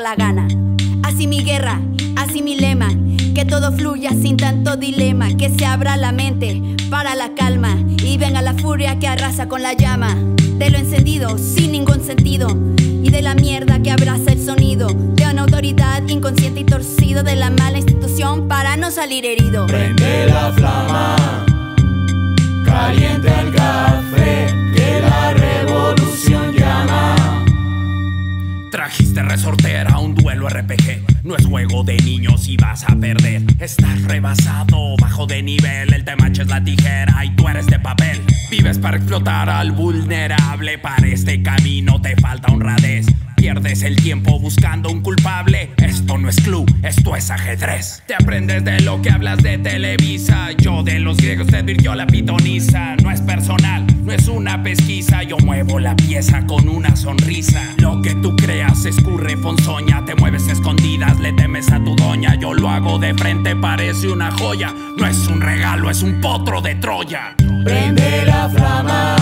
la gana. Así mi guerra, así mi lema, que todo fluya sin tanto dilema, que se abra la mente para la calma y venga la furia que arrasa con la llama de Troya. Prende la flama,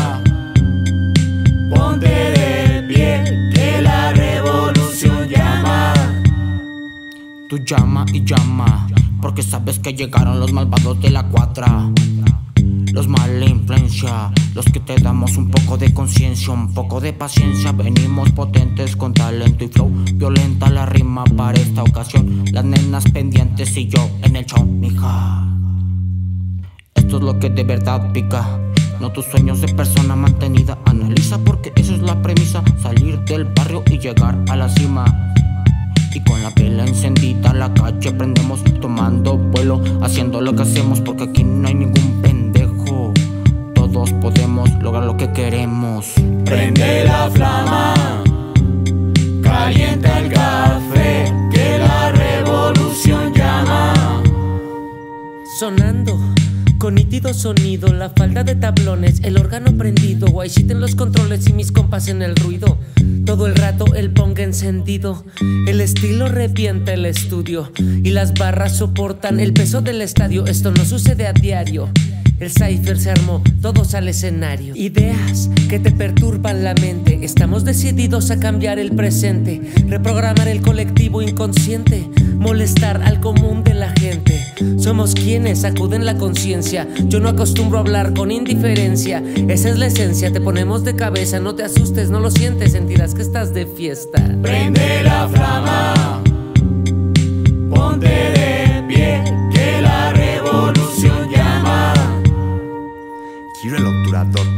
ponte de pie, que la revolución llama. Tú llama y llama, porque sabes que llegaron los malvados de la No tus sueños de persona revienta el estudio y las barras soportan el peso del estadio. Esto no sucede a diario. El cipher se armó, todos al escenario. Ideas que te perturban la mente. Estamos decididos a cambiar el presente, reprogramar el colectivo inconsciente, molestar al común de la gente. Somos quienes sacuden la conciencia. Yo no acostumbro a hablar con indiferencia. Esa es la esencia, te ponemos de cabeza. No te asustes, no lo sientes, sentirás que estás de fiesta. Prende la flama,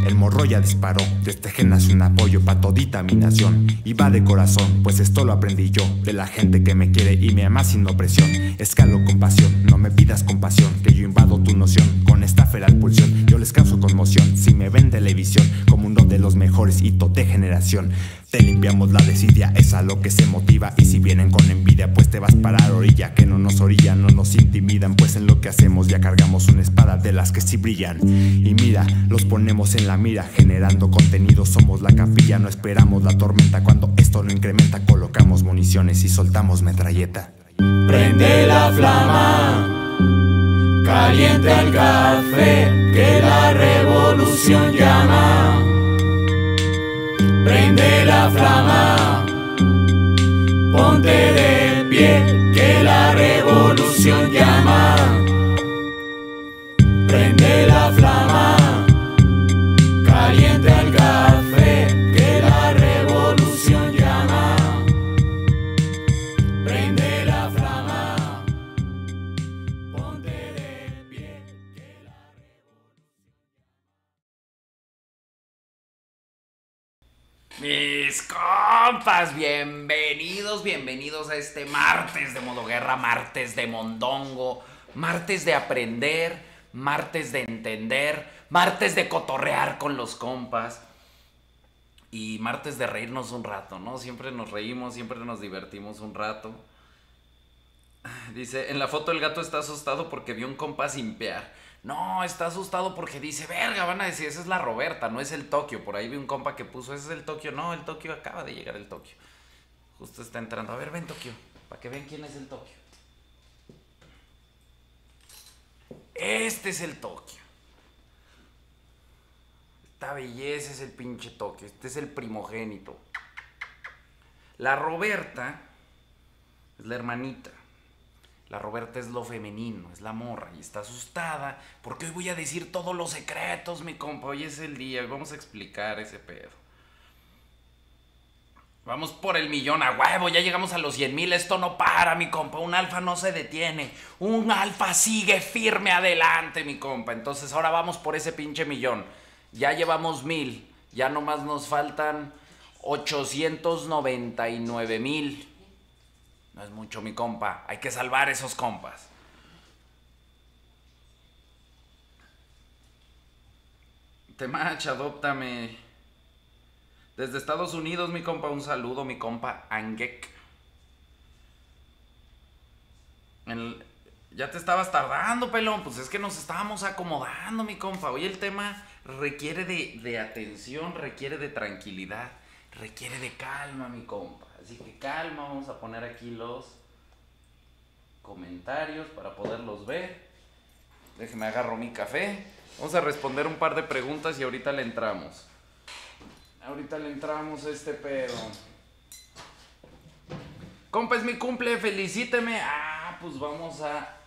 El morro ya disparó. De este nace un apoyo pa' todita mi nación. Y va de corazón, pues esto lo aprendí yo. De la gente que me quiere y me ama sin opresión. Escalo con pasión, no me pidas compasión. Que yo invado tu noción con esta feral pulsión. Yo les causo conmoción si me ven televisión. Como uno de los mejores hitos de generación. Te limpiamos la desidia, es a lo que se motiva. Y si vienen con envidia, pues te vas para la orilla. Que no nos orillan, no nos intimidan. Pues en lo que hacemos ya cargamos una espada de las que sí brillan. Y mira, los ponemos en la mira, generando contenido. Somos la capilla, no esperamos la tormenta. Cuando esto no incrementa, colocamos municiones y soltamos metralleta. Prende la flama, calienta el café, que la revolución llama. Prende la flama, ponte de pie, que la revolución llama. Prende la flama, compas, bienvenidos, bienvenidos a este martes de modo guerra, martes de mondongo, martes de aprender, martes de entender, martes de cotorrear con los compas y martes de reírnos un rato, ¿no? Siempre nos reímos, siempre nos divertimos un rato. Dice, en la foto el gato está asustado porque vio un compa simpear. No, está asustado porque dice, verga, van a decir, esa es la Roberta, no es el Tokio. Por ahí vi un compa que puso, ese es el Tokio. No, el Tokio acaba de llegar el Tokio. Justo está entrando. A ver, ven Tokio. Para que vean quién es el Tokio. Este es el Tokio. Esta belleza es el pinche Tokio. Este es el primogénito. La Roberta es la hermanita. La Roberta es lo femenino, es la morra y está asustada porque hoy voy a decir todos los secretos, mi compa. Hoy es el día, vamos a explicar ese pedo. Vamos por el millón a huevo, ya llegamos a los 100 mil, esto no para, mi compa, un alfa no se detiene, un alfa sigue firme adelante, mi compa. Entonces ahora vamos por ese pinche millón. Ya llevamos mil, ya nomás nos faltan 899 mil. No es mucho, mi compa, hay que salvar esos compas. Temach, adóptame. Desde Estados Unidos, mi compa, un saludo, mi compa Angek. El- ya te estabas tardando, pelón. Pues es que nos estábamos acomodando, mi compa. Hoy el tema requiere de, de atención, requiere de tranquilidad, requiere de calma, mi compa. Así que calma, vamos a poner aquí los comentarios para poderlos ver. Déjeme agarro mi café. Vamos a responder un par de preguntas y ahorita le entramos. Ahorita le entramos a este pedo. Compa, es mi cumple, felicíteme. Ah, pues vamos a.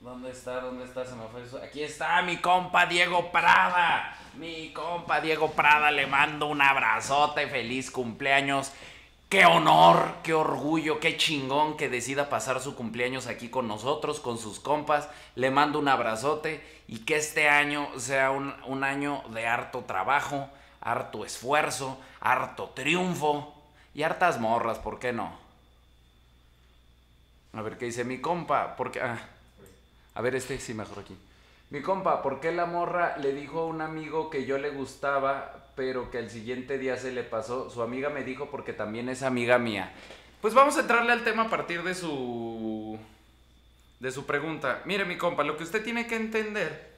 ¿Dónde está? ¿Dónde está? Se me fue. Aquí está mi compa Diego Prada. Mi compa Diego Prada, le mando un abrazote. Feliz cumpleaños. Qué honor, qué orgullo, qué chingón que decida pasar su cumpleaños aquí con nosotros, con sus compas. Le mando un abrazote y que este año sea un, un año de harto trabajo, harto esfuerzo, harto triunfo y hartas morras, ¿por qué no? A ver qué dice mi compa, porque... ah, a ver este sí mejor aquí. Mi compa, ¿por qué la morra le dijo a un amigo que yo le gustaba, pero que el siguiente día se le pasó? Su amiga me dijo porque también es amiga mía. Pues vamos a entrarle al tema a partir de su de su pregunta. Mire, mi compa, lo que usted tiene que entender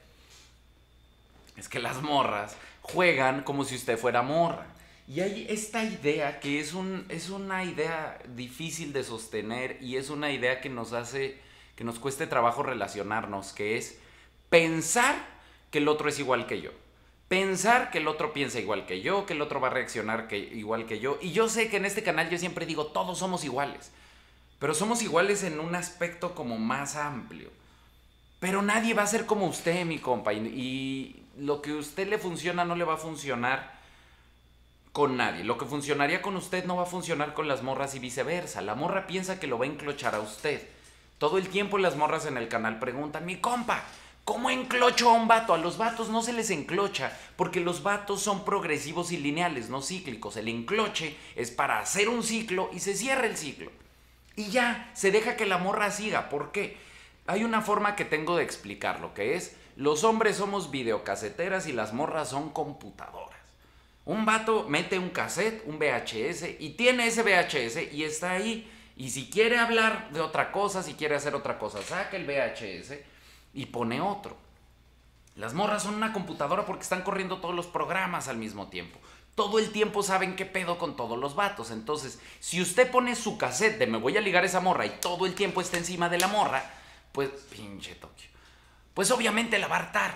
es que las morras juegan como si usted fuera morra. Y hay esta idea que es, un, es una idea difícil de sostener y es una idea que nos hace, que nos cueste trabajo relacionarnos, que es pensar que el otro es igual que yo. Pensar que el otro piensa igual que yo, que el otro va a reaccionar que, igual que yo. Y yo sé que en este canal yo siempre digo, todos somos iguales. Pero somos iguales en un aspecto como más amplio. Pero nadie va a ser como usted, mi compa. Y, lo que a usted le funciona no le va a funcionar con nadie. Lo que funcionaría con usted no va a funcionar con las morras y viceversa. La morra piensa que lo va a enclochar a usted. Todo el tiempo las morras en el canal preguntan, mi compa, ¿cómo enclocho a un vato? A los vatos no se les enclocha, porque los vatos son progresivos y lineales, no cíclicos. El encloche es para hacer un ciclo y se cierra el ciclo. Y ya, se deja que la morra siga. ¿Por qué? Hay una forma que tengo de explicarlo, que es, los hombres somos videocaseteras y las morras son computadoras. Un vato mete un cassette, un VHS, y tiene ese VHS y está ahí. Y si quiere hablar de otra cosa, si quiere hacer otra cosa, saca el VHS y pone otro. Las morras son una computadora porque están corriendo todos los programas al mismo tiempo. Todo el tiempo saben qué pedo con todos los vatos. Entonces, si usted pone su cassette de me voy a ligar esa morra y todo el tiempo está encima de la morra, pues pinche Tokio. Pues obviamente la va a hartar.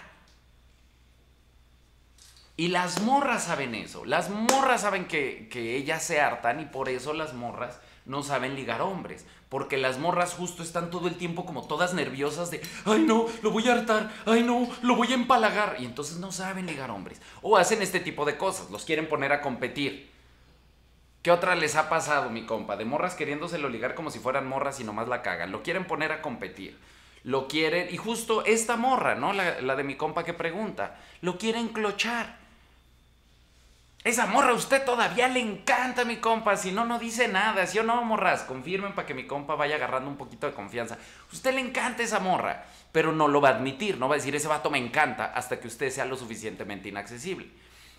Y las morras saben eso. Las morras saben que, que ellas se hartan y por eso las morras no saben ligar hombres. Porque las morras justo están todo el tiempo como todas nerviosas de, ay no, lo voy a hartar, ay no, lo voy a empalagar. Y entonces no saben ligar hombres. O hacen este tipo de cosas, los quieren poner a competir. ¿Qué otra les ha pasado, mi compa? De morras queriéndoselo ligar como si fueran morras y nomás la cagan. Lo quieren poner a competir. Lo quieren, y justo esta morra, ¿no? La, la de mi compa que pregunta, lo quieren clochar. Esa morra a usted todavía le encanta, mi compa. Si no, no dice nada. ¿Sí o no, morras? Confirmen para que mi compa vaya agarrando un poquito de confianza. Usted le encanta esa morra, pero no lo va a admitir. No va a decir, ese vato me encanta, hasta que usted sea lo suficientemente inaccesible.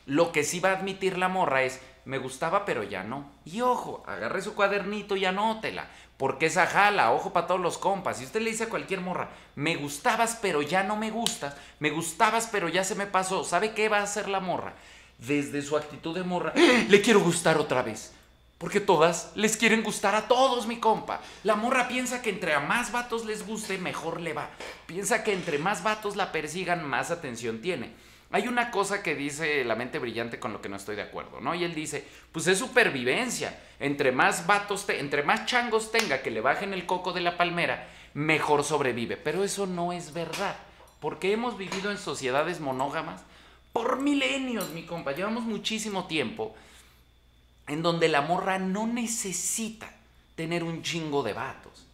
Lo que sí va a admitir la morra es, me gustaba, pero ya no. Y ojo, agarre su cuadernito y anótela. Porque esa jala, ojo para todos los compas. Si usted le dice a cualquier morra, me gustabas, pero ya no me gustas. Me gustabas, pero ya se me pasó. ¿Sabe qué va a hacer la morra? Desde su actitud de morra, le quiero gustar otra vez. Porque todas les quieren gustar a todos, mi compa. La morra piensa que entre a más vatos les guste, mejor le va. Piensa que entre más vatos la persigan, más atención tiene. Hay una cosa que dice la mente brillante con lo que no estoy de acuerdo, ¿no? Y él dice, pues es supervivencia. Entre más vatos, entre más changos tenga que le bajen el coco de la palmera, mejor sobrevive. Pero eso no es verdad. Porque hemos vivido en sociedades monógamas por milenios, mi compa. Llevamos muchísimo tiempo en donde la morra no necesita tener un chingo de vatos.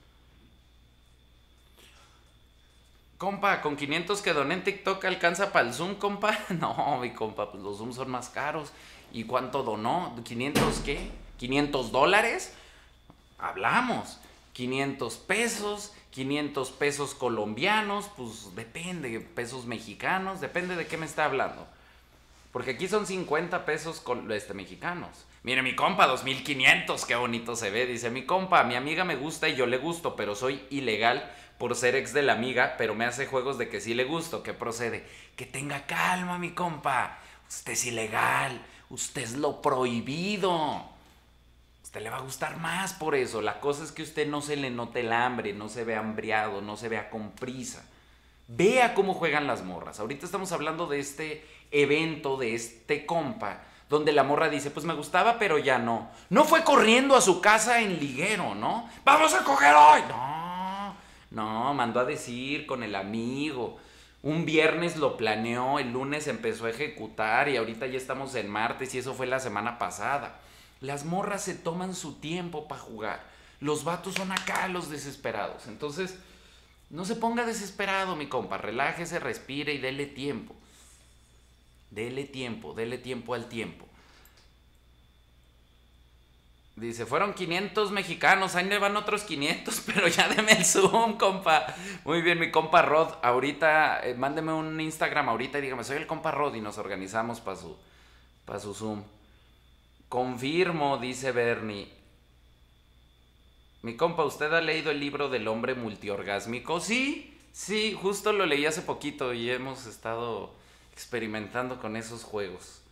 Compa, con 500 que doné en TikTok alcanza para el Zoom, compa. No, mi compa, pues los Zooms son más caros. ¿Y cuánto donó? ¿500 qué? ¿500 dólares? Hablamos. 500 pesos, 500 pesos colombianos, pues depende, pesos mexicanos, depende de qué me está hablando. Porque aquí son 50 pesos este, mexicanos. Mire, mi compa, 2500, qué bonito se ve. Dice, mi compa, mi amiga me gusta y yo le gusto, pero soy ilegal por ser ex de la amiga, pero me hace juegos de que sí le gusto. ¿Qué procede? Que tenga calma, mi compa. Usted es ilegal. Usted es lo prohibido. Usted le va a gustar más por eso. La cosa es que usted no se le note el hambre, no se vea hambriado, no se vea con prisa. Vea cómo juegan las morras. Ahorita estamos hablando de este evento, de este compa, donde la morra dice, pues me gustaba, pero ya no. No fue corriendo a su casa en liguero, ¿no? Vamos a coger hoy. No, no, mandó a decir con el amigo. Un viernes lo planeó, el lunes empezó a ejecutar y ahorita ya estamos en martes y eso fue la semana pasada. Las morras se toman su tiempo para jugar. Los vatos son acá los desesperados. Entonces, no se ponga desesperado, mi compa. Relájese, respire y dele tiempo. Dele tiempo, dele tiempo al tiempo. Dice, fueron 500 mexicanos, ahí me van otros 500, pero ya deme el Zoom, compa. Muy bien, mi compa Rod, ahorita, eh, mándeme un Instagram ahorita y dígame, soy el compa Rod y nos organizamos para su, para su Zoom. Confirmo, dice Bernie. Mi compa, ¿usted ha leído el libro del hombre multiorgásmico? Sí, sí, justo lo leí hace poquito y hemos estado experimentando con esos juegos.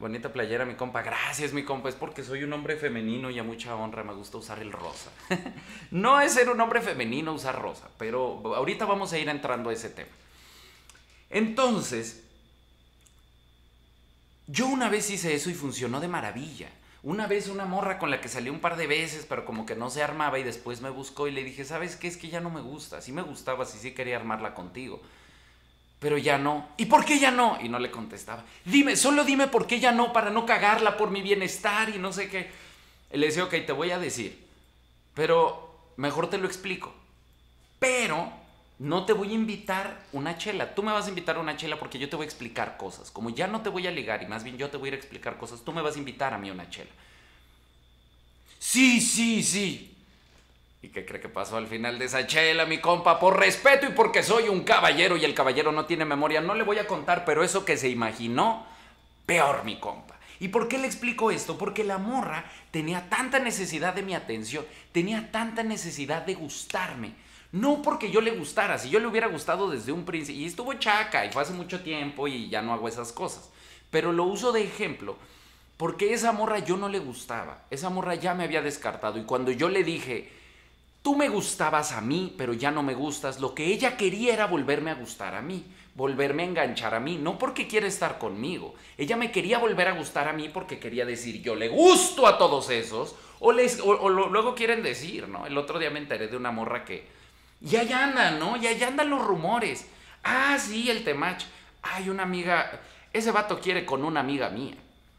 Bonita playera, mi compa. Gracias, mi compa. Es porque soy un hombre femenino y a mucha honra me gusta usar el rosa. no es ser un hombre femenino usar rosa, pero ahorita vamos a ir entrando a ese tema. Entonces, yo una vez hice eso y funcionó de maravilla. Una vez una morra con la que salí un par de veces, pero como que no se armaba y después me buscó y le dije, ¿sabes qué? Es que ya no me gusta. Sí me gustaba, sí sí quería armarla contigo. Pero ya no. ¿Y por qué ya no? Y no le contestaba. Dime, solo dime por qué ya no, para no cagarla por mi bienestar y no sé qué. Y le decía, ok, te voy a decir. Pero mejor te lo explico. Pero no te voy a invitar una chela. Tú me vas a invitar una chela porque yo te voy a explicar cosas. Como ya no te voy a ligar y más bien yo te voy a ir a explicar cosas, tú me vas a invitar a mí una chela. Sí, sí, sí. ¿Y qué cree que pasó al final de esa chela, mi compa? Por respeto y porque soy un caballero y el caballero no tiene memoria, no le voy a contar, pero eso que se imaginó, peor, mi compa. ¿Y por qué le explico esto? Porque la morra tenía tanta necesidad de mi atención, tenía tanta necesidad de gustarme no porque yo le gustara, si yo le hubiera gustado desde un principio, y estuvo chaca y fue hace mucho tiempo y ya no hago esas cosas, pero lo uso de ejemplo porque esa morra yo no le gustaba, esa morra ya me había descartado y cuando yo le dije, tú me gustabas a mí, pero ya no me gustas, lo que ella quería era volverme a gustar a mí, volverme a enganchar a mí, no porque quiere estar conmigo, ella me quería volver a gustar a mí porque quería decir, yo le gusto a todos esos, o, les, o, luego quieren decir, ¿no? El otro día me enteré de una morra que y allá andan, ¿no? Y allá andan los rumores. Ah, sí, el temach. Hay una amiga. Ese vato quiere con una amiga mía.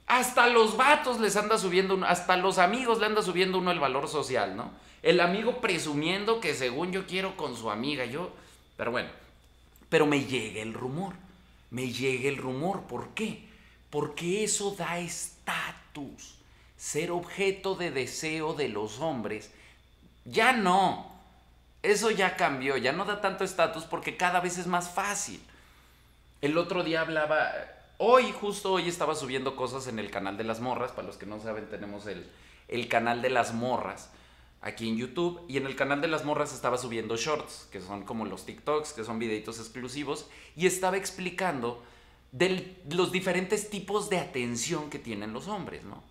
Hasta los vatos les anda subiendo, hasta los amigos le anda subiendo uno el valor social, ¿no? El amigo presumiendo que según yo quiero con su amiga, yo. Pero bueno, pero me llega el rumor. Me llega el rumor. ¿Por qué? Porque eso da estatus. Ser objeto de deseo de los hombres. Ya no. Eso ya cambió, ya no da tanto estatus porque cada vez es más fácil. El otro día hablaba, hoy, justo hoy estaba subiendo cosas en el canal de las morras, para los que no saben tenemos el, el canal de las morras aquí en YouTube y en el canal de las morras estaba subiendo shorts, que son como los TikToks, que son videitos exclusivos, y estaba explicando de los diferentes tipos de atención que tienen los hombres, ¿no?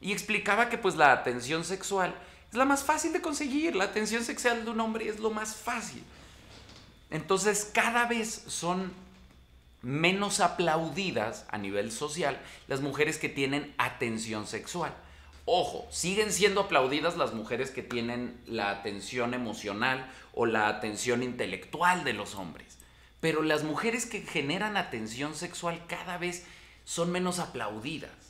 Y explicaba que pues la atención sexual es la más fácil de conseguir. La atención sexual de un hombre es lo más fácil. Entonces cada vez son menos aplaudidas a nivel social las mujeres que tienen atención sexual. Ojo, siguen siendo aplaudidas las mujeres que tienen la atención emocional o la atención intelectual de los hombres. Pero las mujeres que generan atención sexual cada vez son menos aplaudidas.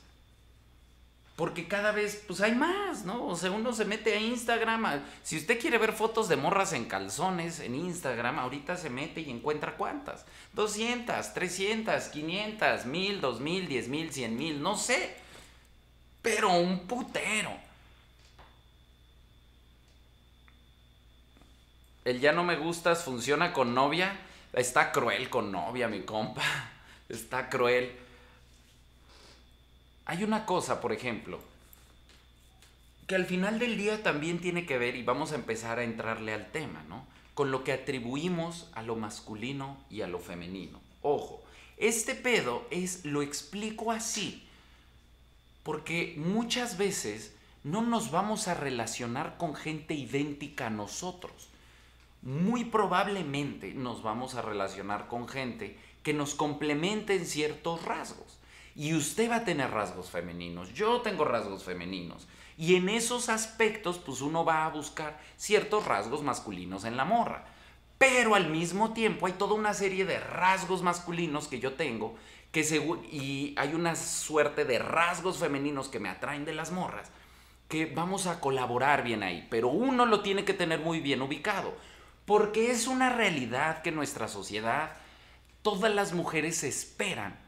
Porque cada vez, pues hay más, ¿no? O sea, uno se mete a Instagram. si usted quiere ver fotos de morras en calzones en Instagram, ahorita se mete y encuentra cuántas. 200, 300, 500, 1000, 2000, 10000, 100000, no sé. Pero un putero. El ya no me gustas funciona con novia. Está cruel con novia, mi compa. Está cruel. Hay una cosa, por ejemplo, que al final del día también tiene que ver, y vamos a empezar a entrarle al tema, ¿no? Con lo que atribuimos a lo masculino y a lo femenino. Ojo, este pedo es, lo explico así, porque muchas veces no nos vamos a relacionar con gente idéntica a nosotros. Muy probablemente nos vamos a relacionar con gente que nos complemente en ciertos rasgos. Y usted va a tener rasgos femeninos, yo tengo rasgos femeninos. Y en esos aspectos, pues uno va a buscar ciertos rasgos masculinos en la morra. Pero al mismo tiempo hay toda una serie de rasgos masculinos que yo tengo, que y hay una suerte de rasgos femeninos que me atraen de las morras, que vamos a colaborar bien ahí. Pero uno lo tiene que tener muy bien ubicado, porque es una realidad que nuestra sociedad, todas las mujeres esperan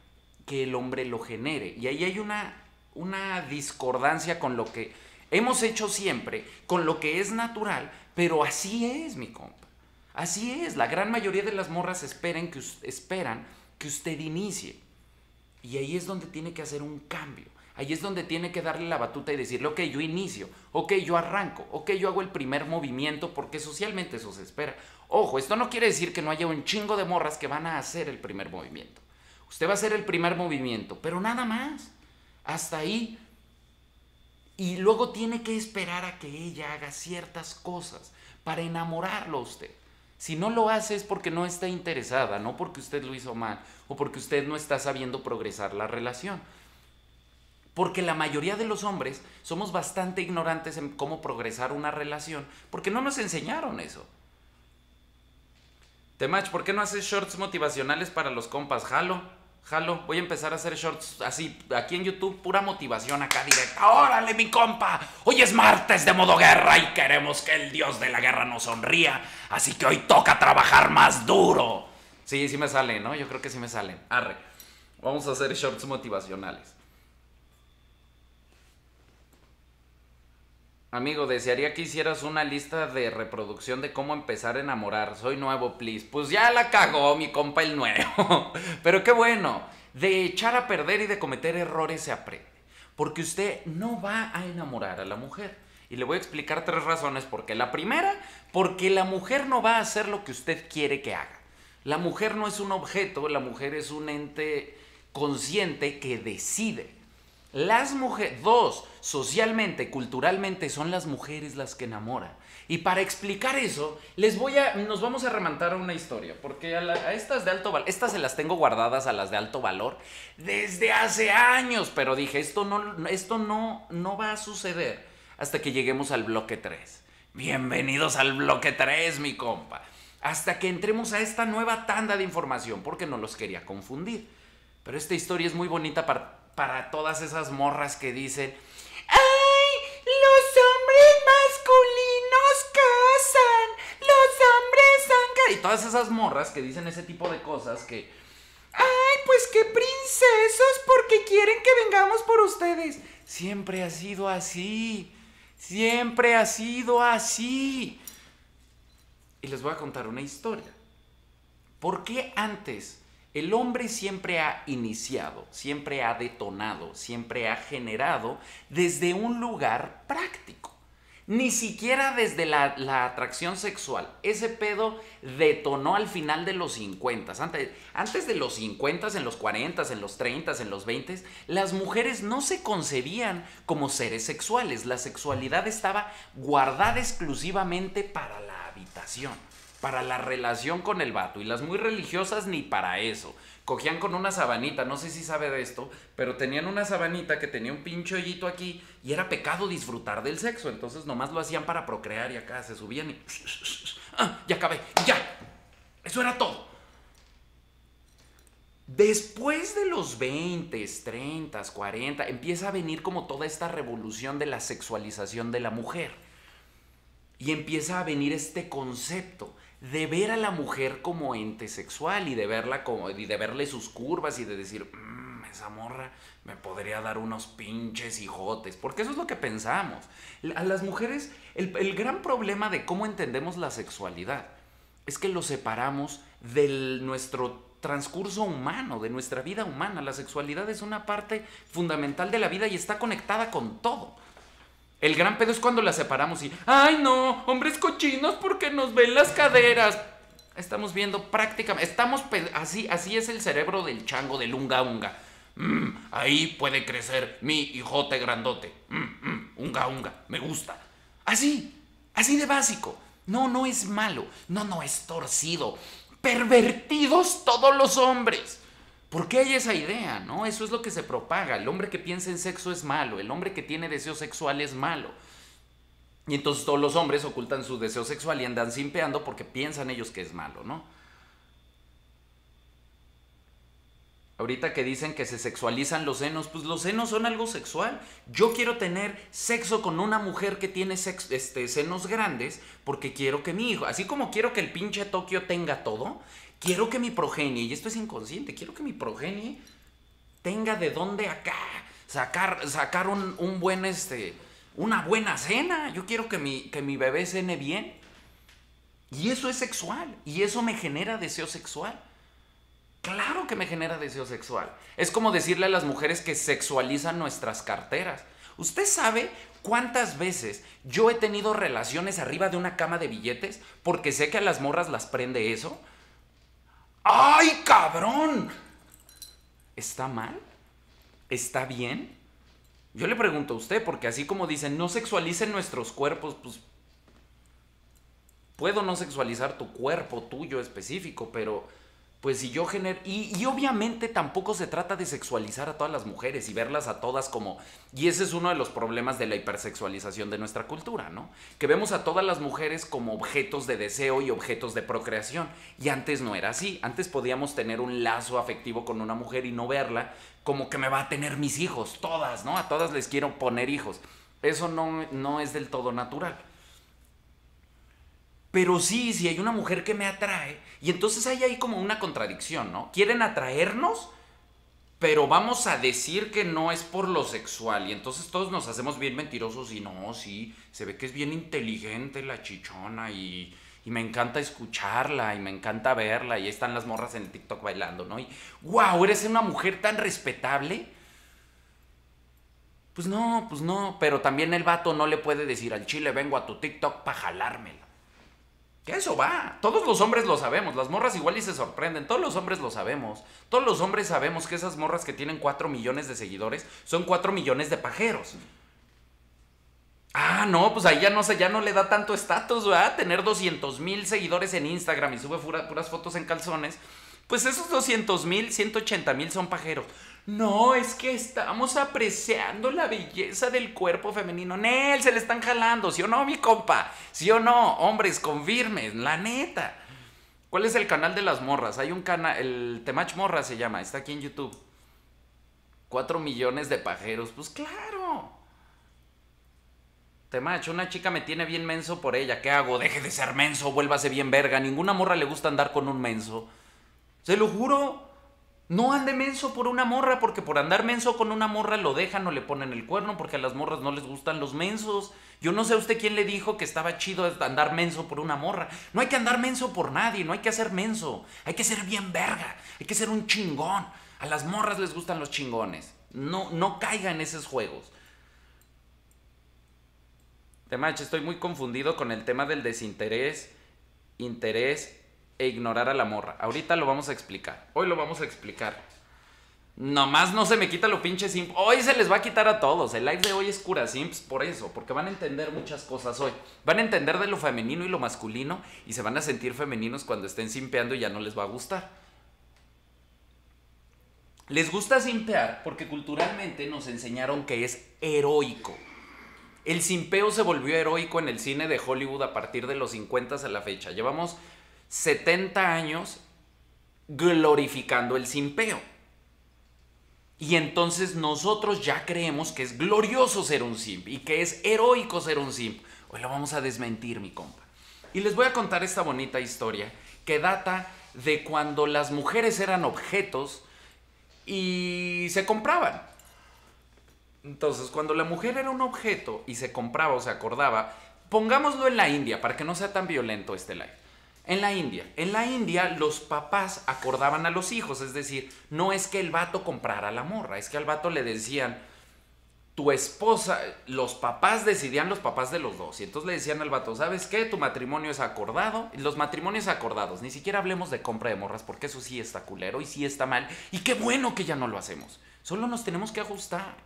que el hombre lo genere. Y ahí hay una, una discordancia con lo que hemos hecho siempre, con lo que es natural, pero así es, mi compa. Así es, la gran mayoría de las morras esperen que, esperan que usted inicie. Y ahí es donde tiene que hacer un cambio. Ahí es donde tiene que darle la batuta y decirle, ok, yo inicio, ok, yo arranco, ok, yo hago el primer movimiento porque socialmente eso se espera. Ojo, esto no quiere decir que no haya un chingo de morras que van a hacer el primer movimiento. Usted va a hacer el primer movimiento, pero nada más. Hasta ahí. Y luego tiene que esperar a que ella haga ciertas cosas para enamorarlo a usted. Si no lo hace es porque no está interesada, no porque usted lo hizo mal o porque usted no está sabiendo progresar la relación. Porque la mayoría de los hombres somos bastante ignorantes en cómo progresar una relación porque no nos enseñaron eso. Temach, ¿por qué no haces shorts motivacionales para los compas? Jalo, jalo. Voy a empezar a hacer shorts así, aquí en YouTube, pura motivación acá directa. ¡Órale, mi compa! Hoy es martes de modo guerra y queremos que el dios de la guerra nos sonría. Así que hoy toca trabajar más duro. Sí, sí me salen, ¿no? Yo creo que sí me salen. Arre. Vamos a hacer shorts motivacionales. Amigo, desearía que hicieras una lista de reproducción de cómo empezar a enamorar. Soy nuevo, please. Pues ya la cagó mi compa el nuevo. Pero qué bueno. De echar a perder y de cometer errores se aprende. Porque usted no va a enamorar a la mujer. Y le voy a explicar tres razones por qué. La primera, porque la mujer no va a hacer lo que usted quiere que haga. La mujer no es un objeto, la mujer es un ente consciente que decide. Las mujeres, dos, socialmente, culturalmente, son las mujeres las que enamoran. Y para explicar eso, les voy a, nos vamos a remontar a una historia, porque a, estas de alto valor, estas se las tengo guardadas a las de alto valor desde hace años, pero dije, esto no, esto no, no va a suceder hasta que lleguemos al bloque 3. Bienvenidos al bloque 3, mi compa. Hasta que entremos a esta nueva tanda de información, porque no los quería confundir. Pero esta historia es muy bonita para para todas esas morras que dicen, ¡ay! Los hombres masculinos casan, los hombres han Y todas esas morras que dicen ese tipo de cosas que, ¡ay! Pues qué princesos porque quieren que vengamos por ustedes. Siempre ha sido así. Siempre ha sido así. Y les voy a contar una historia. ¿Por qué antes el hombre siempre ha iniciado, siempre ha detonado, siempre ha generado desde un lugar práctico. Ni siquiera desde la, atracción sexual. Ese pedo detonó al final de los 50. Antes, antes de los 50, en los 40, en los 30, en los 20, las mujeres no se concebían como seres sexuales. La sexualidad estaba guardada exclusivamente para la habitación, para la relación con el vato. Y las muy religiosas ni para eso cogían con una sabanita, no sé si sabe de esto, pero tenían una sabanita que tenía un pinche aquí y era pecado disfrutar del sexo, entonces nomás lo hacían para procrear y acá se subían y... Ah, ya acabé, ya. Eso era todo. Después de los 20, 30, 40, empieza a venir como toda esta revolución de la sexualización de la mujer. Y empieza a venir este concepto de ver a la mujer como ente sexual y de verla como y de verle sus curvas y de decir, mmm, esa morra me podría dar unos pinches hijotes, porque eso es lo que pensamos. A las mujeres, el, el gran problema de cómo entendemos la sexualidad es que lo separamos de nuestro transcurso humano, de nuestra vida humana. La sexualidad es una parte fundamental de la vida y está conectada con todo. El gran pedo es cuando la separamos y, ay no, hombres cochinos porque nos ven las caderas. Estamos viendo prácticamente, estamos así, así es el cerebro del chango, del unga unga. Mm, ahí puede crecer mi hijote grandote. Mm, mm, unga unga, me gusta. Así, así de básico. No, no es malo. No, no es torcido. Pervertidos todos los hombres. ¿Por qué hay esa idea? ¿No? Eso es lo que se propaga. El hombre que piensa en sexo es malo, el hombre que tiene deseo sexual es malo. Y entonces todos los hombres ocultan su deseo sexual y andan simpeando porque piensan ellos que es malo, ¿no? Ahorita que dicen que se sexualizan los senos, pues los senos son algo sexual. Yo quiero tener sexo con una mujer que tiene este, senos grandes porque quiero que mi hijo, así como quiero que el pinche Tokio tenga todo, quiero que mi progenie, y esto es inconsciente, quiero que mi progenie tenga de dónde acá sacar, sacar un, buen, este, una buena cena. Yo quiero que mi, que mi bebé cene bien. Y eso es sexual, y eso me genera deseo sexual. Claro que me genera deseo sexual. Es como decirle a las mujeres que sexualizan nuestras carteras. ¿Usted sabe cuántas veces yo he tenido relaciones arriba de una cama de billetes porque sé que a las morras las prende eso? ¡Ay, cabrón! ¿Está mal? ¿Está bien? Yo le pregunto a usted, porque así como dicen, no sexualicen nuestros cuerpos, pues puedo no sexualizar tu cuerpo tuyo específico, pero pues si yo genero... Y, obviamente tampoco se trata de sexualizar a todas las mujeres y verlas a todas como... Y ese es uno de los problemas de la hipersexualización de nuestra cultura, ¿no? Que vemos a todas las mujeres como objetos de deseo y objetos de procreación. Y antes no era así. Antes podíamos tener un lazo afectivo con una mujer y no verla como que me va a tener mis hijos, todas, ¿no? A todas les quiero poner hijos. Eso no, no es del todo natural. Pero sí, si hay una mujer que me atrae, y entonces hay ahí como una contradicción, ¿no? Quieren atraernos, pero vamos a decir que no es por lo sexual. Y entonces todos nos hacemos bien mentirosos y no, sí, se ve que es bien inteligente la chichona y, y me encanta escucharla y me encanta verla. Y ahí están las morras en el TikTok bailando, ¿no? Y wow, eres una mujer tan respetable. Pues no, pues no, pero también el vato no le puede decir al chile vengo a tu TikTok para jalármela. Que eso va. Todos los hombres lo sabemos. Las morras igual y se sorprenden. Todos los hombres lo sabemos. Todos los hombres sabemos que esas morras que tienen 4 millones de seguidores son 4 millones de pajeros. Ah, no, pues ahí ya no sé, ya no le da tanto estatus, ¿verdad? Tener 200 mil seguidores en Instagram y sube puras fotos en calzones. Pues esos 200 mil, 180 mil son pajeros. No, es que estamos apreciando la belleza del cuerpo femenino. Nel, se le están jalando, ¿sí o no, mi compa? ¿Sí o no? Hombres, confirmen, la neta. ¿Cuál es el canal de las morras? Hay un canal, el Temach Morra se llama, está aquí en YouTube. Cuatro millones de pajeros, pues claro. Temach, una chica me tiene bien menso por ella. ¿Qué hago? Deje de ser menso, vuélvase bien verga. Ninguna morra le gusta andar con un menso. Se lo juro. No ande menso por una morra, porque por andar menso con una morra lo dejan o le ponen el cuerno, porque a las morras no les gustan los mensos. Yo no sé a usted quién le dijo que estaba chido andar menso por una morra. No hay que andar menso por nadie, no hay que hacer menso. Hay que ser bien verga, hay que ser un chingón. A las morras les gustan los chingones. No, no caiga en esos juegos. Temache, estoy muy confundido con el tema del desinterés, interés e ignorar a la morra. Ahorita lo vamos a explicar. Hoy lo vamos a explicar. Nomás no se me quita lo pinche simp. Hoy se les va a quitar a todos. El live de hoy es cura simps por eso, porque van a entender muchas cosas hoy. Van a entender de lo femenino y lo masculino y se van a sentir femeninos cuando estén simpeando y ya no les va a gustar. Les gusta simpear porque culturalmente nos enseñaron que es heroico. El simpeo se volvió heroico en el cine de Hollywood a partir de los 50 a la fecha. Llevamos 70 años glorificando el simpeo. Y entonces nosotros ya creemos que es glorioso ser un simp y que es heroico ser un simp. Hoy lo vamos a desmentir, mi compa. Y les voy a contar esta bonita historia que data de cuando las mujeres eran objetos y se compraban. Entonces, cuando la mujer era un objeto y se compraba o se acordaba, pongámoslo en la India para que no sea tan violento este live. En la India. En la India los papás acordaban a los hijos, es decir, no es que el vato comprara la morra, es que al vato le decían, tu esposa, los papás decidían los papás de los dos. Y entonces le decían al vato, ¿sabes qué? Tu matrimonio es acordado. Los matrimonios acordados, ni siquiera hablemos de compra de morras, porque eso sí está culero y sí está mal. Y qué bueno que ya no lo hacemos. Solo nos tenemos que ajustar.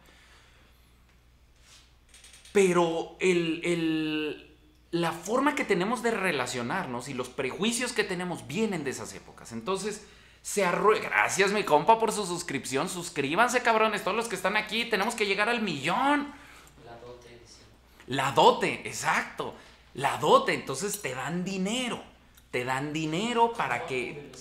Pero el, el la forma que tenemos de relacionarnos y los prejuicios que tenemos vienen de esas épocas. Entonces, se arruega. Gracias, mi compa, por su suscripción. Suscríbanse, cabrones, todos los que están aquí. Tenemos que llegar al millón. La dote. La dote, exacto. La dote. Entonces te dan dinero. Te dan dinero para que.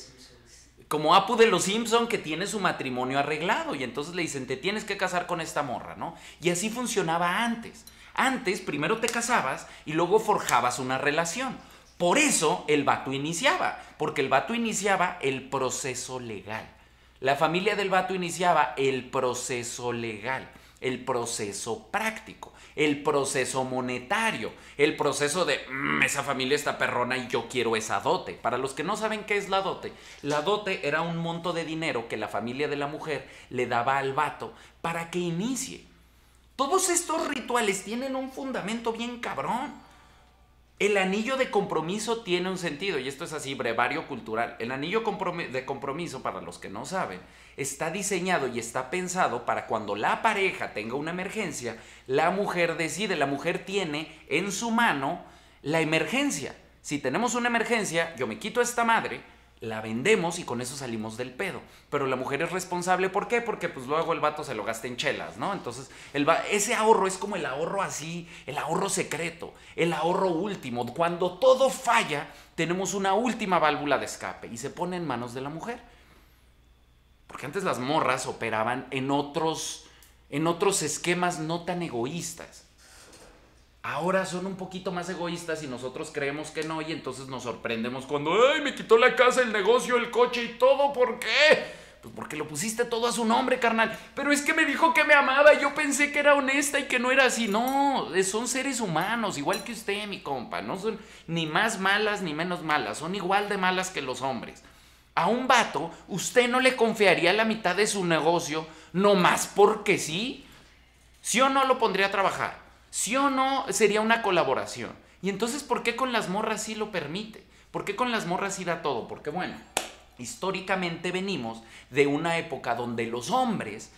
Como Apu de los Simpson que tiene su matrimonio arreglado. Y entonces le dicen, te tienes que casar con esta morra, ¿no? Y así funcionaba antes. Antes, primero te casabas y luego forjabas una relación. Por eso el vato iniciaba, porque el vato iniciaba el proceso legal. La familia del vato iniciaba el proceso legal, el proceso práctico, el proceso monetario, el proceso de mm, esa familia está perrona y yo quiero esa dote. Para los que no saben qué es la dote, la dote era un monto de dinero que la familia de la mujer le daba al vato para que inicie. Todos estos rituales tienen un fundamento bien cabrón. El anillo de compromiso tiene un sentido, y esto es así, brevario cultural. El anillo de compromiso, para los que no saben, está diseñado y está pensado para cuando la pareja tenga una emergencia, la mujer decide, la mujer tiene en su mano la emergencia. Si tenemos una emergencia, yo me quito esta madre, la vendemos y con eso salimos del pedo. Pero la mujer es responsable, ¿por qué? Porque pues luego el vato se lo gasta en chelas, ¿no? Entonces, ese ahorro es como el ahorro así, el ahorro secreto, el ahorro último. Cuando todo falla, tenemos una última válvula de escape y se pone en manos de la mujer. Porque antes las morras operaban en otros, en otros esquemas no tan egoístas ahora son un poquito más egoístas y nosotros creemos que no y entonces nos sorprendemos cuando, ay, me quitó la casa, el negocio, el coche y todo, ¿por qué? Pues porque lo pusiste todo a su nombre, carnal. Pero es que me dijo que me amaba y yo pensé que era honesta y que no era así. No, son seres humanos, igual que usted, mi compa. No son ni más malas ni menos malas, son igual de malas que los hombres. A un vato, usted no le confiaría la mitad de su negocio, no más porque sí. ¿Sí o no lo pondría a trabajar? ¿Sí o no sería una colaboración? Y entonces, ¿por qué con las morras sí lo permite? ¿Por qué con las morras sí da todo? Porque bueno, históricamente venimos de una época donde los hombres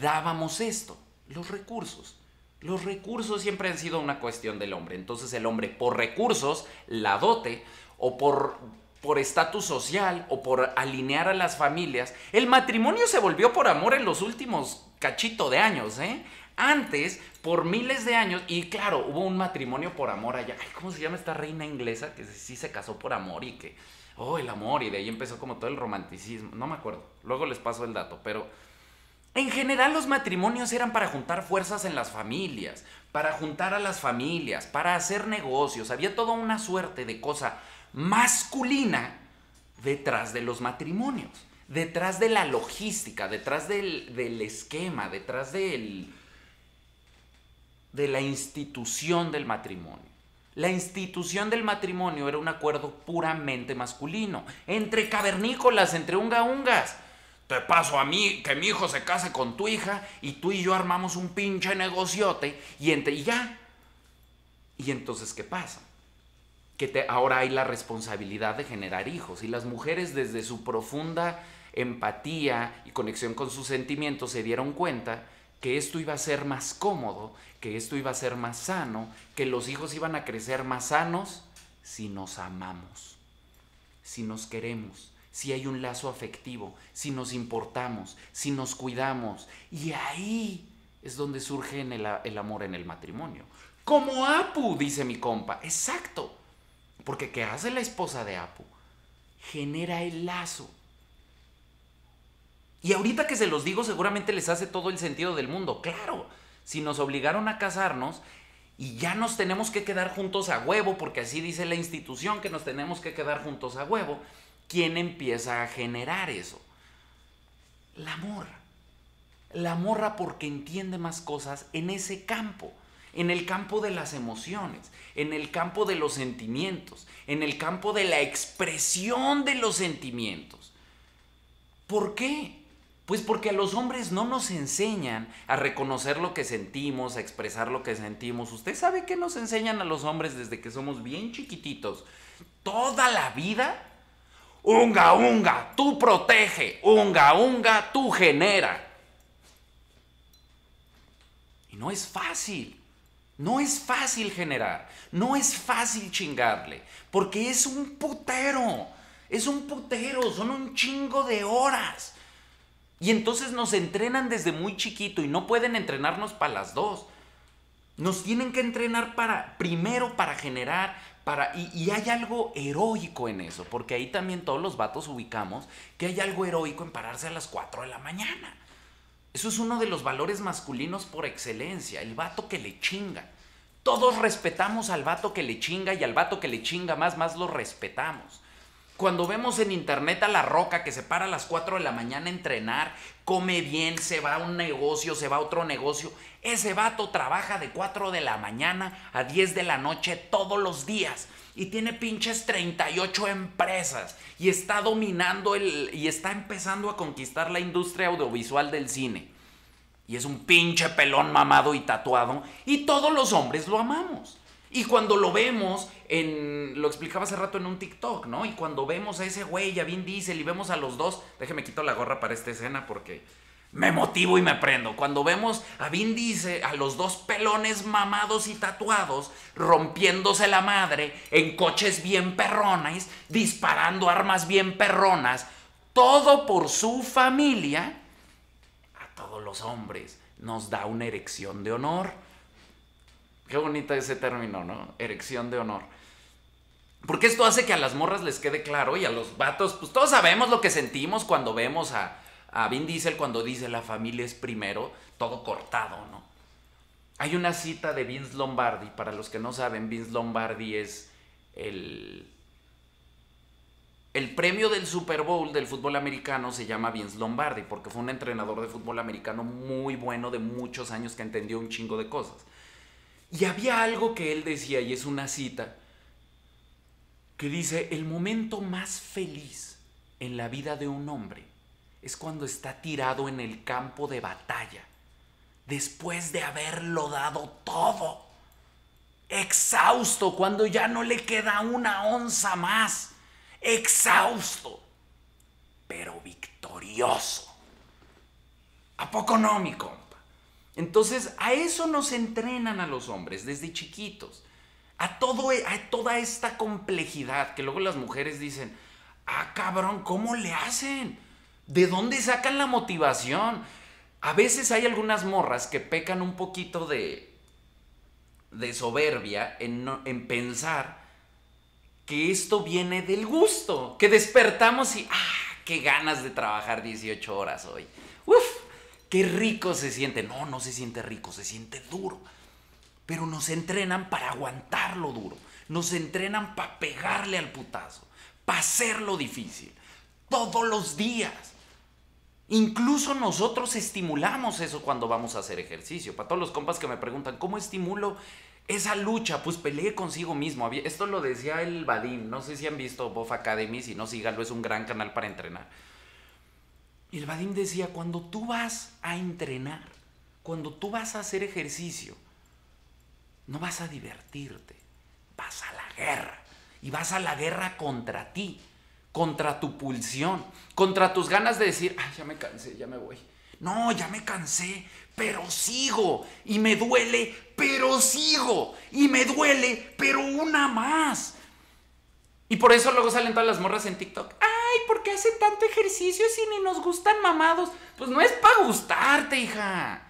dábamos esto, los recursos. Los recursos siempre han sido una cuestión del hombre. Entonces el hombre por recursos, la dote, o por por estatus social o por alinear a las familias. El matrimonio se volvió por amor en los últimos cachito de años, ¿eh? Antes, por miles de años, y claro, hubo un matrimonio por amor allá. ¿Cómo se llama esta reina inglesa que sí se casó por amor y que, oh, el amor, y de ahí empezó como todo el romanticismo? No me acuerdo, luego les paso el dato, pero en general los matrimonios eran para juntar fuerzas en las familias, para juntar a las familias, para hacer negocios. Había toda una suerte de cosa masculina detrás de los matrimonios, detrás de la logística, detrás del, del esquema, detrás del de la institución del matrimonio. La institución del matrimonio era un acuerdo puramente masculino, entre cavernícolas, entre unga-ungas. Te paso a mí que mi hijo se case con tu hija y tú y yo armamos un pinche negociote y entre y ya. Y entonces, ¿qué pasa? Que te, ahora hay la responsabilidad de generar hijos y las mujeres desde su profunda empatía y conexión con sus sentimientos se dieron cuenta que esto iba a ser más cómodo, que esto iba a ser más sano, que los hijos iban a crecer más sanos si nos amamos, si nos queremos, si hay un lazo afectivo, si nos importamos, si nos cuidamos. Y ahí es donde surge el, amor en el matrimonio. Como Apu, dice mi compa. Exacto. Porque ¿qué hace la esposa de Apu? Genera el lazo. Y ahorita que se los digo, seguramente les hace todo el sentido del mundo. Claro, si nos obligaron a casarnos y ya nos tenemos que quedar juntos a huevo, porque así dice la institución que nos tenemos que quedar juntos a huevo, ¿quién empieza a generar eso? La morra. La morra porque entiende más cosas en ese campo, en el campo de las emociones, en el campo de los sentimientos, en el campo de la expresión de los sentimientos. ¿Por qué? Pues porque a los hombres no nos enseñan a reconocer lo que sentimos, a expresar lo que sentimos. Usted sabe que nos enseñan a los hombres desde que somos bien chiquititos. Toda la vida. Unga, unga, tú protege. Unga, unga, tú genera. Y no es fácil. No es fácil generar. No es fácil chingarle. Porque es un putero. Es un putero. Son un chingo de horas. Y entonces nos entrenan desde muy chiquito y no pueden entrenarnos para las dos. Nos tienen que entrenar para, primero para generar, para, y, hay algo heroico en eso, porque ahí también todos los vatos ubicamos que hay algo heroico en pararse a las 4 de la mañana. Eso es uno de los valores masculinos por excelencia, el vato que le chinga. Todos respetamos al vato que le chinga y al vato que le chinga más, más lo respetamos. Cuando vemos en internet a la roca que se para a las 4 de la mañana a entrenar, come bien, se va a un negocio, se va a otro negocio, ese vato trabaja de 4 de la mañana a 10 de la noche todos los días y tiene pinches 38 empresas y está dominando el y está empezando a conquistar la industria audiovisual del cine. Y es un pinche pelón mamado y tatuado y todos los hombres lo amamos. Y cuando lo vemos, en, lo explicaba hace rato en un TikTok, ¿no? Y cuando vemos a ese güey, a Vin Diesel, y vemos a los dos, déjeme quito la gorra para esta escena porque me motivo y me prendo. Cuando vemos a Vin Diesel, a los dos pelones mamados y tatuados, rompiéndose la madre en coches bien perrones, disparando armas bien perronas, todo por su familia, a todos los hombres nos da una erección de honor. Qué bonito ese término, ¿no? Erección de honor. Porque esto hace que a las morras les quede claro y a los vatos, pues todos sabemos lo que sentimos cuando vemos a, a Vin Diesel cuando dice la familia es primero, todo cortado, ¿no? Hay una cita de Vince Lombardi, para los que no saben, Vince Lombardi es el, el premio del Super Bowl del fútbol americano se llama Vince Lombardi, porque fue un entrenador de fútbol americano muy bueno de muchos años que entendió un chingo de cosas. Y había algo que él decía, y es una cita, que dice, el momento más feliz en la vida de un hombre es cuando está tirado en el campo de batalla, después de haberlo dado todo, exhausto, cuando ya no le queda una onza más, exhausto, pero victorioso. ¿A entonces, a eso nos entrenan a los hombres desde chiquitos. E, a toda esta complejidad que luego las mujeres dicen, ah, cabrón, ¿cómo le hacen? ¿De dónde sacan la motivación? A veces hay algunas morras que pecan un poquito de, de soberbia en, en pensar que esto viene del gusto, que despertamos y, ah, qué ganas de trabajar 18 horas hoy. Uf, Qué rico se siente. No, no se siente rico, se siente duro. Pero nos entrenan para aguantar lo duro. Nos entrenan para pegarle al putazo, para hacerlo difícil. Todos los días. Incluso nosotros estimulamos eso cuando vamos a hacer ejercicio. Para todos los compas que me preguntan, ¿cómo estimulo esa lucha? Pues peleé consigo mismo. Esto lo decía el Vadim. No sé si han visto Bof Academy. Si no, síganlo. Es un gran canal para entrenar. Y el Vadim decía, cuando tú vas a entrenar, cuando tú vas a hacer ejercicio, no vas a divertirte, vas a la guerra. Y vas a la guerra contra ti, contra tu pulsión, contra tus ganas de decir, ya me cansé, ya me voy. No, ya me cansé, pero sigo. Y me duele, pero sigo. Y me duele, pero una más. Y por eso luego salen todas las morras en TikTok. Ay, ¿por qué hacen tanto ejercicio si ni nos gustan mamados? Pues no es para gustarte, hija.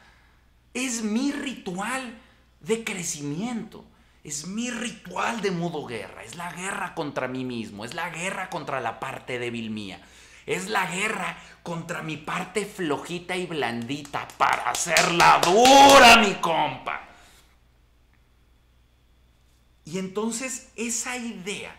Es mi ritual de crecimiento. Es mi ritual de modo guerra. Es la guerra contra mí mismo. Es la guerra contra la parte débil mía. Es la guerra contra mi parte flojita y blandita para hacerla dura, mi compa. Y entonces esa idea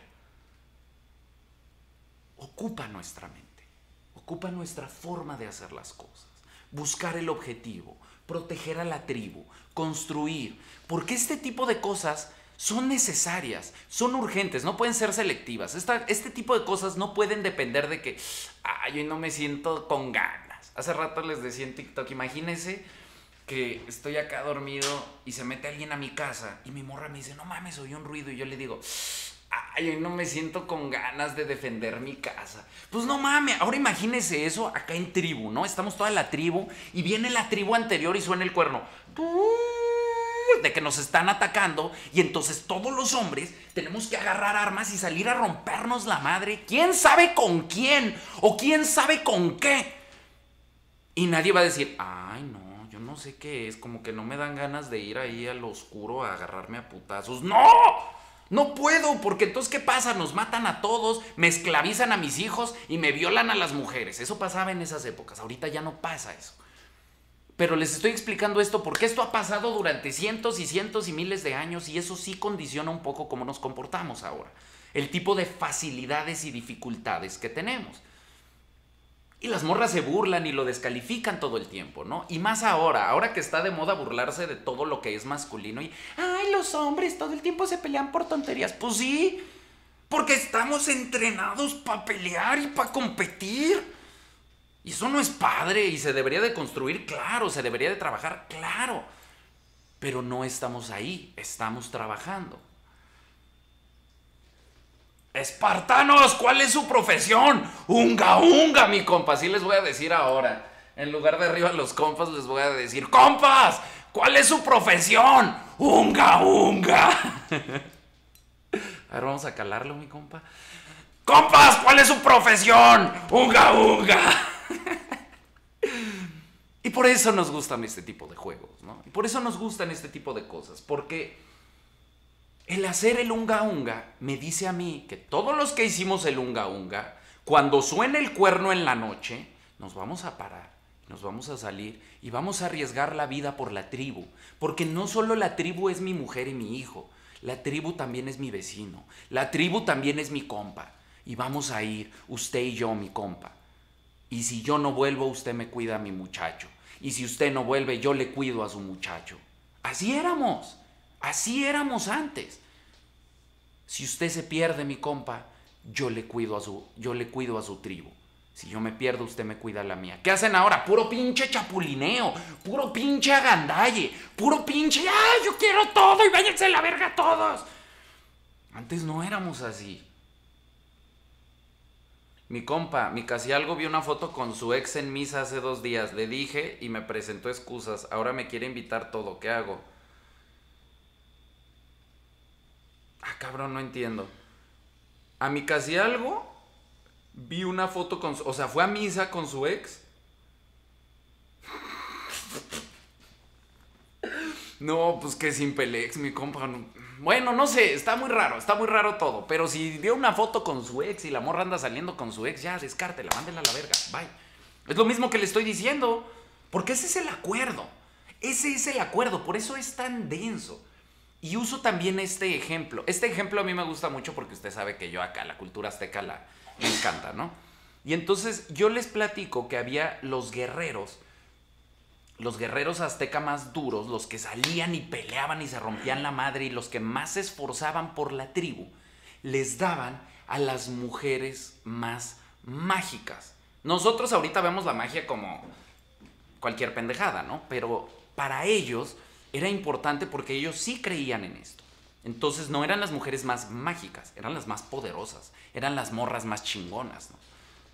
ocupa nuestra mente, ocupa nuestra forma de hacer las cosas, buscar el objetivo, proteger a la tribu, construir, porque este tipo de cosas son necesarias, son urgentes, no pueden ser selectivas. este tipo de cosas no pueden depender de que, ay, hoy no me siento con ganas. Hace rato les decía en TikTok, imagínense que estoy acá dormido y se mete alguien a mi casa y mi morra me dice, no mames, oí un ruido y yo le digo, ay, hoy no me siento con ganas de defender mi casa. Pues no mames, ahora imagínese eso acá en tribu, ¿no? Estamos toda la tribu y viene la tribu anterior y suena el cuerno. De que nos están atacando y entonces todos los hombres tenemos que agarrar armas y salir a rompernos la madre. ¿Quién sabe con quién? ¿O quién sabe con qué? Y nadie va a decir, ay no, yo no sé qué es, como que no me dan ganas de ir ahí al oscuro a agarrarme a putazos. ¡No! No puedo, porque entonces ¿qué pasa? Nos matan a todos, me esclavizan a mis hijos y me violan a las mujeres. Eso pasaba en esas épocas, ahorita ya no pasa eso. Pero les estoy explicando esto porque esto ha pasado durante cientos y cientos y miles de años y eso sí condiciona un poco cómo nos comportamos ahora. El tipo de facilidades y dificultades que tenemos. Y las morras se burlan y lo descalifican todo el tiempo, ¿no? Y más ahora, ahora que está de moda burlarse de todo lo que es masculino y, ay, los hombres todo el tiempo se pelean por tonterías. Pues sí, porque estamos entrenados para pelear y para competir. Y eso no es padre y se debería de construir, claro, se debería de trabajar, claro. Pero no estamos ahí, estamos trabajando. Espartanos, ¿cuál es su profesión? Unga, unga, mi compa. Les voy a decir ahora. En lugar de arriba los compas, les voy a decir, compas, ¿cuál es su profesión? Unga, unga. A ver, vamos a calarlo, mi compa. Compas, ¿cuál es su profesión? Unga, unga. Y por eso nos gustan este tipo de juegos, ¿no? Y por eso nos gustan este tipo de cosas, porque el hacer el unga unga me dice a mí que todos los que hicimos el unga unga, cuando suene el cuerno en la noche, nos vamos a parar, nos vamos a salir y vamos a arriesgar la vida por la tribu. Porque no solo la tribu es mi mujer y mi hijo, la tribu también es mi vecino, la tribu también es mi compa. Y vamos a ir, usted y yo, mi compa. Y si yo no vuelvo, usted me cuida a mi muchacho. Y si usted no vuelve, yo le cuido a su muchacho. Así éramos. Así éramos antes. Si usted se pierde, mi compa, yo le cuido a su, yo le cuido a su tribu. Si yo me pierdo, usted me cuida la mía. ¿Qué hacen ahora? Puro pinche chapulineo, puro pinche agandalle, puro pinche, ¡ay, yo quiero todo y váyanse la verga todos! Antes no éramos así. Mi compa, mi casi algo vio una foto con su ex en misa hace dos días. Le dije y me presentó excusas. Ahora me quiere invitar todo. ¿Qué hago? Ah, cabrón, no entiendo. A mi casi algo vi una foto con su, o sea, fue a misa con su ex. No, pues que sin Pelex, mi compa. Bueno, no sé, está muy raro, está muy raro todo. Pero si vio una foto con su ex y la morra anda saliendo con su ex, ya descártela, mándela a la verga, bye. Es lo mismo que le estoy diciendo. Porque ese es el acuerdo. Ese es el acuerdo, por eso es tan denso. Y uso también este ejemplo. Este ejemplo a mí me gusta mucho porque usted sabe que yo acá la cultura azteca la, encanta, ¿no? Y entonces yo les platico que había los guerreros, los guerreros azteca más duros, los que salían y peleaban y se rompían la madre y los que más se esforzaban por la tribu, les daban a las mujeres más mágicas. Nosotros ahorita vemos la magia como cualquier pendejada, ¿no? Pero para ellos era importante porque ellos sí creían en esto. Entonces no eran las mujeres más mágicas, eran las más poderosas, eran las morras más chingonas, ¿no?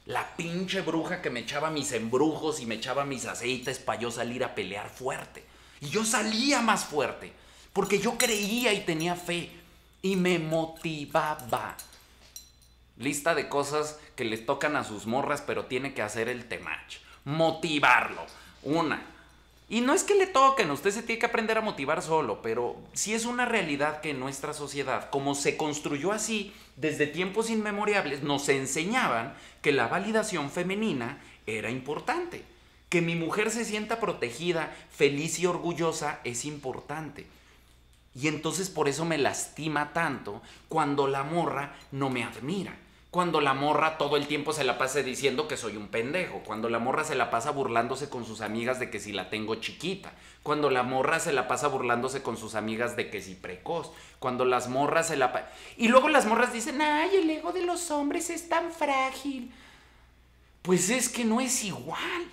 La pinche bruja que me echaba mis embrujos y me echaba mis aceites para yo salir a pelear fuerte. Y yo salía más fuerte, porque yo creía y tenía fe y me motivaba. Lista de cosas que les tocan a sus morras, pero tiene que hacer el temach. Motivarlo. Una, y no es que le toquen, usted se tiene que aprender a motivar solo, pero sí es una realidad que nuestra sociedad, como se construyó así desde tiempos inmemorables, nos enseñaban que la validación femenina era importante. Que mi mujer se sienta protegida, feliz y orgullosa es importante. Y entonces por eso me lastima tanto cuando la morra no me admira cuando la morra todo el tiempo se la pasa diciendo que soy un pendejo, cuando la morra se la pasa burlándose con sus amigas de que si la tengo chiquita, cuando la morra se la pasa burlándose con sus amigas de que si precoz, cuando las morras se la... Y luego las morras dicen, ay, el ego de los hombres es tan frágil. Pues es que no es igual.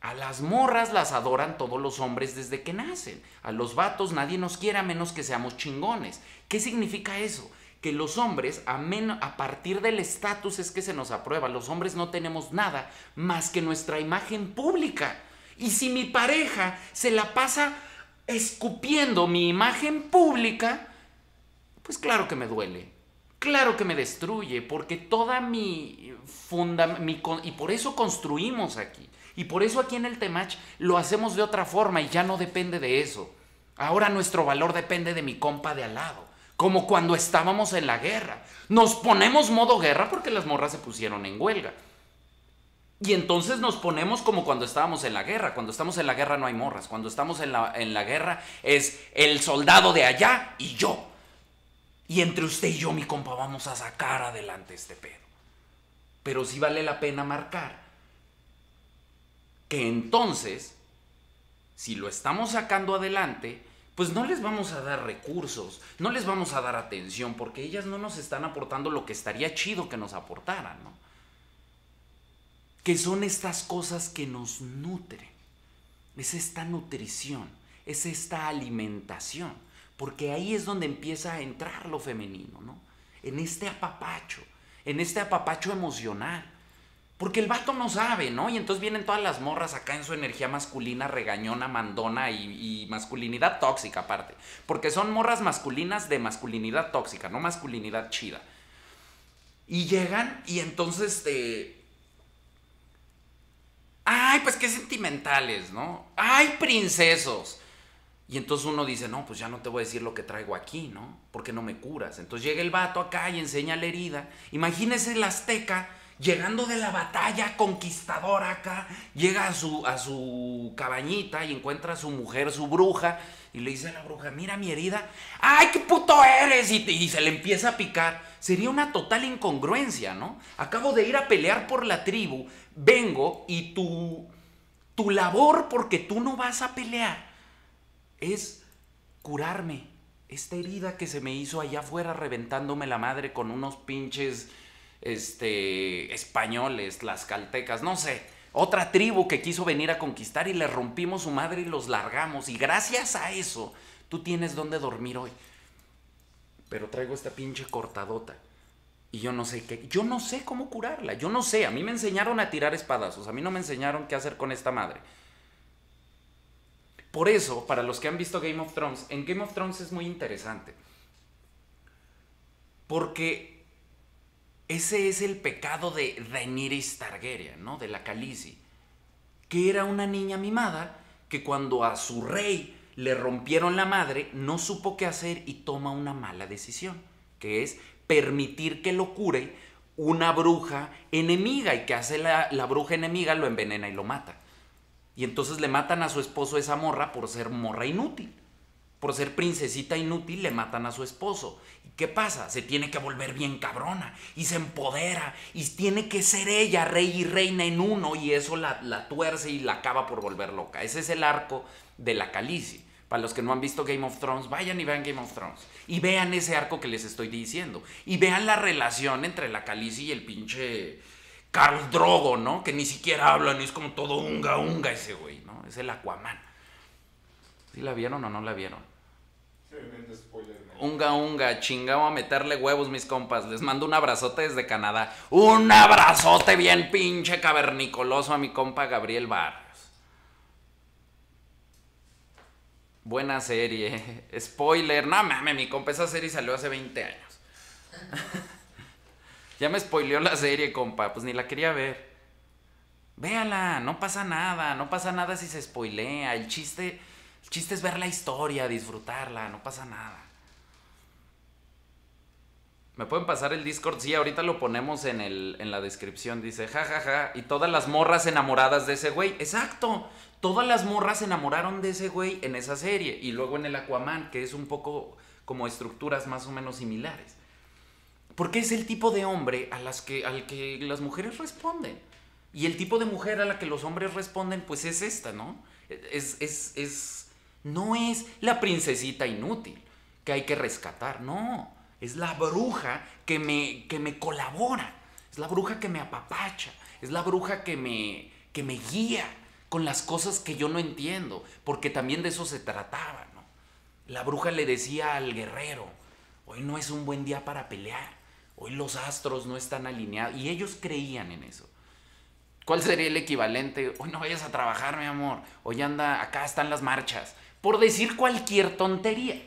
A las morras las adoran todos los hombres desde que nacen. A los vatos nadie nos quiere a menos que seamos chingones. ¿Qué significa eso? Que los hombres, a, a partir del estatus es que se nos aprueba, los hombres no tenemos nada más que nuestra imagen pública. Y si mi pareja se la pasa escupiendo mi imagen pública, pues claro que me duele, claro que me destruye, porque toda mi funda, y por eso construimos aquí. Y por eso aquí en el Temach lo hacemos de otra forma y ya no depende de eso. Ahora nuestro valor depende de mi compa de al lado como cuando estábamos en la guerra. Nos ponemos modo guerra porque las morras se pusieron en huelga. Y entonces nos ponemos como cuando estábamos en la guerra. Cuando estamos en la guerra no hay morras. Cuando estamos en la, en la guerra es el soldado de allá y yo. Y entre usted y yo, mi compa, vamos a sacar adelante este pedo. Pero sí vale la pena marcar que entonces, si lo estamos sacando adelante, pues no les vamos a dar recursos, no les vamos a dar atención, porque ellas no nos están aportando lo que estaría chido que nos aportaran, ¿no? Que son estas cosas que nos nutren. Es esta nutrición, es esta alimentación, porque ahí es donde empieza a entrar lo femenino, ¿no? En este apapacho, en este apapacho emocional. Porque el vato no sabe, ¿no? Y entonces vienen todas las morras acá en su energía masculina, regañona, mandona y, masculinidad tóxica aparte. Porque son morras masculinas de masculinidad tóxica, no masculinidad chida. Y llegan y entonces este... Ay, pues qué sentimentales, ¿no? Ay, princesos. Y entonces uno dice, no, pues ya no te voy a decir lo que traigo aquí, ¿no? Porque no me curas. Entonces llega el vato acá y enseña la herida. Imagínese la azteca llegando de la batalla conquistadora acá, llega a su, a su cabañita y encuentra a su mujer, su bruja, y le dice a la bruja, mira mi herida, ¡ay, qué puto eres! Y, y se le empieza a picar. Sería una total incongruencia, ¿no? Acabo de ir a pelear por la tribu, vengo y tu, tu labor, porque tú no vas a pelear, es curarme. Esta herida que se me hizo allá afuera reventándome la madre con unos pinches este, españoles, las caltecas, no sé, otra tribu que quiso venir a conquistar y le rompimos su madre y los largamos. Y gracias a eso, tú tienes donde dormir hoy. Pero traigo esta pinche cortadota. Y yo no sé qué, yo no sé cómo curarla, yo no sé, a mí me enseñaron a tirar espadazos, a mí no me enseñaron qué hacer con esta madre. Por eso, para los que han visto Game of Thrones, en Game of Thrones es muy interesante. Porque ese es el pecado de Daenerys Targaryen, ¿no? De la Khaleesi. Que era una niña mimada que cuando a su rey le rompieron la madre, no supo qué hacer y toma una mala decisión, que es permitir que lo cure una bruja enemiga y que hace la, la bruja enemiga lo envenena y lo mata. Y entonces le matan a su esposo esa morra por ser morra inútil por ser princesita inútil le matan a su esposo. ¿Y qué pasa? Se tiene que volver bien cabrona y se empodera y tiene que ser ella rey y reina en uno y eso la, la tuerce y la acaba por volver loca. Ese es el arco de la Calici. Para los que no han visto Game of Thrones, vayan y vean Game of Thrones. Y vean ese arco que les estoy diciendo. Y vean la relación entre la Calici y el pinche Carl Drogo, ¿no? Que ni siquiera hablan y es como todo unga unga ese güey, ¿no? Es el Aquaman. ¿Sí la vieron o no la vieron? Unga, unga, chingado a meterle huevos, mis compas. Les mando un abrazote desde Canadá. Un abrazote bien pinche cavernicoloso a mi compa Gabriel Barrios. Buena serie. Spoiler. No mames, mi compa, esa serie salió hace 20 años. ya me spoileó la serie, compa. Pues ni la quería ver. Véala, no pasa nada. No pasa nada si se spoilea. El chiste, el chiste es ver la historia, disfrutarla. No pasa nada. Me pueden pasar el Discord, sí, ahorita lo ponemos en, el, en la descripción. Dice, jajaja, ja, ja, y todas las morras enamoradas de ese güey. Exacto, todas las morras se enamoraron de ese güey en esa serie. Y luego en el Aquaman, que es un poco como estructuras más o menos similares. Porque es el tipo de hombre a las que, al que las mujeres responden. Y el tipo de mujer a la que los hombres responden, pues es esta, ¿no? Es, es, es, no es la princesita inútil que hay que rescatar, no es la bruja que me, que me colabora. Es la bruja que me apapacha. Es la bruja que me, que me guía con las cosas que yo no entiendo. Porque también de eso se trataba, ¿no? La bruja le decía al guerrero, hoy no es un buen día para pelear. Hoy los astros no están alineados. Y ellos creían en eso. ¿Cuál sería el equivalente? Hoy no vayas a trabajar, mi amor. Hoy anda, acá están las marchas. Por decir cualquier tontería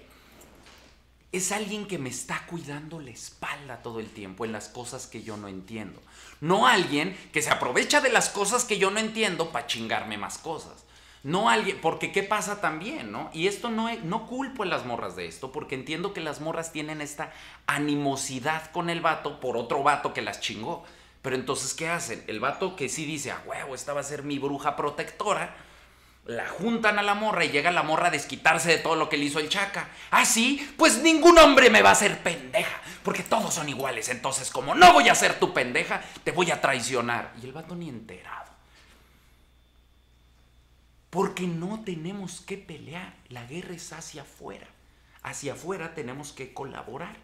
es alguien que me está cuidando la espalda todo el tiempo en las cosas que yo no entiendo. No alguien que se aprovecha de las cosas que yo no entiendo para chingarme más cosas. No alguien, porque qué pasa también, ¿no? Y esto no, no culpo a las morras de esto, porque entiendo que las morras tienen esta animosidad con el vato por otro vato que las chingó. Pero entonces, ¿qué hacen? El vato que sí dice, a huevo, esta va a ser mi bruja protectora, la juntan a la morra y llega la morra a desquitarse de todo lo que le hizo el chaca. ¿Ah? Pues ningún hombre me va a hacer pendeja, porque todos son iguales. Entonces, como no voy a ser tu pendeja, te voy a traicionar. Y el vato ni enterado. Porque no tenemos que pelear. La guerra es hacia afuera. Hacia afuera tenemos que colaborar.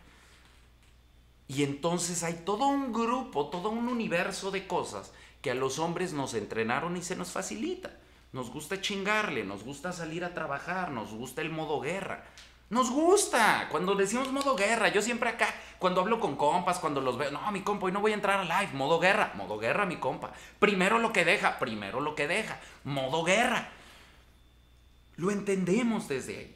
Y entonces hay todo un grupo, todo un universo de cosas que a los hombres nos entrenaron y se nos facilita. Nos gusta chingarle, nos gusta salir a trabajar, nos gusta el modo guerra. Nos gusta. Cuando decimos modo guerra, yo siempre acá, cuando hablo con compas, cuando los veo, no, mi compa, hoy no voy a entrar a live. Modo guerra, modo guerra, mi compa. Primero lo que deja, primero lo que deja. Modo guerra. Lo entendemos desde ahí.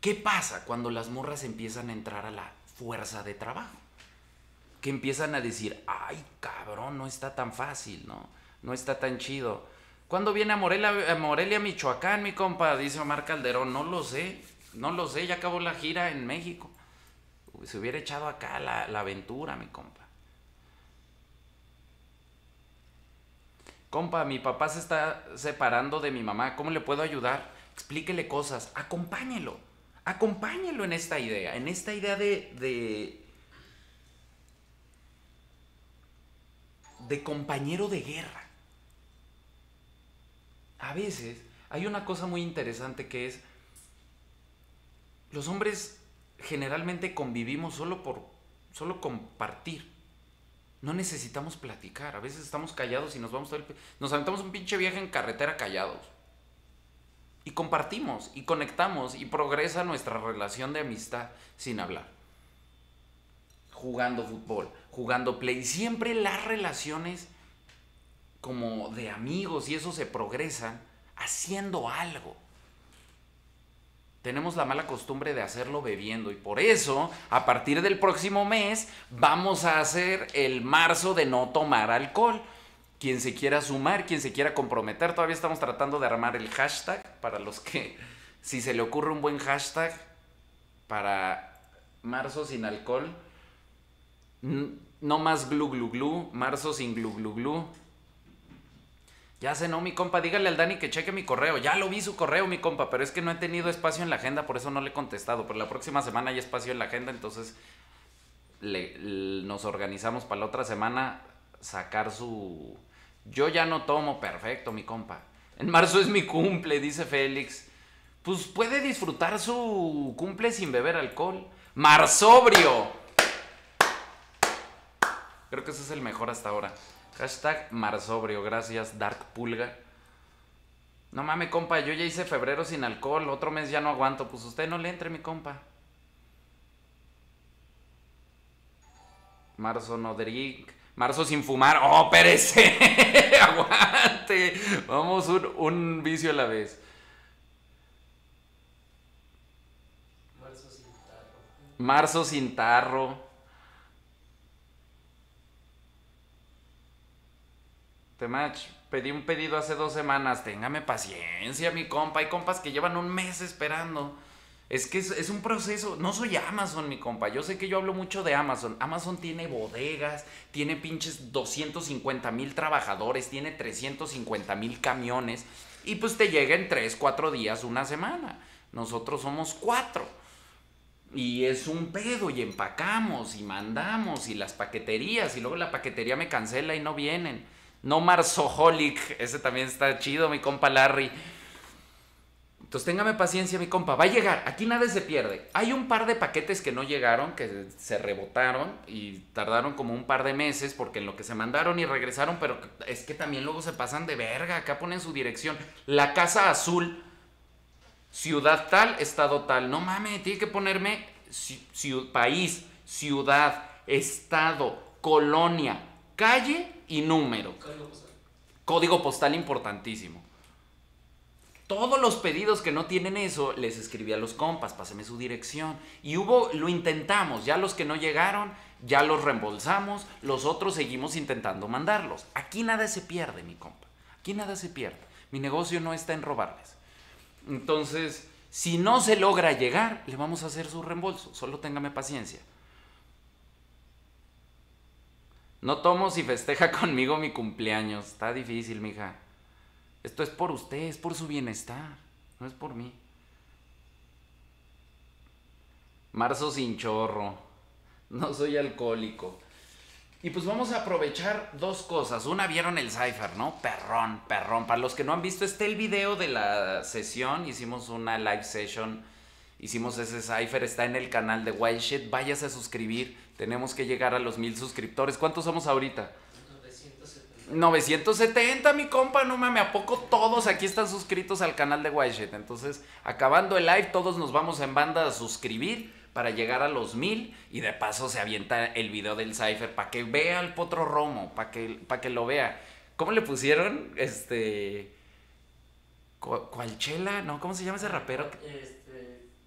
¿Qué pasa cuando las morras empiezan a entrar a la fuerza de trabajo? Que empiezan a decir, ay, cabrón, no está tan fácil, ¿no? No está tan chido. ¿Cuándo viene a Morelia, Morelia, Michoacán, mi compa? Dice Omar Calderón. No lo sé, no lo sé, ya acabó la gira en México. Se hubiera echado acá la, aventura, mi compa. Compa, mi papá se está separando de mi mamá. ¿Cómo le puedo ayudar? Explíquele cosas. Acompáñelo. Acompáñelo en esta idea. En esta idea de, de. de compañero de guerra a veces hay una cosa muy interesante que es, los hombres generalmente convivimos solo por, solo compartir. No necesitamos platicar. A veces estamos callados y nos vamos todo el, nos aventamos un pinche viaje en carretera callados. Y compartimos y conectamos y progresa nuestra relación de amistad sin hablar. Jugando fútbol, jugando play. Siempre las relaciones como de amigos y eso se progresa haciendo algo. Tenemos la mala costumbre de hacerlo bebiendo y por eso a partir del próximo mes vamos a hacer el marzo de no tomar alcohol. Quien se quiera sumar, quien se quiera comprometer, todavía estamos tratando de armar el hashtag para los que, si se le ocurre un buen hashtag para marzo sin alcohol, no más glu glu glu, marzo sin glu glu glu, ya sé, no, mi compa, dígale al Dani que cheque mi correo. Ya lo vi su correo, mi compa, pero es que no he tenido espacio en la agenda, por eso no le he contestado. Pero la próxima semana hay espacio en la agenda, entonces nos organizamos para la otra semana sacar su... Yo ya no tomo, perfecto, mi compa. En marzo es mi cumple, dice Félix. Pues puede disfrutar su cumple sin beber alcohol. Marsobrio. Creo que ese es el mejor hasta ahora. Hashtag Marsobrio, gracias Dark Pulga. No mames, compa, yo ya hice febrero sin alcohol, otro mes ya no aguanto. Pues usted no le entre, mi compa. Marzo no drink. Marzo sin fumar. ¡Oh, perece! ¡Aguante! Vamos un, un vicio a la vez. Marzo sin tarro. Marzo sin tarro. Temach, pedí un pedido hace dos semanas. Téngame paciencia, mi compa. Hay compas que llevan un mes esperando. Es que es, es, un proceso. No soy Amazon, mi compa. Yo sé que yo hablo mucho de Amazon. Amazon tiene bodegas, tiene pinches 250 mil trabajadores, tiene 350 mil camiones. Y pues te llega en 3, 4 días, una semana. Nosotros somos 4. Y es un pedo y empacamos y mandamos y las paqueterías y luego la paquetería me cancela y no vienen. No Marzoholic, ese también está chido, mi compa Larry. Entonces téngame paciencia, mi compa. Va a llegar. Aquí nada se pierde. Hay un par de paquetes que no llegaron, que se rebotaron y tardaron como un par de meses porque en lo que se mandaron y regresaron, pero es que también luego se pasan de verga. Acá ponen su dirección. La Casa Azul, ciudad tal, estado tal. No mames, tiene que ponerme país, ciudad, estado, colonia, calle y número. Código postal. Código postal importantísimo. Todos los pedidos que no tienen eso, les escribí a los compas, páseme su dirección. Y hubo, lo intentamos, ya los que no llegaron, ya los reembolsamos, los otros seguimos intentando mandarlos. Aquí nada se pierde, mi compa. Aquí nada se pierde. Mi negocio no está en robarles. Entonces, si no se logra llegar, le vamos a hacer su reembolso. Solo téngame paciencia. No tomo si festeja conmigo mi cumpleaños. Está difícil, mija. Esto es por usted, es por su bienestar, no es por mí. Marzo sin chorro. No soy alcohólico. Y pues vamos a aprovechar dos cosas. Una vieron el cipher, ¿no? Perrón, perrón. Para los que no han visto, este el video de la sesión. Hicimos una live session. Hicimos ese cipher. Está en el canal de Wild Shit. Váyase a suscribir. Tenemos que llegar a los mil suscriptores. ¿Cuántos somos ahorita? 970. 970, mi compa, no mames, ¿a poco todos aquí están suscritos al canal de Whiteshit? Entonces, acabando el live, todos nos vamos en banda a suscribir para llegar a los mil y de paso se avienta el video del Cypher para que vea el potro romo, para que, pa que lo vea. ¿Cómo le pusieron? Este... ¿Cualchela? No, ¿cómo se llama ese rapero? Este.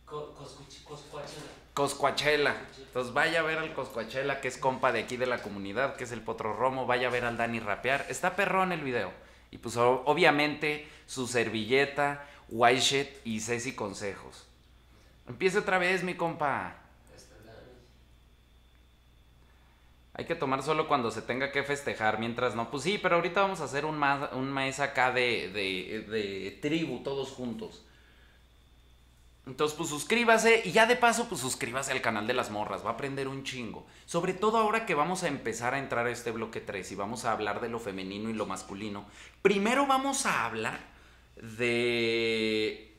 Coscuachela. Coscuachela. Entonces vaya a ver al Coscuachela, que es compa de aquí de la comunidad, que es el Potro Romo. Vaya a ver al Dani rapear. Está perrón el video. Y pues obviamente su servilleta, Whiteshit y Ceci Consejos. Empiece otra vez, mi compa. Hay que tomar solo cuando se tenga que festejar, mientras no. Pues sí, pero ahorita vamos a hacer un, más, un acá de, de, de tribu, todos juntos. Entonces, pues suscríbase y ya de paso, pues suscríbase al canal de las morras, va a aprender un chingo. Sobre todo ahora que vamos a empezar a entrar a este bloque 3 y vamos a hablar de lo femenino y lo masculino. Primero vamos a hablar de.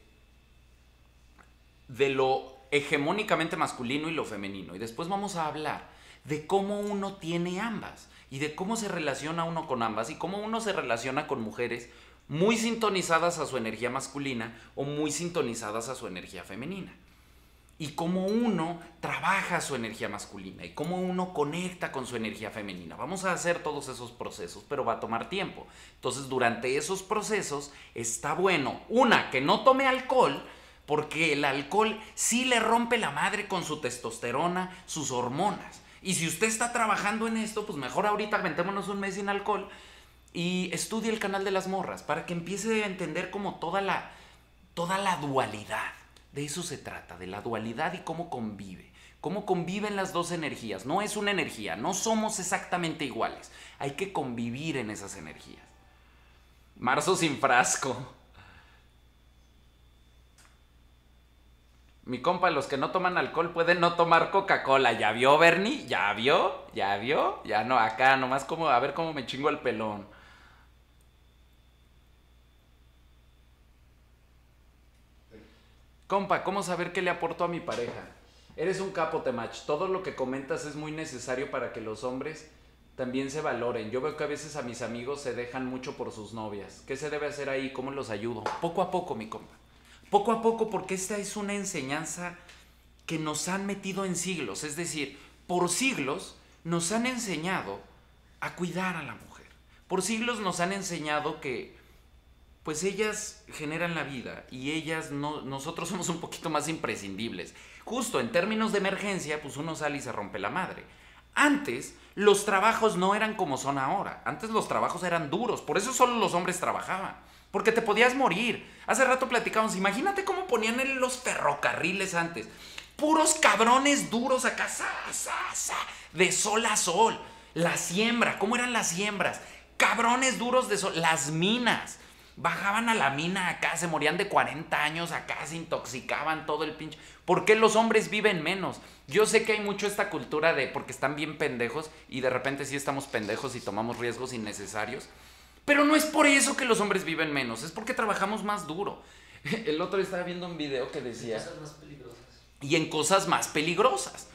de lo hegemónicamente masculino y lo femenino. Y después vamos a hablar de cómo uno tiene ambas y de cómo se relaciona uno con ambas y cómo uno se relaciona con mujeres muy sintonizadas a su energía masculina o muy sintonizadas a su energía femenina. Y cómo uno trabaja su energía masculina y cómo uno conecta con su energía femenina. Vamos a hacer todos esos procesos, pero va a tomar tiempo. Entonces, durante esos procesos está bueno, una, que no tome alcohol, porque el alcohol sí le rompe la madre con su testosterona, sus hormonas. Y si usted está trabajando en esto, pues mejor ahorita aventémonos un mes sin alcohol y estudie el canal de las morras para que empiece a entender como toda la, toda la dualidad. De eso se trata, de la dualidad y cómo convive. Cómo conviven las dos energías. No es una energía, no somos exactamente iguales. Hay que convivir en esas energías. Marzo sin frasco. Mi compa, los que no toman alcohol pueden no tomar Coca-Cola. ¿Ya vio, Bernie? ¿Ya vio? ¿Ya vio? Ya no, acá nomás como a ver cómo me chingo el pelón. Compa, ¿cómo saber qué le aportó a mi pareja? Eres un capo, Temach. Todo lo que comentas es muy necesario para que los hombres también se valoren. Yo veo que a veces a mis amigos se dejan mucho por sus novias. ¿Qué se debe hacer ahí? ¿Cómo los ayudo? Poco a poco, mi compa. Poco a poco, porque esta es una enseñanza que nos han metido en siglos. Es decir, por siglos nos han enseñado a cuidar a la mujer. Por siglos nos han enseñado que pues ellas generan la vida y ellas no, nosotros somos un poquito más imprescindibles. Justo en términos de emergencia, pues uno sale y se rompe la madre. Antes los trabajos no eran como son ahora. Antes los trabajos eran duros, por eso solo los hombres trabajaban. Porque te podías morir. Hace rato platicamos, imagínate cómo ponían en los ferrocarriles antes. Puros cabrones duros acá, sa, sa, sa, de sol a sol. La siembra, ¿cómo eran las siembras? Cabrones duros de sol. Las minas bajaban a la mina acá, se morían de 40 años acá, se intoxicaban todo el pinche. ¿Por qué los hombres viven menos? Yo sé que hay mucho esta cultura de porque están bien pendejos y de repente sí estamos pendejos y tomamos riesgos innecesarios. Pero no es por eso que los hombres viven menos, es porque trabajamos más duro. El otro estaba viendo un video que decía... Cosas más peligrosas. Y en cosas más peligrosas.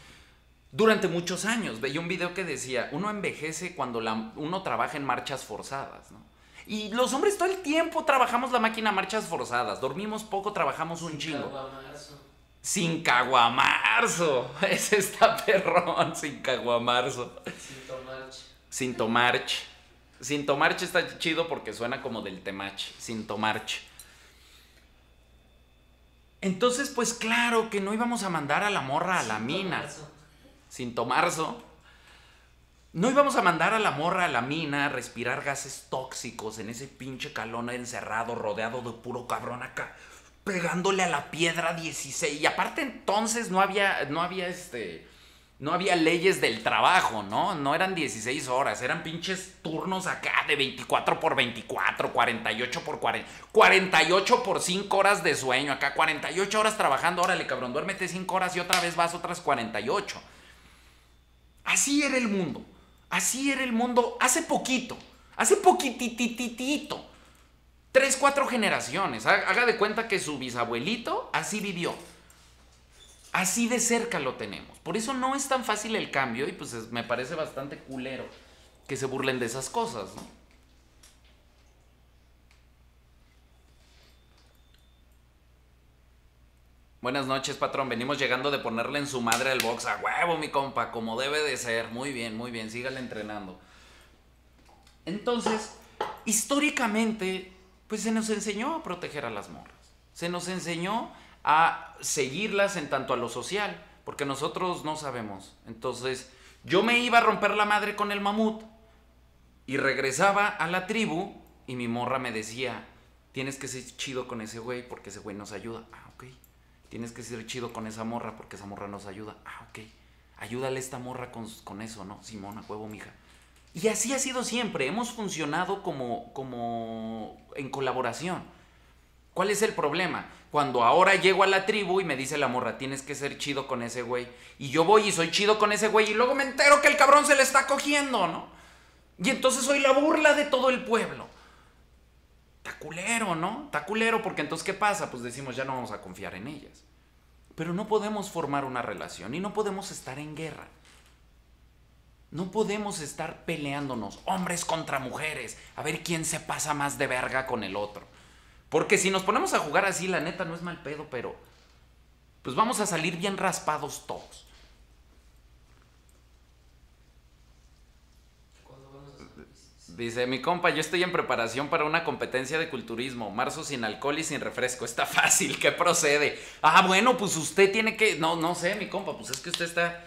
Durante muchos años veía un video que decía, uno envejece cuando la- uno trabaja en marchas forzadas, ¿no? Y los hombres todo el tiempo trabajamos la máquina a marchas forzadas, dormimos poco, trabajamos un chingo. Caguamarzo. Sin caguamarzo. Ese está perrón, sin caguamarzo. Sin tomarche. Sin tomarch. Sin tomarch está chido porque suena como del temach. Sin tomarch. Entonces, pues claro que no íbamos a mandar a la morra a la Sin mina. tomarzo. Sin tomarzo. No íbamos a mandar a la morra a la mina a respirar gases tóxicos en ese pinche calón encerrado, rodeado de puro cabrón acá, pegándole a la piedra 16. Y aparte entonces no había, no había este, no había leyes del trabajo, ¿no? No eran 16 horas, eran pinches turnos acá de 24 por 24, 48 por 40, 48 por 5 horas de sueño acá, 48 horas trabajando, órale cabrón, duérmete 5 horas y otra vez vas otras 48. Así era el mundo. Así era el mundo hace poquito. Hace poquitititito. Tres, cuatro generaciones. Ha- Haga de cuenta que su bisabuelito así vivió. Así de cerca lo tenemos. Por eso no es tan fácil el cambio y pues es- me parece bastante culero que se burlen de esas cosas, ¿no? Buenas noches, patrón. Venimos llegando de ponerle en su madre al box a huevo, mi compa, como debe de ser. Muy bien, muy bien. Sígale entrenando. Entonces, históricamente, pues se nos enseñó a proteger a las morras. Se nos enseñó a seguirlas en tanto a lo social, porque nosotros no sabemos. Entonces, yo me iba a romper la madre con el mamut y regresaba a la tribu y mi morra me decía, tienes que ser chido con ese güey porque ese güey nos ayuda. Ah. Tienes que ser chido con esa morra porque esa morra nos ayuda. Ah, ok. Ayúdale a esta morra con, con eso, ¿no? Simona, huevo, mija. Y así ha sido siempre. Hemos funcionado como, como en colaboración. ¿Cuál es el problema? Cuando ahora llego a la tribu y me dice la morra, tienes que ser chido con ese güey. Y yo voy y soy chido con ese güey y luego me entero que el cabrón se le está cogiendo, ¿no? Y entonces soy la burla de todo el pueblo. Está culero, ¿no? Está culero porque entonces ¿qué pasa? Pues decimos ya no vamos a confiar en ellas. Pero no podemos formar una relación y no podemos estar en guerra. No podemos estar peleándonos, hombres contra mujeres, a ver quién se pasa más de verga con el otro. Porque si nos ponemos a jugar así, la neta no es mal pedo, pero pues vamos a salir bien raspados todos. ¿Cuándo vamos a hacer bicis? Dice, mi compa, yo estoy en preparación para una competencia de culturismo. Marzo sin alcohol y sin refresco. Está fácil, ¿qué procede? Ah, bueno, pues usted tiene que... No, no sé, mi compa, pues es que usted está...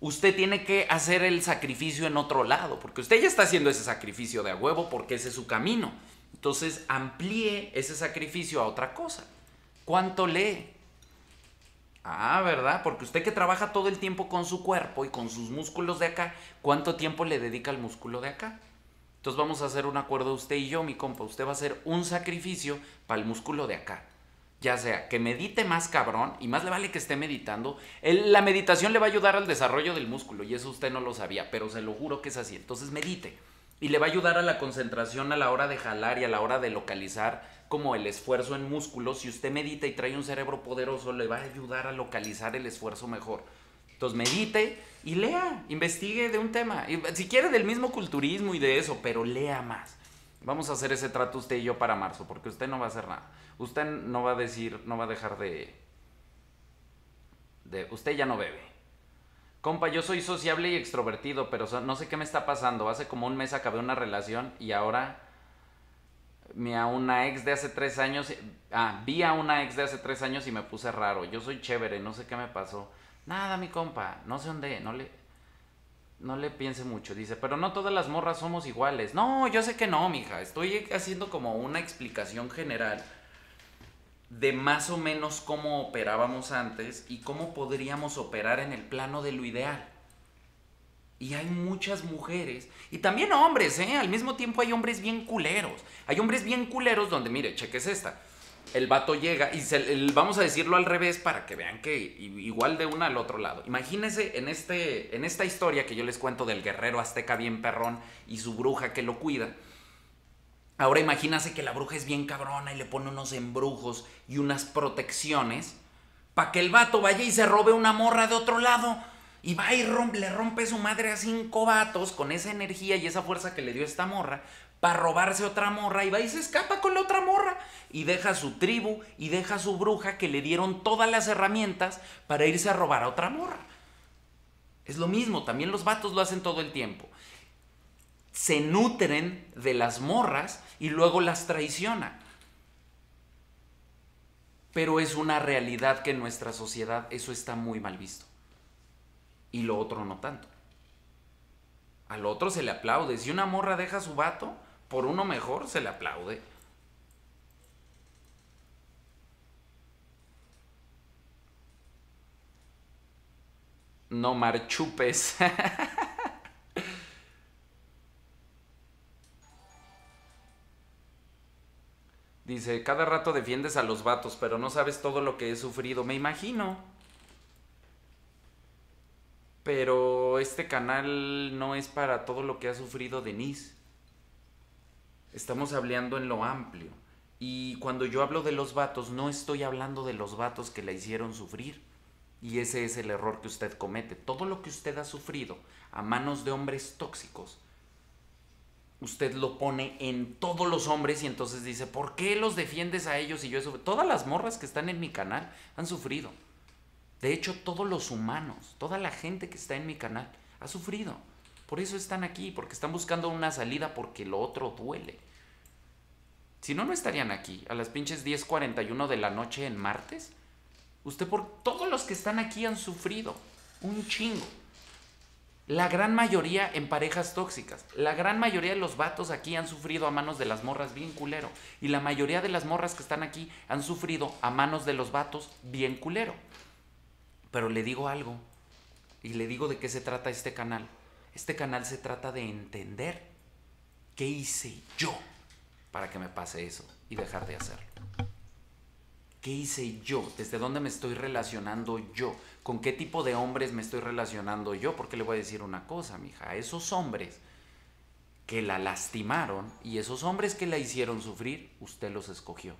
Usted tiene que hacer el sacrificio en otro lado, porque usted ya está haciendo ese sacrificio de a huevo porque ese es su camino. Entonces, amplíe ese sacrificio a otra cosa. ¿Cuánto lee? Ah, ¿verdad? Porque usted que trabaja todo el tiempo con su cuerpo y con sus músculos de acá, ¿cuánto tiempo le dedica al músculo de acá? Entonces vamos a hacer un acuerdo usted y yo, mi compa. Usted va a hacer un sacrificio para el músculo de acá. Ya sea que medite más cabrón, y más le vale que esté meditando. La meditación le va a ayudar al desarrollo del músculo, y eso usted no lo sabía, pero se lo juro que es así. Entonces medite. Y le va a ayudar a la concentración a la hora de jalar y a la hora de localizar como el esfuerzo en músculos. Si usted medita y trae un cerebro poderoso, le va a ayudar a localizar el esfuerzo mejor. Entonces medite y lea, investigue de un tema. Si quiere del mismo culturismo y de eso, pero lea más. Vamos a hacer ese trato usted y yo para marzo, porque usted no va a hacer nada. Usted no va a decir, no va a dejar de... de usted ya no bebe. Compa, yo soy sociable y extrovertido, pero no sé qué me está pasando. Hace como un mes acabé una relación y ahora mi a una ex de hace tres años. Ah, vi a una ex de hace tres años y me puse raro. Yo soy chévere, no sé qué me pasó. Nada, mi compa, no sé dónde, no le. No le piense mucho, dice, pero no todas las morras somos iguales. No, yo sé que no, mija. Estoy haciendo como una explicación general de más o menos cómo operábamos antes y cómo podríamos operar en el plano de lo ideal. Y hay muchas mujeres, y también hombres, ¿eh? Al mismo tiempo hay hombres bien culeros. Hay hombres bien culeros donde, mire, cheques esta. El vato llega y vamos a decirlo al revés para que vean que igual de una al otro lado. Imagínense en, este, en esta historia que yo les cuento del guerrero azteca bien perrón y su bruja que lo cuida Ahora imagínase que la bruja es bien cabrona y le pone unos embrujos y unas protecciones para que el vato vaya y se robe una morra de otro lado. Y va y le rompe su madre a cinco vatos con esa energía y esa fuerza que le dio esta morra para robarse otra morra y va y se escapa con la otra morra y deja su tribu y deja su bruja que le dieron todas las herramientas para irse a robar a otra morra. Es lo mismo, también los vatos lo hacen todo el tiempo se nutren de las morras y luego las traiciona. Pero es una realidad que en nuestra sociedad eso está muy mal visto. Y lo otro no tanto. Al otro se le aplaude. Si una morra deja a su vato, por uno mejor se le aplaude. No marchupes. Dice, cada rato defiendes a los vatos, pero no sabes todo lo que he sufrido. Me imagino. Pero este canal no es para todo lo que ha sufrido Denise. Estamos hablando en lo amplio. Y cuando yo hablo de los vatos, no estoy hablando de los vatos que la hicieron sufrir. Y ese es el error que usted comete. Todo lo que usted ha sufrido a manos de hombres tóxicos usted lo pone en todos los hombres y entonces dice, ¿por qué los defiendes a ellos y yo eso? Todas las morras que están en mi canal han sufrido. De hecho, todos los humanos, toda la gente que está en mi canal ha sufrido. Por eso están aquí, porque están buscando una salida porque lo otro duele. Si no, no estarían aquí a las pinches 10.41 de la noche en martes. Usted por todos los que están aquí han sufrido un chingo. La gran mayoría en parejas tóxicas. La gran mayoría de los vatos aquí han sufrido a manos de las morras bien culero. Y la mayoría de las morras que están aquí han sufrido a manos de los vatos bien culero. Pero le digo algo. Y le digo de qué se trata este canal. Este canal se trata de entender qué hice yo para que me pase eso y dejar de hacerlo. ¿Qué hice yo? ¿Desde dónde me estoy relacionando yo? ¿Con qué tipo de hombres me estoy relacionando yo? Porque le voy a decir una cosa, mija. A esos hombres que la lastimaron y esos hombres que la hicieron sufrir, usted los escogió.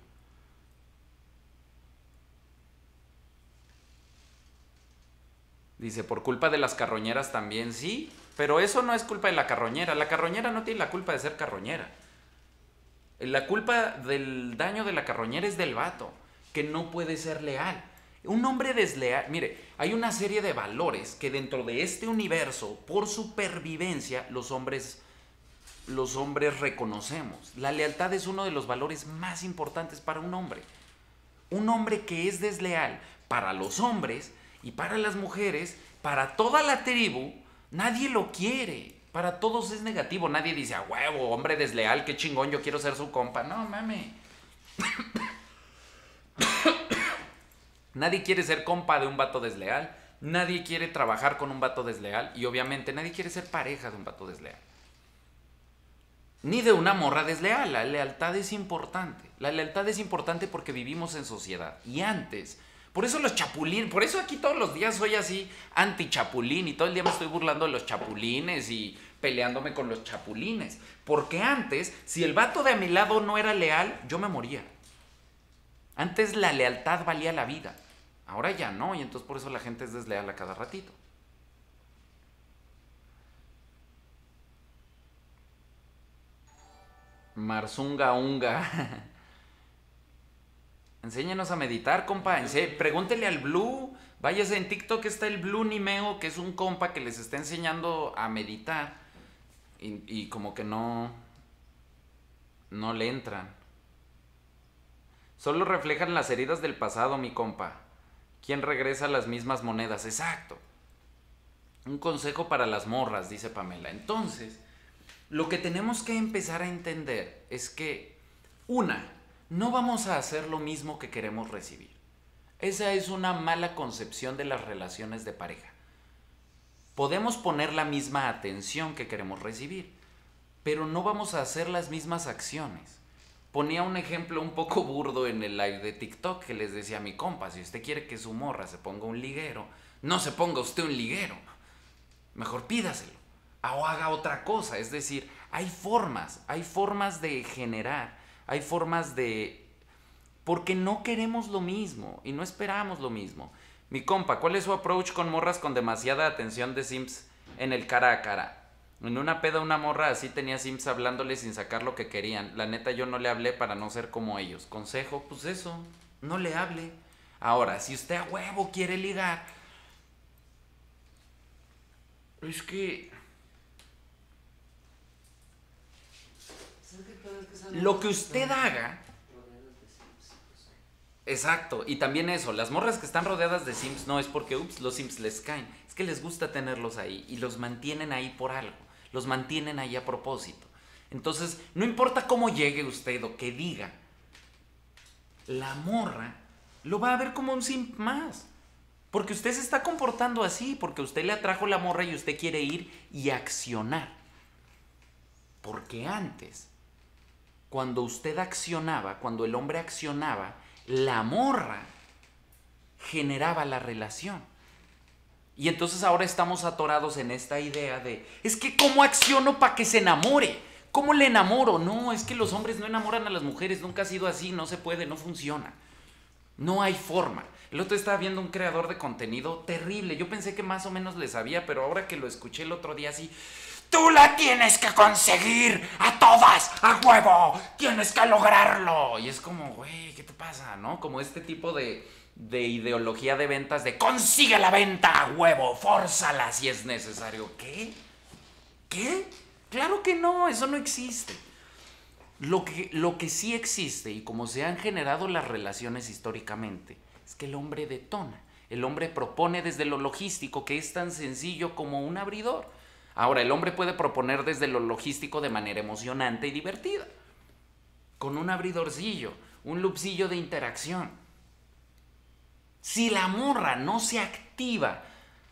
Dice, por culpa de las carroñeras también, sí, pero eso no es culpa de la carroñera. La carroñera no tiene la culpa de ser carroñera. La culpa del daño de la carroñera es del vato que no puede ser leal. Un hombre desleal, mire, hay una serie de valores que dentro de este universo, por supervivencia, los hombres los hombres reconocemos. La lealtad es uno de los valores más importantes para un hombre. Un hombre que es desleal para los hombres y para las mujeres, para toda la tribu, nadie lo quiere. Para todos es negativo. Nadie dice, a huevo, hombre desleal, qué chingón, yo quiero ser su compa. No, mame. nadie quiere ser compa de un vato desleal. Nadie quiere trabajar con un vato desleal. Y obviamente nadie quiere ser pareja de un vato desleal. Ni de una morra desleal. La lealtad es importante. La lealtad es importante porque vivimos en sociedad. Y antes, por eso los chapulín, por eso aquí todos los días soy así anti-chapulín y todo el día me estoy burlando de los chapulines y peleándome con los chapulines. Porque antes, si el vato de a mi lado no era leal, yo me moría. Antes la lealtad valía la vida. Ahora ya no, y entonces por eso la gente es desleal a cada ratito. Marzunga unga. Enséñenos a meditar, compa. Pregúntele al Blue. Váyase en TikTok, está el Blue Nimeo, que es un compa que les está enseñando a meditar. Y, y como que no. No le entran. Solo reflejan las heridas del pasado, mi compa. ¿Quién regresa las mismas monedas? Exacto. Un consejo para las morras, dice Pamela. Entonces, lo que tenemos que empezar a entender es que, una, no vamos a hacer lo mismo que queremos recibir. Esa es una mala concepción de las relaciones de pareja. Podemos poner la misma atención que queremos recibir, pero no vamos a hacer las mismas acciones. Ponía un ejemplo un poco burdo en el live de TikTok que les decía a mi compa, si usted quiere que su morra se ponga un liguero, no se ponga usted un liguero. Mejor pídaselo o haga otra cosa. Es decir, hay formas, hay formas de generar, hay formas de... Porque no queremos lo mismo y no esperamos lo mismo. Mi compa, ¿cuál es su approach con morras con demasiada atención de Sims en el cara a cara? En una peda una morra así tenía Sims hablándole sin sacar lo que querían. La neta yo no le hablé para no ser como ellos. Consejo, pues eso, no le hable. Ahora, si usted a huevo quiere ligar, es que lo que usted haga. Exacto, y también eso, las morras que están rodeadas de Sims no es porque, ups, los Sims les caen, es que les gusta tenerlos ahí y los mantienen ahí por algo, los mantienen ahí a propósito. Entonces, no importa cómo llegue usted o que diga, la morra lo va a ver como un Simp más. Porque usted se está comportando así, porque usted le atrajo la morra y usted quiere ir y accionar. Porque antes cuando usted accionaba, cuando el hombre accionaba, la morra generaba la relación. Y entonces ahora estamos atorados en esta idea de, es que ¿cómo acciono para que se enamore? ¿Cómo le enamoro? No, es que los hombres no enamoran a las mujeres, nunca ha sido así, no se puede, no funciona. No hay forma. El otro estaba viendo un creador de contenido terrible. Yo pensé que más o menos le sabía, pero ahora que lo escuché el otro día así, Tú la tienes que conseguir a todas, a huevo. Tienes que lograrlo. Y es como, güey, ¿qué te pasa? ¿No? Como este tipo de, de ideología de ventas de consigue la venta a huevo, fórzala si es necesario. ¿Qué? ¿Qué? Claro que no, eso no existe. Lo que, lo que sí existe y como se han generado las relaciones históricamente es que el hombre detona. El hombre propone desde lo logístico que es tan sencillo como un abridor. Ahora, el hombre puede proponer desde lo logístico de manera emocionante y divertida, con un abridorcillo, un lupsillo de interacción. Si la morra no se activa,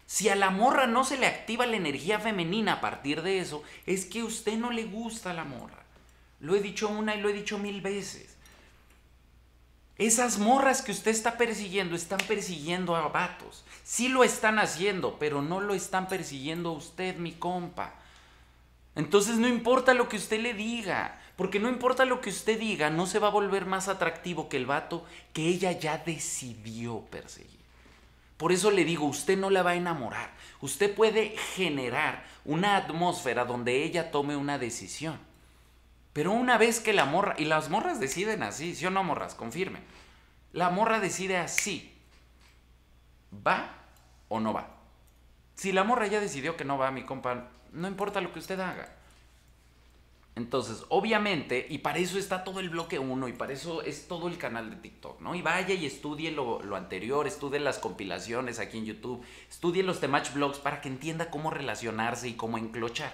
si a la morra no se le activa la energía femenina a partir de eso, es que a usted no le gusta la morra. Lo he dicho una y lo he dicho mil veces. Esas morras que usted está persiguiendo están persiguiendo a vatos. Sí lo están haciendo, pero no lo están persiguiendo a usted, mi compa. Entonces no importa lo que usted le diga, porque no importa lo que usted diga, no se va a volver más atractivo que el vato que ella ya decidió perseguir. Por eso le digo, usted no la va a enamorar. Usted puede generar una atmósfera donde ella tome una decisión. Pero una vez que la morra, y las morras deciden así, ¿sí o no morras? Confirmen. La morra decide así. ¿Va o no va? Si la morra ya decidió que no va, mi compa, no importa lo que usted haga. Entonces, obviamente, y para eso está todo el bloque 1 y para eso es todo el canal de TikTok, ¿no? Y vaya y estudie lo, anterior, estudie las compilaciones aquí en YouTube, estudie los Temach Vlogs para que entienda cómo relacionarse y cómo enclochar.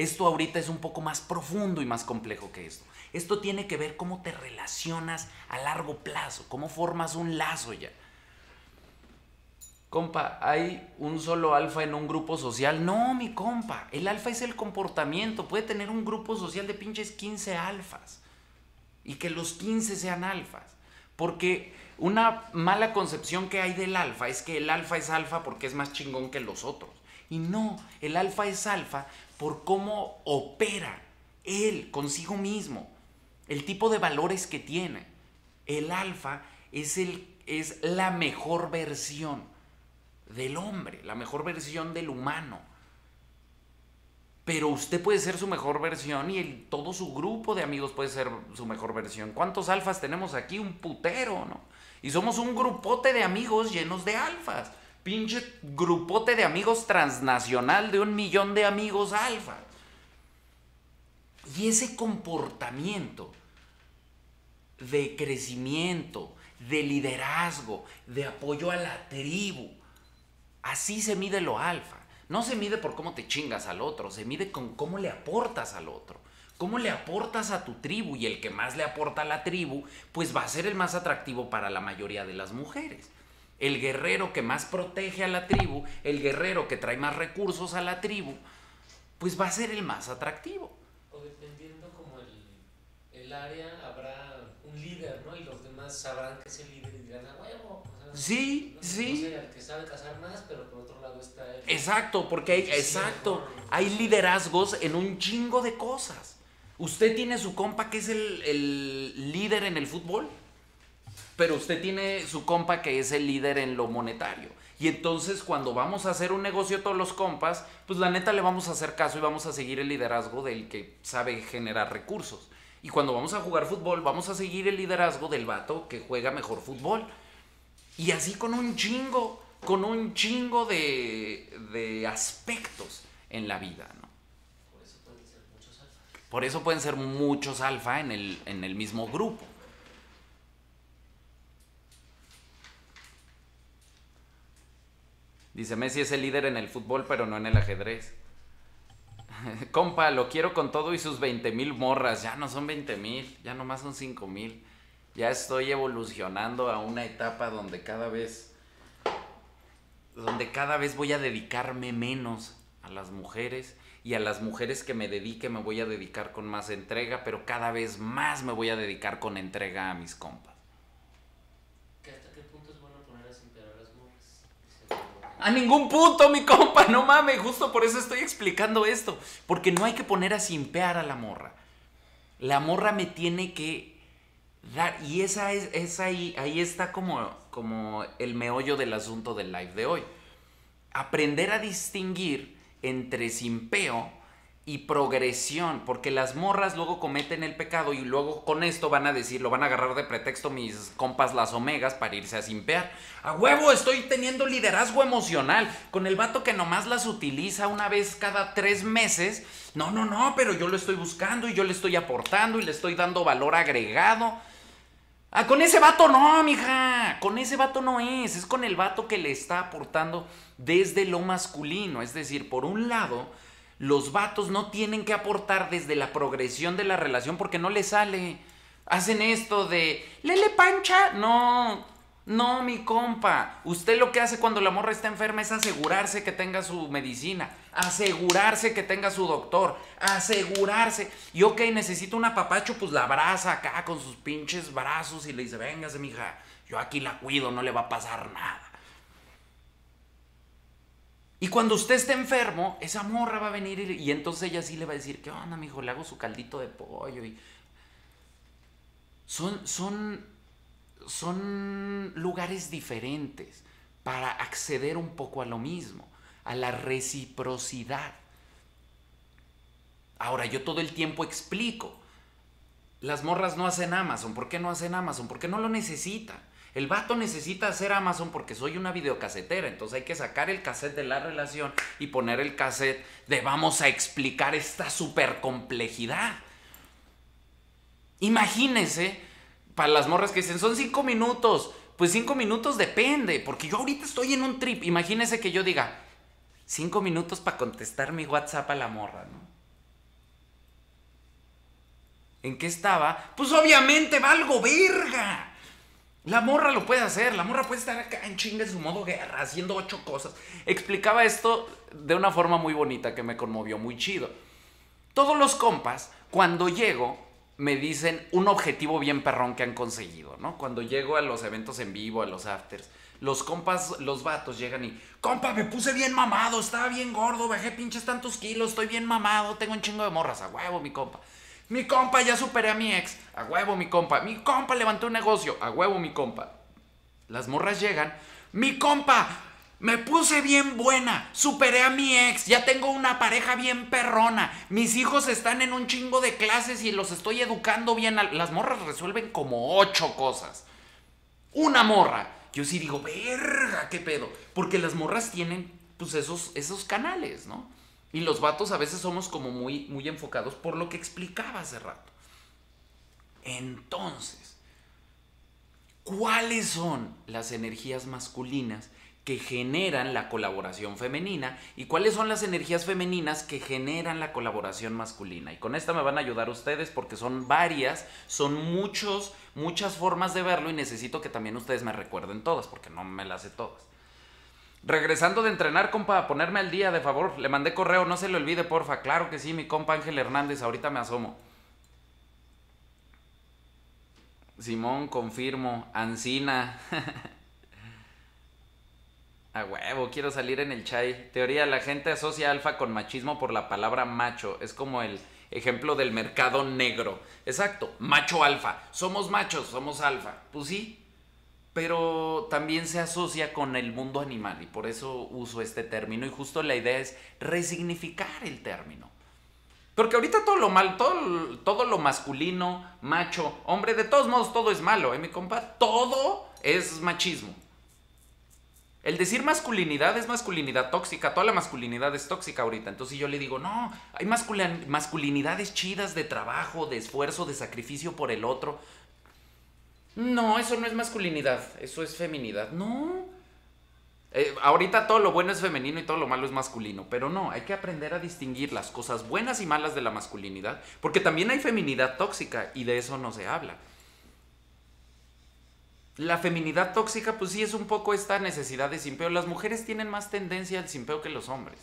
Esto ahorita es un poco más profundo y más complejo que esto. Esto tiene que ver cómo te relacionas a largo plazo, cómo formas un lazo ya. Compa, ¿hay un solo alfa en un grupo social? No, mi compa, el alfa es el comportamiento. Puede tener un grupo social de pinches 15 alfas y que los 15 sean alfas. Porque una mala concepción que hay del alfa es que el alfa es alfa porque es más chingón que los otros. Y no, el alfa es alfa por cómo opera él consigo mismo, el tipo de valores que tiene. El alfa es, el, es la mejor versión del hombre, la mejor versión del humano. Pero usted puede ser su mejor versión y todo su grupo de amigos puede ser su mejor versión. ¿Cuántos alfas tenemos aquí? Un putero, ¿no? Y somos un grupote de amigos llenos de alfas. Pinche grupote de amigos transnacional de un millón de amigos alfa. Y ese comportamiento de crecimiento, de liderazgo, de apoyo a la tribu, así se mide lo alfa. No se mide por cómo te chingas al otro, se mide con cómo le aportas al otro. ¿Cómo le aportas a tu tribu? Y el que más le aporta a la tribu, pues va a ser el más atractivo para la mayoría de las mujeres. El guerrero que más protege a la tribu, el guerrero que trae más recursos a la tribu, pues va a ser el más atractivo. O dependiendo como el, el área, habrá un líder, ¿no? Y los demás sabrán que es el líder y dirán, a huevo. O sea, Sí, no- sí. No sé, al que sabe cazar más, pero por otro lado está el... Exacto, porque hay, Sí, exacto, hay liderazgos en un chingo de cosas. Usted tiene su compa que es el, el líder en el fútbol, pero usted tiene su compa que es el líder en lo monetario. Y entonces cuando vamos a hacer un negocio todos los compas, pues la neta le vamos a hacer caso y vamos a seguir el liderazgo del que sabe generar recursos. Y cuando vamos a jugar fútbol, vamos a seguir el liderazgo del vato que juega mejor fútbol. Y así con un chingo, con un chingo de, de aspectos en la vida, ¿no? Por eso pueden ser muchos alfas. Por eso pueden ser muchos alfa en el, en el mismo grupo. Dice Messi es el líder en el fútbol, pero no en el ajedrez. Compa, lo quiero con todo y sus 20 mil morras. Ya no son 20 mil, ya nomás son 5 mil. Ya estoy evolucionando a una etapa donde cada vez. donde cada vez voy a dedicarme menos a las mujeres. Y a las mujeres que me dedique me voy a dedicar con más entrega, pero cada vez más me voy a dedicar con entrega a mis compas. ¿Que ¿Hasta qué punto es bueno poner a simpear a las morras? Dice Ramón. A ningún punto, mi compa, no mames, justo por eso estoy explicando esto. Porque no hay que poner a simpear a la morra. La morra me tiene que dar. Y esa es, es ahí, ahí está como, como el meollo del asunto del live de hoy. Aprender a distinguir entre simpeo y progresión, porque las morras luego cometen el pecado y luego con esto van a decir, lo van a agarrar de pretexto mis compas las omegas para irse a simpear. A huevo, estoy teniendo liderazgo emocional con el vato que nomás las utiliza una vez cada tres meses. No, no, no, pero yo lo estoy buscando y yo le estoy aportando y le estoy dando valor agregado. Ah, con ese vato no, mija. Con ese vato no es. Es con el vato que le está aportando desde lo masculino. Es decir, por un lado, los vatos no tienen que aportar desde la progresión de la relación porque no les sale. Hacen esto de, lele pancha. No, no, mi compa. Usted lo que hace cuando la morra está enferma es asegurarse que tenga su medicina, asegurarse que tenga su doctor, asegurarse. Y ok, necesita un apapacho, pues la abraza acá con sus pinches brazos y le dice, véngase, mija, yo aquí la cuido, no le va a pasar nada. Y cuando usted esté enfermo, esa morra va a venir y, entonces ella sí le va a decir, ¿qué onda, mijo? Le hago su caldito de pollo y... Son, son, son lugares diferentes para acceder un poco a lo mismo, a la reciprocidad. Ahora, yo todo el tiempo explico. Las morras no hacen Amazon. ¿Por qué no hacen Amazon? Porque no lo necesitan. El vato necesita hacer Amazon porque soy una videocasetera. Entonces hay que sacar el cassette de la relación y poner el cassette de vamos a explicar esta super complejidad. Imagínense, para las morras que dicen, son cinco minutos. Pues cinco minutos depende, porque yo ahorita estoy en un trip. Imagínense que yo diga, cinco minutos para contestar mi WhatsApp a la morra, ¿no? ¿En qué estaba? Pues obviamente valgo verga. La morra lo puede hacer, la morra puede estar acá en chinga en su modo guerra, haciendo ocho cosas. Explicaba esto de una forma muy bonita que me conmovió, muy chido. Todos los compas, cuando llego, me dicen un objetivo bien perrón que han conseguido, ¿no? Cuando llego a los eventos en vivo, a los afters, los compas, los vatos llegan y, compa, me puse bien mamado, estaba bien gordo, bajé pinches tantos kilos, estoy bien mamado, tengo un chingo de morras, a huevo, mi compa. Mi compa, ya superé a mi ex, a huevo, mi compa. Mi compa levantó un negocio, a huevo, mi compa. Las morras llegan, mi compa, Me puse bien buena, superé a mi ex, ya tengo una pareja bien perrona, mis hijos están en un chingo de clases y los estoy educando bien. Las morras resuelven como ocho cosas. Una morra. Yo sí digo, verga, qué pedo. Porque las morras tienen pues esos, esos canales, ¿no? Y los vatos a veces somos como muy, muy enfocados por lo que explicaba hace rato. Entonces, ¿cuáles son las energías masculinas que generan la colaboración femenina y cuáles son las energías femeninas que generan la colaboración masculina. Y con esta me van a ayudar ustedes porque son varias, son muchos, muchas formas de verlo y necesito que también ustedes me recuerden todas porque no me las sé todas. Regresando de entrenar, compa, ponerme al día, de favor. Le mandé correo, no se le olvide, porfa. Claro que sí, mi compa Ángel Hernández, ahorita me asomo. Simón, confirmo. Ancina. A huevo, quiero salir en el chai. Teoría, la gente asocia alfa con machismo por la palabra macho. Es como el ejemplo del mercado negro. Exacto, macho alfa. Somos machos, somos alfa. Pues sí, pero también se asocia con el mundo animal y por eso uso este término y justo la idea es resignificar el término. Porque ahorita todo lo mal, todo, todo lo masculino, macho, hombre, de todos modos todo es malo, ¿eh, mi compa? Todo es machismo. El decir masculinidad es masculinidad tóxica, toda la masculinidad es tóxica ahorita. Entonces yo le digo, no, hay masculinidades chidas de trabajo, de esfuerzo, de sacrificio por el otro. No, eso no es masculinidad, eso es feminidad. No. Eh, ahorita todo lo bueno es femenino y todo lo malo es masculino, pero no, hay que aprender a distinguir las cosas buenas y malas de la masculinidad, porque también hay feminidad tóxica y de eso no se habla. La feminidad tóxica, pues sí, es un poco esta necesidad de simpeo. Las mujeres tienen más tendencia al simpeo que los hombres.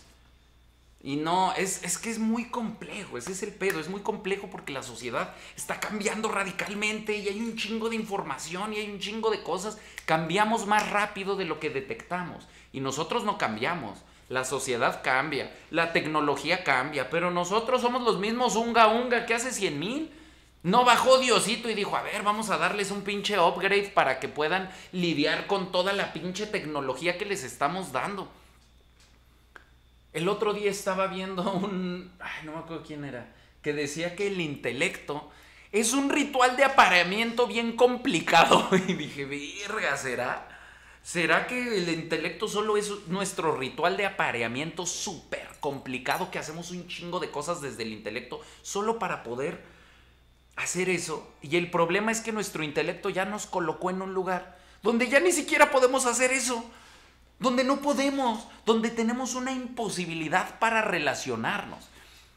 Y no, es, es, que es muy complejo, ese es el pedo, es muy complejo porque la sociedad está cambiando radicalmente y hay un chingo de información y hay un chingo de cosas. Cambiamos más rápido de lo que detectamos y nosotros no cambiamos. La sociedad cambia, la tecnología cambia, pero nosotros somos los mismos unga unga que hace 100 mil. No bajó Diosito y dijo, a ver, vamos a darles un pinche upgrade para que puedan lidiar con toda la pinche tecnología que les estamos dando. El otro día estaba viendo un... Ay, no me acuerdo quién era. Que decía que el intelecto es un ritual de apareamiento bien complicado. Y dije, verga, ¿será? ¿Será que el intelecto solo es nuestro ritual de apareamiento súper complicado que hacemos un chingo de cosas desde el intelecto solo para poder hacer eso. Y el problema es que nuestro intelecto ya nos colocó en un lugar donde ya ni siquiera podemos hacer eso. Donde no podemos, donde tenemos una imposibilidad para relacionarnos.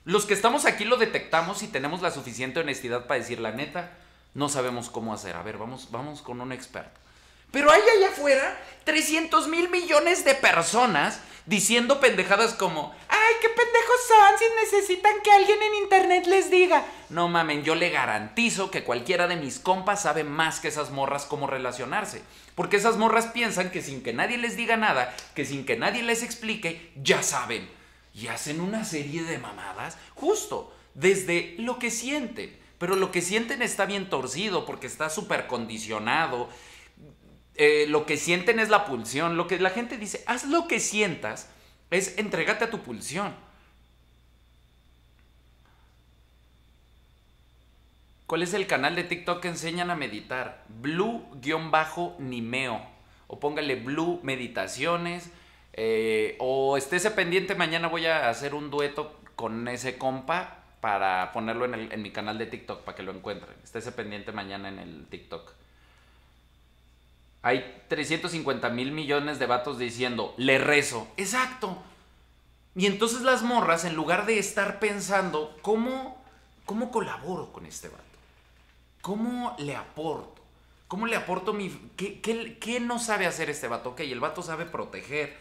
Los que estamos aquí lo detectamos y tenemos la suficiente honestidad para decir la neta, no sabemos cómo hacer. A ver, vamos, vamos con un experto. Pero hay allá afuera 300 mil millones de personas diciendo pendejadas como, ay, qué pendejos son si necesitan que alguien en internet les diga. No mamen, yo le garantizo que cualquiera de mis compas sabe más que esas morras cómo relacionarse. Porque esas morras piensan que sin que nadie les diga nada, que sin que nadie les explique, ya saben. Y hacen una serie de mamadas justo desde lo que sienten. Pero lo que sienten está bien torcido porque está súper condicionado eh, lo que sienten es la pulsión. Lo que la gente dice, haz lo que sientas, es entrégate a tu pulsión. ¿Cuál es el canal de TikTok que enseñan a meditar? Blue-Nimeo. O póngale Blue Meditaciones. Eh, o estése pendiente, mañana voy a hacer un dueto con ese compa para ponerlo en, en mi canal de TikTok para que lo encuentren. Estése pendiente mañana en el TikTok. Hay 350 mil millones de vatos diciendo, le rezo. Exacto. Y entonces las morras, en lugar de estar pensando, ¿cómo, cómo colaboro con este vato? ¿Cómo le aporto? ¿Cómo le aporto mi... ¿Qué, qué, no sabe hacer este vato? Ok, el vato sabe proteger.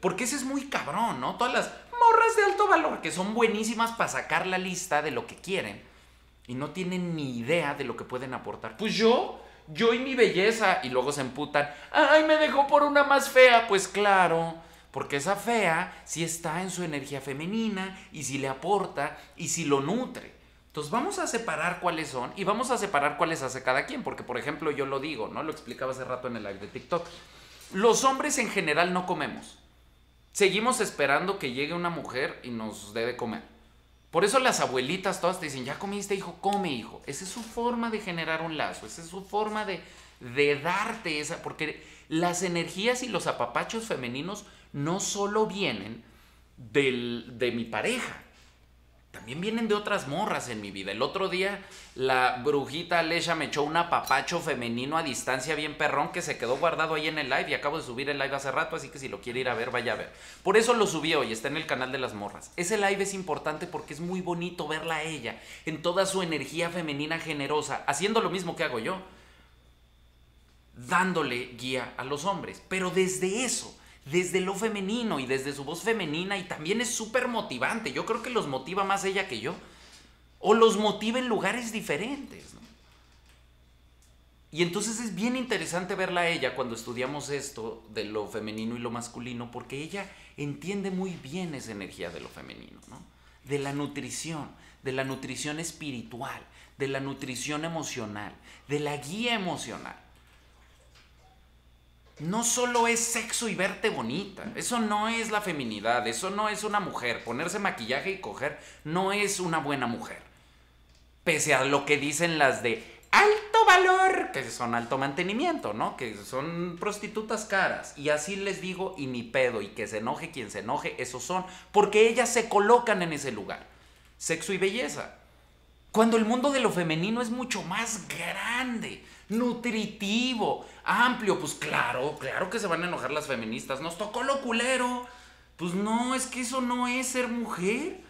porque ese es muy cabrón, ¿no? Todas las morras de alto valor que son buenísimas para sacar la lista de lo que quieren y no tienen ni idea de lo que pueden aportar. Pues yo yo y mi belleza, y luego se emputan, ay, me dejó por una más fea, pues claro, porque esa fea sí está en su energía femenina y si le aporta y si lo nutre. Entonces vamos a separar cuáles son y vamos a separar cuáles hace cada quien, porque por ejemplo yo lo digo, ¿no? Lo explicaba hace rato en el live de TikTok. Los hombres en general no comemos. Seguimos esperando que llegue una mujer y nos dé de comer. Por eso las abuelitas todas te dicen, ya comiste hijo, come hijo. Esa es su forma de generar un lazo, esa es su forma de, de darte esa, porque las energías y los apapachos femeninos no solo vienen del, de mi pareja, también vienen de otras morras en mi vida. El otro día la brujita Aleja me echó un apapacho femenino a distancia bien perrón que se quedó guardado ahí en el live y acabo de subir el live hace rato, así que si lo quiere ir a ver, vaya a ver. Por eso lo subí hoy, está en el canal de las morras. Ese live es importante porque es muy bonito verla a ella en toda su energía femenina generosa, haciendo lo mismo que hago yo, dándole guía a los hombres. Pero desde eso, desde lo femenino y desde su voz femenina y también es súper motivante. Yo creo que los motiva más ella que yo. O los motiva en lugares diferentes. Y entonces es bien interesante verla a ella cuando estudiamos esto de lo femenino y lo masculino, porque ella entiende muy bien esa energía de lo femenino, ¿no? de la nutrición, de la nutrición espiritual, de la nutrición emocional, de la guía emocional no solo es sexo y verte bonita. Eso no es la feminidad. Eso no es una mujer. Ponerse maquillaje y coger no es una buena mujer. Pese a lo que dicen las de alto valor, que son alto mantenimiento, ¿no? Que son prostitutas caras. Y así les digo, y ni pedo, y que se enoje quien se enoje, esos son. Porque ellas se colocan en ese lugar. Sexo y belleza. Cuando el mundo de lo femenino es mucho más grande nutritivo, amplio. Pues claro, claro que se van a enojar las feministas. Nos tocó lo culero. Pues no, es que eso no es ser mujer.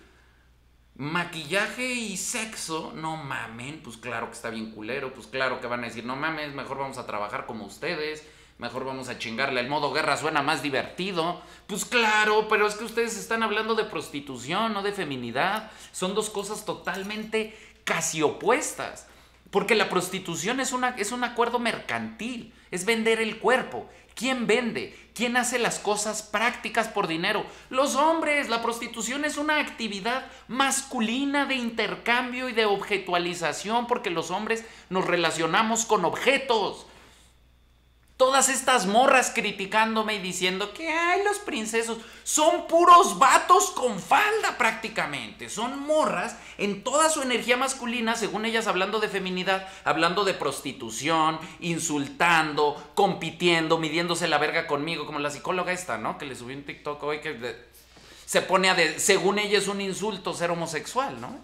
Maquillaje y sexo, no mamen, pues claro que está bien culero, pues claro que van a decir, no mames, mejor vamos a trabajar como ustedes, mejor vamos a chingarle, el modo guerra suena más divertido. Pues claro, pero es que ustedes están hablando de prostitución, no de feminidad, son dos cosas totalmente casi opuestas. Porque la prostitución es, una, es un acuerdo mercantil, es vender el cuerpo. ¿Quién vende? ¿Quién hace las cosas prácticas por dinero? Los hombres. La prostitución es una actividad masculina de intercambio y de objetualización porque los hombres nos relacionamos con objetos todas estas morras criticándome y diciendo que hay los princesos son puros vatos con falda prácticamente. Son morras en toda su energía masculina, según ellas hablando de feminidad, hablando de prostitución, insultando, compitiendo, midiéndose la verga conmigo, como la psicóloga esta, ¿no? Que le subió un TikTok hoy que se pone a, de, según ella es un insulto ser homosexual, ¿no?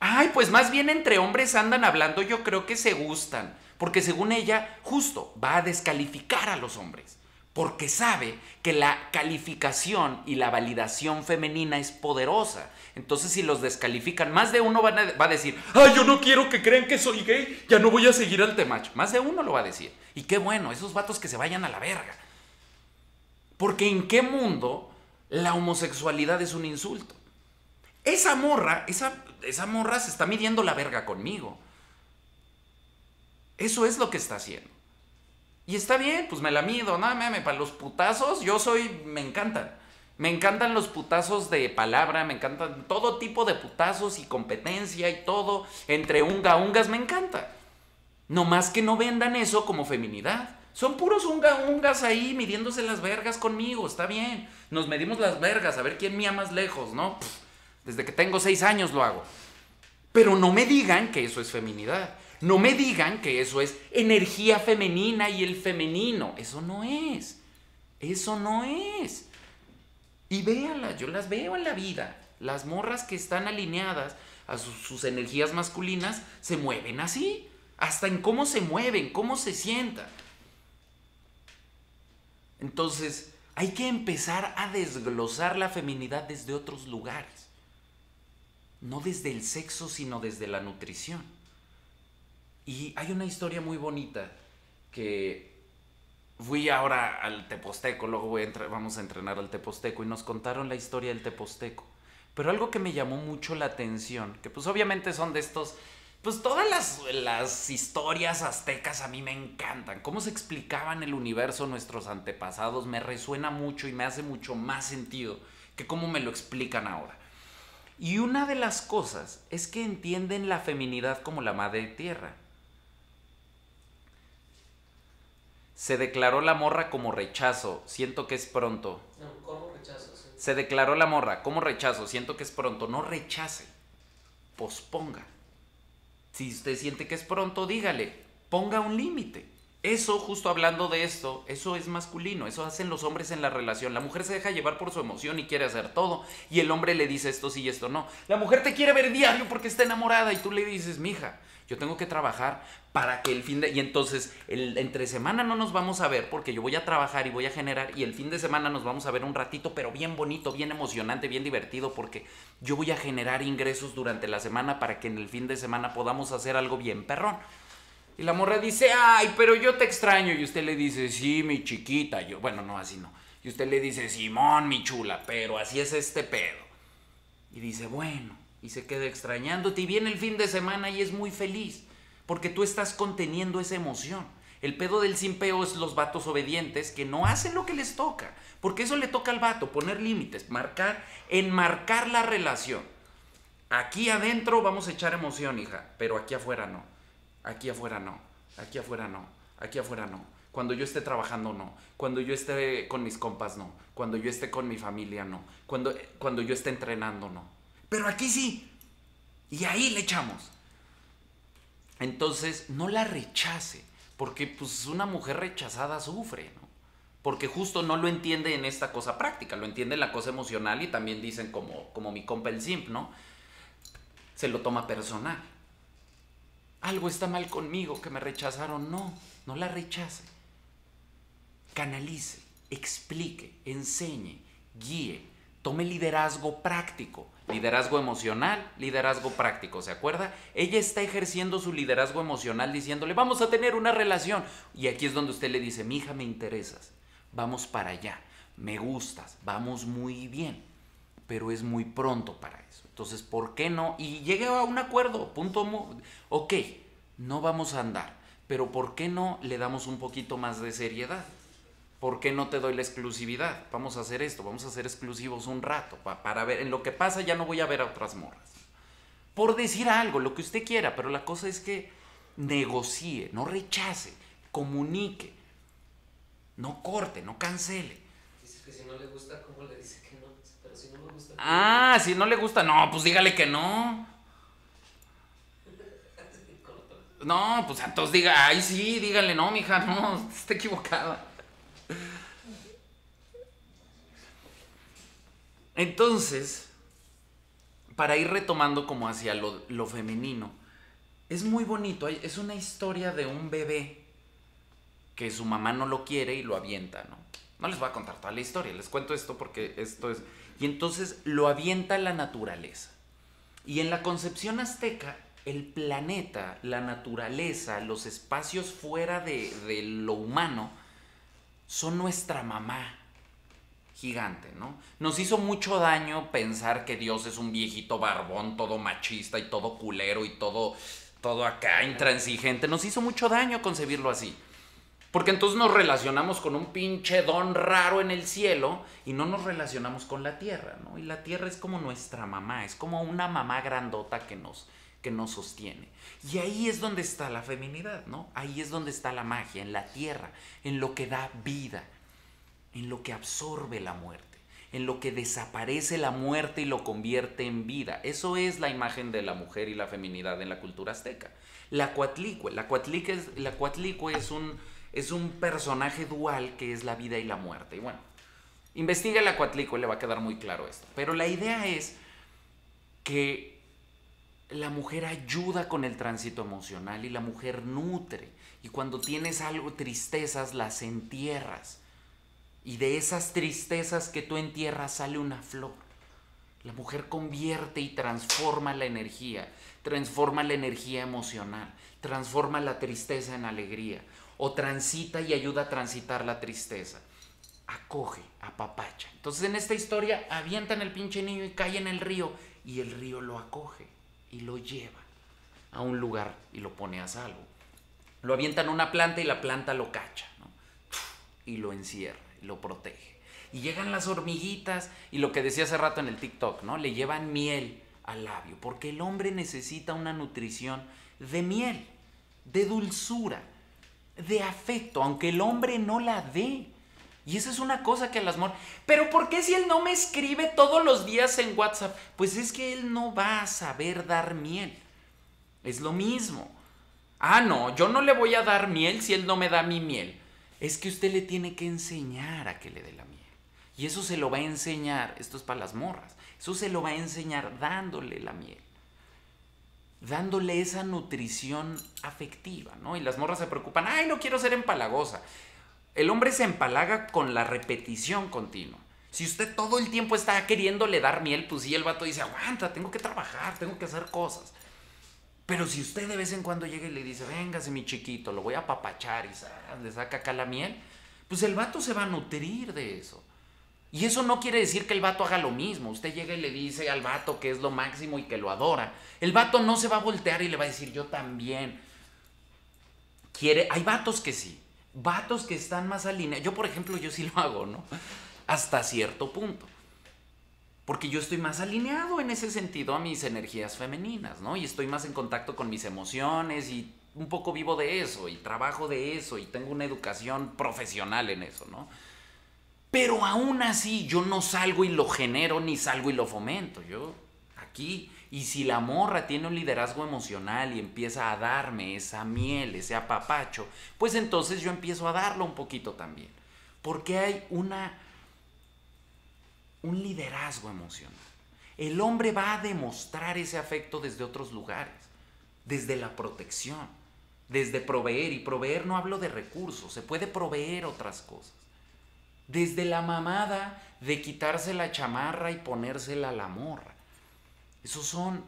Ay, pues más bien entre hombres andan hablando, yo creo que se gustan. Porque según ella, justo va a descalificar a los hombres. Porque sabe que la calificación y la validación femenina es poderosa. Entonces, si los descalifican, más de uno va a, decir: ¡Ay, yo no quiero que crean que soy gay! Ya no voy a seguir al temacho. Más de uno lo va a decir. Y qué bueno, esos vatos que se vayan a la verga. Porque ¿en qué mundo la homosexualidad es un insulto? Esa morra, esa, esa morra se está midiendo la verga conmigo. Eso es lo que está haciendo. Y está bien, pues me la mido, no mame, para los putazos, yo soy, me encantan. Me encantan los putazos de palabra, me encantan todo tipo de putazos y competencia y todo. Entre unga ungas me encanta. No más que no vendan eso como feminidad. Son puros unga ungas ahí midiéndose las vergas conmigo, está bien. Nos medimos las vergas, a ver quién mía más lejos, ¿no? desde que tengo seis años lo hago. Pero no me digan que eso es feminidad. No me digan que eso es energía femenina y el femenino. Eso no es. Eso no es. Y véanlas, yo las veo en la vida. Las morras que están alineadas a sus, energías masculinas se mueven así. Hasta en cómo se mueven, cómo se sientan. Entonces, hay que empezar a desglosar la feminidad desde otros lugares. No desde el sexo, sino desde la nutrición. Y hay una historia muy bonita que fui ahora al Teposteco, luego voy vamos a entrenar al Teposteco y nos contaron la historia del Teposteco. Pero algo que me llamó mucho la atención, que pues obviamente son de estos, pues todas las, las historias aztecas a mí me encantan. Cómo se explicaban el universo nuestros antepasados me resuena mucho y me hace mucho más sentido que cómo me lo explican ahora. Y una de las cosas es que entienden la feminidad como la madre tierra. Se declaró la morra como rechazo. Siento que es pronto. No, ¿cómo rechazo? Sí. Se declaró la morra como rechazo. Siento que es pronto. No rechace. Posponga. Si usted siente que es pronto, dígale. Ponga un límite. Eso, justo hablando de esto, eso es masculino, eso hacen los hombres en la relación. La mujer se deja llevar por su emoción y quiere hacer todo, y el hombre le dice esto sí y esto no. La mujer te quiere ver diario porque está enamorada y tú le dices, mija, yo tengo que trabajar para que el fin de... Y entonces, el, entre semana no nos vamos a ver porque yo voy a trabajar y voy a generar, y el fin de semana nos vamos a ver un ratito, pero bien bonito, bien emocionante, bien divertido, porque yo voy a generar ingresos durante la semana para que en el fin de semana podamos hacer algo bien perrón. Y la morra dice, ay, pero yo te extraño. Y usted le dice, sí, mi chiquita. Yo, bueno, no, así no. Y usted le dice, Simón, mi chula, pero así es este pedo. Y dice, bueno, y se queda extrañándote. Y viene el fin de semana y es muy feliz. Porque tú estás conteniendo esa emoción. El pedo del simpeo es los vatos obedientes que no hacen lo que les toca. Porque eso le toca al vato, poner límites, marcar, enmarcar la relación. Aquí adentro vamos a echar emoción, hija, pero aquí afuera no. Aquí afuera no, aquí afuera no, aquí afuera no. Cuando yo esté trabajando no, cuando yo esté con mis compas no, cuando yo esté con mi familia no, cuando, cuando yo esté entrenando no. Pero aquí sí. Y ahí le echamos. Entonces, no la rechace, porque pues una mujer rechazada sufre. Porque justo no lo entiende en esta cosa práctica, lo entiende en la cosa emocional y también dicen como, como mi compa el simp, ¿no? Se lo toma personal algo está mal conmigo, que me rechazaron. No, no la rechace. Canalice, explique, enseñe, guíe, tome liderazgo práctico, liderazgo emocional, liderazgo práctico, ¿se acuerda? Ella está ejerciendo su liderazgo emocional diciéndole, vamos a tener una relación. Y aquí es donde usted le dice, mi hija, me interesas, vamos para allá, me gustas, vamos muy bien, pero es muy pronto para eso. Entonces, ¿por qué no? Y llegue a un acuerdo, punto. Ok, no vamos a andar, pero ¿por qué no le damos un poquito más de seriedad? ¿Por qué no te doy la exclusividad? Vamos a hacer esto, vamos a ser exclusivos un rato, para ver, en lo que pasa ya no voy a ver a otras morras. Por decir algo, lo que usted quiera, pero la cosa es que negocie, no rechace, comunique, no corte, no cancele. Dice que si no le gusta, ¿cómo le dice que no? Pero si no le gusta. Ah, si no le gusta, no, pues dígale que no. No, pues entonces diga, ay sí, dígale, no, mija, no, está equivocada. Entonces, para ir retomando como hacia lo, femenino, es muy bonito, es una historia de un bebé que su mamá no lo quiere y lo avienta, ¿no? No les voy a contar toda la historia, les cuento esto porque esto es... Y entonces lo avienta la naturaleza. Y en la concepción azteca, el planeta, la naturaleza, los espacios fuera de, lo humano, son nuestra mamá gigante, ¿no? Nos hizo mucho daño pensar que Dios es un viejito barbón, todo machista y todo culero y todo, todo acá intransigente. Nos hizo mucho daño concebirlo así. Porque entonces nos relacionamos con un pinche don raro en el cielo y no nos relacionamos con la tierra, ¿no? Y la tierra es como nuestra mamá, es como una mamá grandota que nos, que nos sostiene. Y ahí es donde está la feminidad, ¿no? Ahí es donde está la magia, en la tierra, en lo que da vida, en lo que absorbe la muerte, en lo que desaparece la muerte y lo convierte en vida. Eso es la imagen de la mujer y la feminidad en la cultura azteca. La cuatlicue, la cuatlicue es, la es, un, es un personaje dual que es la vida y la muerte. Y bueno, investiga la cuatlicue, le va a quedar muy claro esto. Pero la idea es que la mujer ayuda con el tránsito emocional y la mujer nutre. Y cuando tienes algo, tristezas, las entierras. Y de esas tristezas que tú entierras sale una flor. La mujer convierte y transforma la energía, transforma la energía emocional, transforma la tristeza en alegría, o transita y ayuda a transitar la tristeza. Acoge, apapacha. Entonces en esta historia avientan el pinche niño y cae en el río y el río lo acoge y lo lleva a un lugar y lo pone a salvo. Lo avientan a una planta y la planta lo cacha, Y lo encierra, y lo protege. Y llegan las hormiguitas y lo que decía hace rato en el TikTok, ¿no? Le llevan miel al labio, porque el hombre necesita una nutrición de miel, de dulzura, de afecto, aunque el hombre no la dé. Y esa es una cosa que a las morras. Pero ¿por qué si él no me escribe todos los días en WhatsApp? Pues es que él no va a saber dar miel. Es lo mismo. Ah, no, yo no le voy a dar miel si él no me da mi miel. Es que usted le tiene que enseñar a que le dé la miel. Y eso se lo va a enseñar, esto es para las morras, eso se lo va a enseñar dándole la miel. Dándole esa nutrición afectiva, ¿no? Y las morras se preocupan, ay, no quiero ser empalagosa. El hombre se empalaga con la repetición continua. Si usted todo el tiempo está queriéndole dar miel, pues sí, el vato dice, aguanta, tengo que trabajar, tengo que hacer cosas. Pero si usted de vez en cuando llega y le dice, véngase mi chiquito, lo voy a papachar y le saca acá la miel, pues el vato se va a nutrir de eso. Y eso no quiere decir que el vato haga lo mismo. Usted llega y le dice al vato que es lo máximo y que lo adora. El vato no se va a voltear y le va a decir, yo también. Quiere, hay vatos que sí. Vatos que están más alineados. Yo, por ejemplo, yo sí lo hago, ¿no? Hasta cierto punto. Porque yo estoy más alineado en ese sentido a mis energías femeninas, ¿no? Y estoy más en contacto con mis emociones y un poco vivo de eso y trabajo de eso y tengo una educación profesional en eso, ¿no? Pero aún así yo no salgo y lo genero ni salgo y lo fomento. Yo aquí, y si la morra tiene un liderazgo emocional y empieza a darme esa miel, ese apapacho, pues entonces yo empiezo a darlo un poquito también. Porque hay una un liderazgo emocional. El hombre va a demostrar ese afecto desde otros lugares, desde la protección, desde proveer. Y proveer no hablo de recursos, se puede proveer otras cosas. Desde la mamada de quitarse la chamarra y ponérsela a la morra. Esos son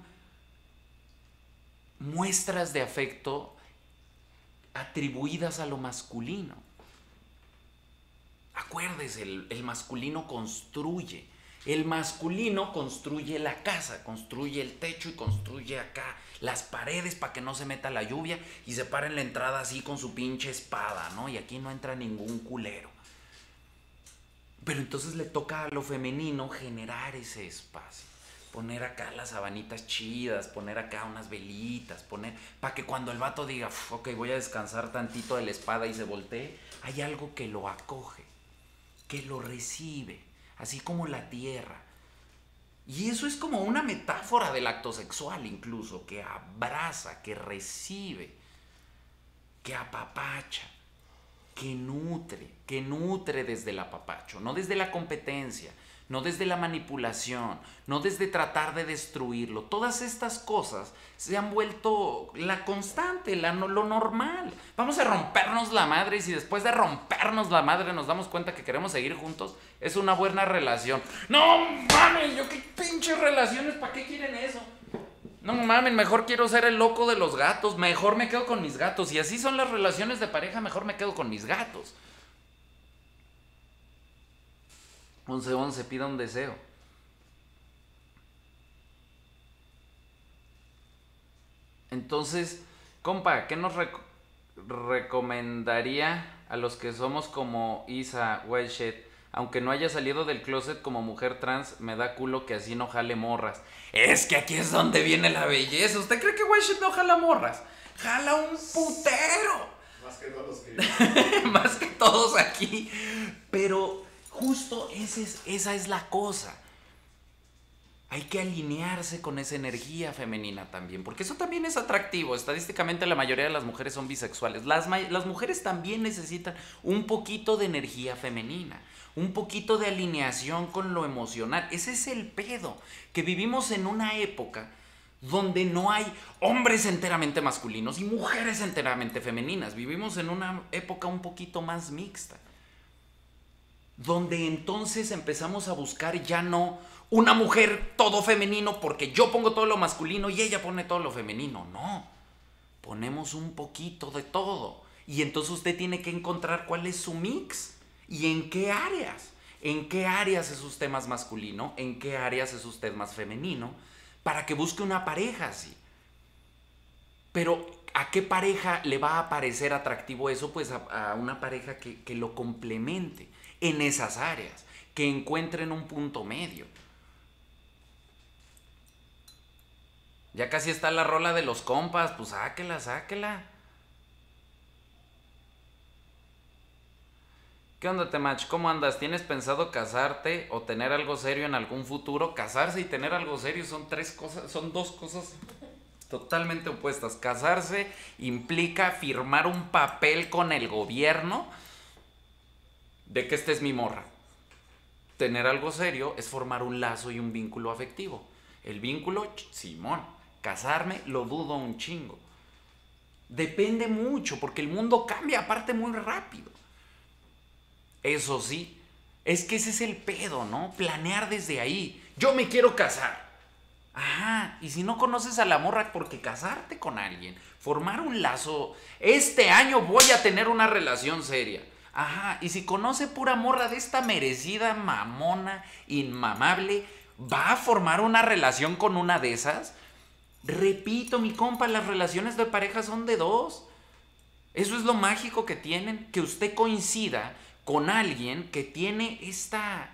muestras de afecto atribuidas a lo masculino. Acuérdese, el, masculino construye. El masculino construye la casa, construye el techo y construye acá las paredes para que no se meta la lluvia y se para en la entrada así con su pinche espada, ¿no? Y aquí no entra ningún culero. Pero entonces le toca a lo femenino generar ese espacio. Poner acá las sabanitas chidas, poner acá unas velitas, poner. para que cuando el vato diga, ok, voy a descansar tantito de la espada y se voltee, hay algo que lo acoge que lo recibe, así como la tierra. Y eso es como una metáfora del acto sexual incluso, que abraza, que recibe, que apapacha, que nutre, que nutre desde el apapacho, no desde la competencia, no desde la manipulación, no desde tratar de destruirlo. Todas estas cosas se han vuelto la constante, la, lo normal. Vamos a rompernos la madre y si después de rompernos la madre nos damos cuenta que queremos seguir juntos, es una buena relación. No mames, yo qué pinches relaciones, ¿para qué quieren eso? No mames, mejor quiero ser el loco de los gatos, mejor me quedo con mis gatos. Y así son las relaciones de pareja, mejor me quedo con mis gatos. 11.11, pida un deseo. Entonces, compa, ¿qué nos recomendaría a los que somos como Isa Welshet? Aunque no haya salido del closet como mujer trans, me da culo que así no jale morras. Es que aquí es donde viene la belleza. ¿Usted cree que Welshet no jala morras? Jala un putero. Más que todos. Más que todos aquí. Pero Justo esa es la cosa. Hay que alinearse con esa energía femenina también, porque eso también es atractivo. Estadísticamente la mayoría de las mujeres son bisexuales. Las, las mujeres también necesitan un poquito de energía femenina, un poquito de alineación con lo emocional. Ese es el pedo, que vivimos en una época donde no hay hombres enteramente masculinos y mujeres enteramente femeninas. Vivimos en una época un poquito más mixta donde entonces empezamos a buscar ya no una mujer todo femenino porque yo pongo todo lo masculino y ella pone todo lo femenino, no, ponemos un poquito de todo y entonces usted tiene que encontrar cuál es su mix y en qué áreas, en qué áreas es usted más masculino, en qué áreas es usted más femenino, para que busque una pareja así. Pero ¿a qué pareja le va a parecer atractivo eso? Pues a, una pareja que, que lo complemente en esas áreas, que encuentren un punto medio. Ya casi está la rola de los compas, pues sáquela, sáquela. ¿Qué onda, Temach? ¿Cómo andas? ¿Tienes pensado casarte o tener algo serio en algún futuro? Casarse y tener algo serio son tres cosas, son dos cosas totalmente opuestas. Casarse implica firmar un papel con el gobierno de que esta es mi morra. Tener algo serio es formar un lazo y un vínculo afectivo. El vínculo, Simón. Casarme lo dudo un chingo. Depende mucho, porque el mundo cambia aparte muy rápido. Eso sí, es que ese es el pedo, ¿no? Planear desde ahí. Yo me quiero casar. Ajá, y si no conoces a la morra, porque casarte con alguien, formar un lazo, este año voy a tener una relación seria. Ajá, y si conoce pura morra de esta merecida mamona, inmamable, ¿va a formar una relación con una de esas? Repito, mi compa, las relaciones de pareja son de dos. Eso es lo mágico que tienen, que usted coincida con alguien que tiene esta...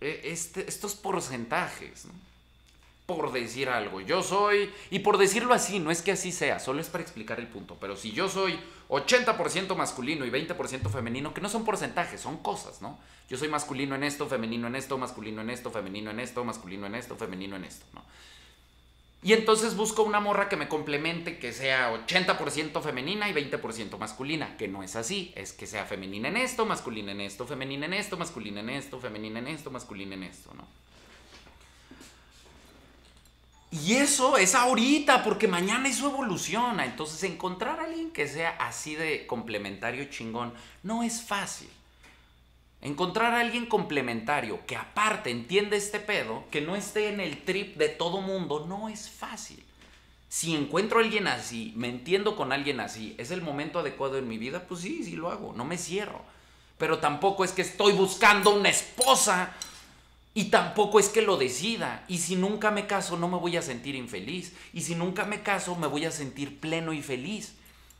e, Este, estos porcentajes, ¿no? Por decir algo. Yo soy, y por decirlo así, no es que así sea, solo es para explicar el punto, pero si yo soy 80% masculino y 20% femenino, que no son porcentajes, son cosas, ¿no? Yo soy masculino en esto, femenino en esto, masculino en esto, femenino en esto, masculino en esto, femenino en esto, ¿no? Y entonces busco una morra que me complemente, que sea 80% femenina y 20% masculina, que no es así, es que sea femenina en esto, masculina en esto, femenina en esto, masculina en esto, femenina en esto, masculina en esto, ¿no? Y eso es ahorita, porque mañana eso evoluciona. Entonces, encontrar a alguien que sea así de complementario chingón no es fácil. Encontrar a alguien complementario que aparte entiende este pedo, que no esté en el trip de todo mundo, no es fácil. Si encuentro a alguien así, me entiendo con alguien así, es el momento adecuado en mi vida, pues sí, sí lo hago, no me cierro. Pero tampoco es que estoy buscando una esposa y tampoco es que lo decida. Y si nunca me caso, no me voy a sentir infeliz. Y si nunca me caso, me voy a sentir pleno y feliz.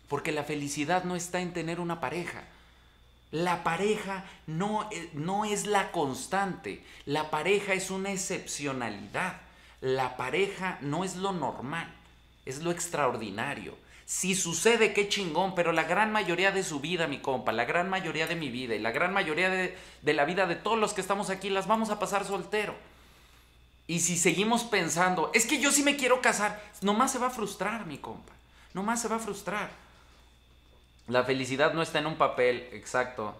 Porque la felicidad no está en tener una pareja. La pareja no, eh, no es la constante. La pareja es una excepcionalidad. La pareja no es lo normal. Es lo extraordinario. Si sucede, qué chingón, pero la gran mayoría de su vida, mi compa, la gran mayoría de mi vida y la gran mayoría de, la vida de todos los que estamos aquí, las vamos a pasar soltero. Y si seguimos pensando, es que yo sí me quiero casar, nomás se va a frustrar, mi compa. Nomás se va a frustrar. La felicidad no está en un papel, exacto.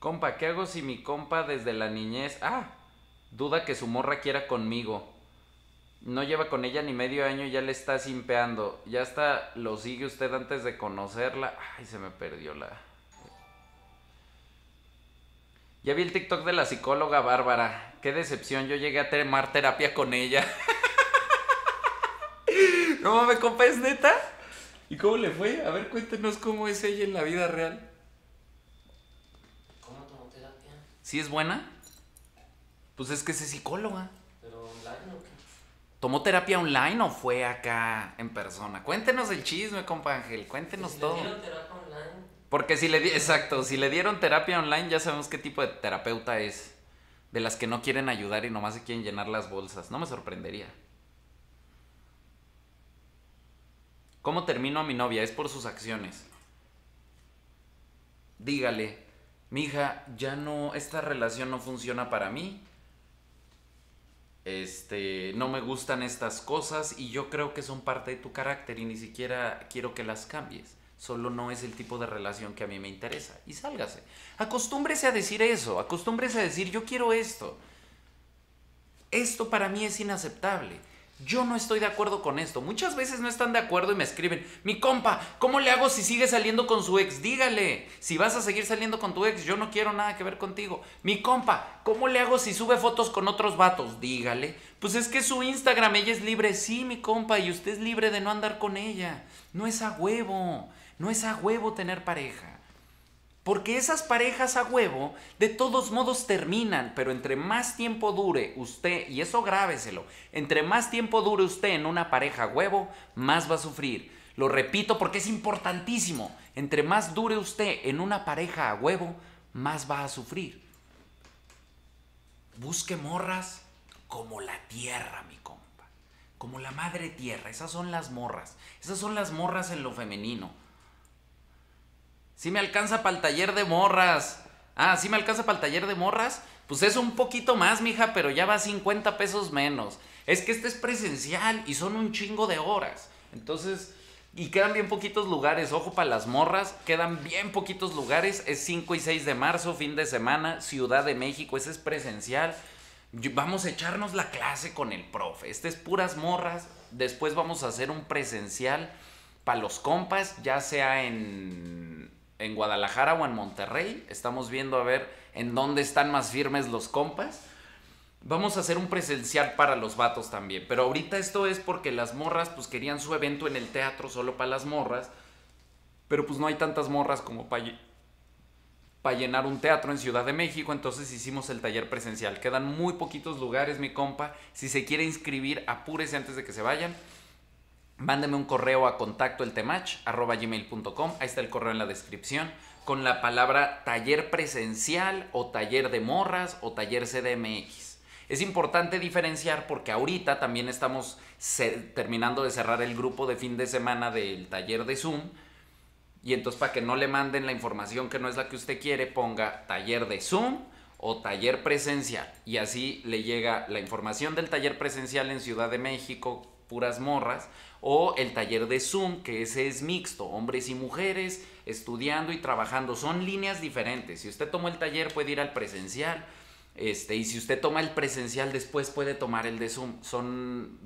Compa, ¿qué hago si mi compa desde la niñez... Ah, duda que su morra quiera conmigo. No lleva con ella ni medio año y ya le está simpeando. Ya hasta lo sigue usted antes de conocerla. Ay, se me perdió la... Ya vi el TikTok de la psicóloga Bárbara. Qué decepción, yo llegué a tomar terapia con ella. no mames, compa, ¿es neta? ¿Y cómo le fue? A ver, cuéntenos cómo es ella en la vida real. ¿Sí es buena? Pues es que es psicóloga. ¿Pero online o qué? ¿Tomó terapia online o fue acá en persona? Cuéntenos el chisme, compa Ángel. Cuéntenos Si todo. le dieron terapia online, Porque si le di exacto, si le dieron terapia online, ya sabemos qué tipo de terapeuta es. De las que no quieren ayudar y nomás se quieren llenar las bolsas. No me sorprendería. ¿Cómo termino a mi novia? Es por sus acciones. Dígale, mija, ya no, esta relación no funciona para mí. Este, no me gustan estas cosas y yo creo que son parte de tu carácter y ni siquiera quiero que las cambies. Solo no es el tipo de relación que a mí me interesa. Y sálgase. Acostúmbrese a decir eso. Acostúmbrese a decir, yo quiero esto. Esto para mí es inaceptable. Yo no estoy de acuerdo con esto. Muchas veces no están de acuerdo y me escriben, mi compa, ¿cómo le hago si sigue saliendo con su ex? Dígale, si vas a seguir saliendo con tu ex, yo no quiero nada que ver contigo. Mi compa, ¿cómo le hago si sube fotos con otros vatos? Dígale. Pues es que su Instagram, ella es libre. Sí, mi compa, y usted es libre de no andar con ella. No es a huevo. No es a huevo tener pareja. Porque esas parejas a huevo de todos modos terminan, pero entre más tiempo dure usted, y eso grábeselo, entre más tiempo dure usted en una pareja a huevo, más va a sufrir. Lo repito porque es importantísimo. Entre más dure usted en una pareja a huevo, más va a sufrir. busque morras como la tierra, mi compa. Como la madre tierra. Esas son las morras. Esas son las morras en lo femenino. Si me alcanza para el taller de morras. Ah, si me alcanza para el taller de morras. Pues es un poquito más, mija, pero ya va a 50 pesos menos. Es que este es presencial y son un chingo de horas. Entonces, y quedan bien poquitos lugares. Ojo para las morras, quedan bien poquitos lugares. Es 5 y 6 de marzo, fin de semana, Ciudad de México. Ese es presencial. Vamos a echarnos la clase con el profe. Este es puras morras. Después vamos a hacer un presencial para los compas, ya sea en en Guadalajara o en Monterrey. Estamos viendo a ver en dónde están más firmes los compas. Vamos a hacer un presencial para los vatos también. Pero ahorita esto es porque las morras pues querían su evento en el teatro solo para las morras. Pero pues no hay tantas morras como para para llenar un teatro en Ciudad de México, entonces hicimos el taller presencial. Quedan muy poquitos lugares, mi compa. Si se quiere inscribir, apúrese antes de que se vayan. Mándeme un correo a contacto gmail.com, ahí está el correo en la descripción, con la palabra taller presencial o taller de morras o taller CDMX. Es importante diferenciar porque ahorita también estamos terminando de cerrar el grupo de fin de semana del taller de Zoom. Y entonces para que no le manden la información que no es la que usted quiere, ponga taller de Zoom o taller presencial. Y así le llega la información del taller presencial en Ciudad de México, puras morras, o el taller de Zoom, que ese es mixto, hombres y mujeres estudiando y trabajando. Son líneas diferentes. Si usted tomó el taller puede ir al presencial. Este, y si usted toma el presencial después puede tomar el de Zoom. Son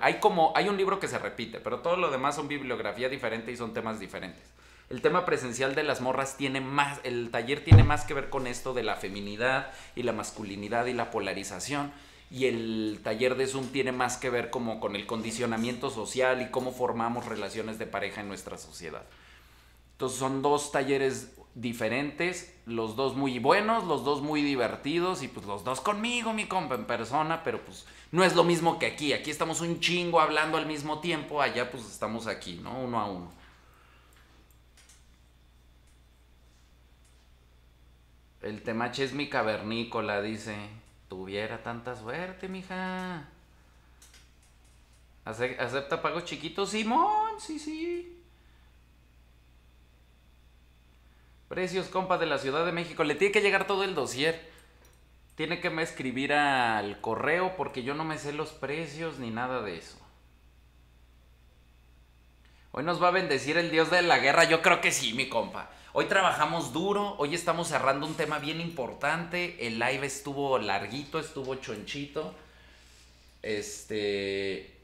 hay como hay un libro que se repite, pero todo lo demás son bibliografía diferente y son temas diferentes. El tema presencial de las morras tiene más, el taller tiene más que ver con esto de la feminidad y la masculinidad y la polarización y el taller de Zoom tiene más que ver como con el condicionamiento social y cómo formamos relaciones de pareja en nuestra sociedad. Entonces son dos talleres diferentes, los dos muy buenos, los dos muy divertidos y pues los dos conmigo, mi compa, en persona, pero pues no es lo mismo que aquí. Aquí estamos un chingo hablando al mismo tiempo, allá pues estamos aquí, ¿no? Uno a uno. El temache es mi cavernícola, dice tuviera tanta suerte, mija. ¿Acepta pagos chiquitos? Simón, sí, sí. Precios, compa, de la Ciudad de México. Le tiene que llegar todo el dossier. Tiene que me escribir al correo porque yo no me sé los precios ni nada de eso. Hoy nos va a bendecir el Dios de la guerra. Yo creo que sí, mi compa. Hoy trabajamos duro, hoy estamos cerrando un tema bien importante. El live estuvo larguito, estuvo chonchito. Este.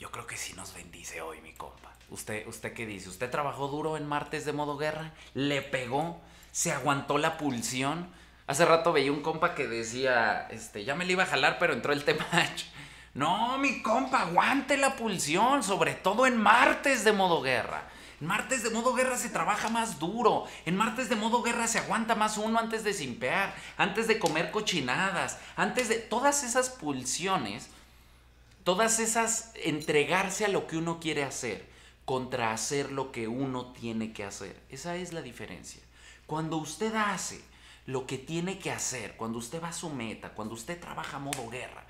Yo creo que sí nos bendice hoy, mi compa. ¿Usted, ¿Usted qué dice? ¿Usted trabajó duro en martes de modo guerra? ¿Le pegó? ¿Se aguantó la pulsión? Hace rato veía un compa que decía, este, ya me le iba a jalar, pero entró el tema. No, mi compa, aguante la pulsión, sobre todo en martes de modo guerra. En martes de modo guerra se trabaja más duro. En martes de modo guerra se aguanta más uno antes de simpear, antes de comer cochinadas, antes de todas esas pulsiones, todas esas entregarse a lo que uno quiere hacer contra hacer lo que uno tiene que hacer. Esa es la diferencia. Cuando usted hace lo que tiene que hacer, cuando usted va a su meta, cuando usted trabaja modo guerra,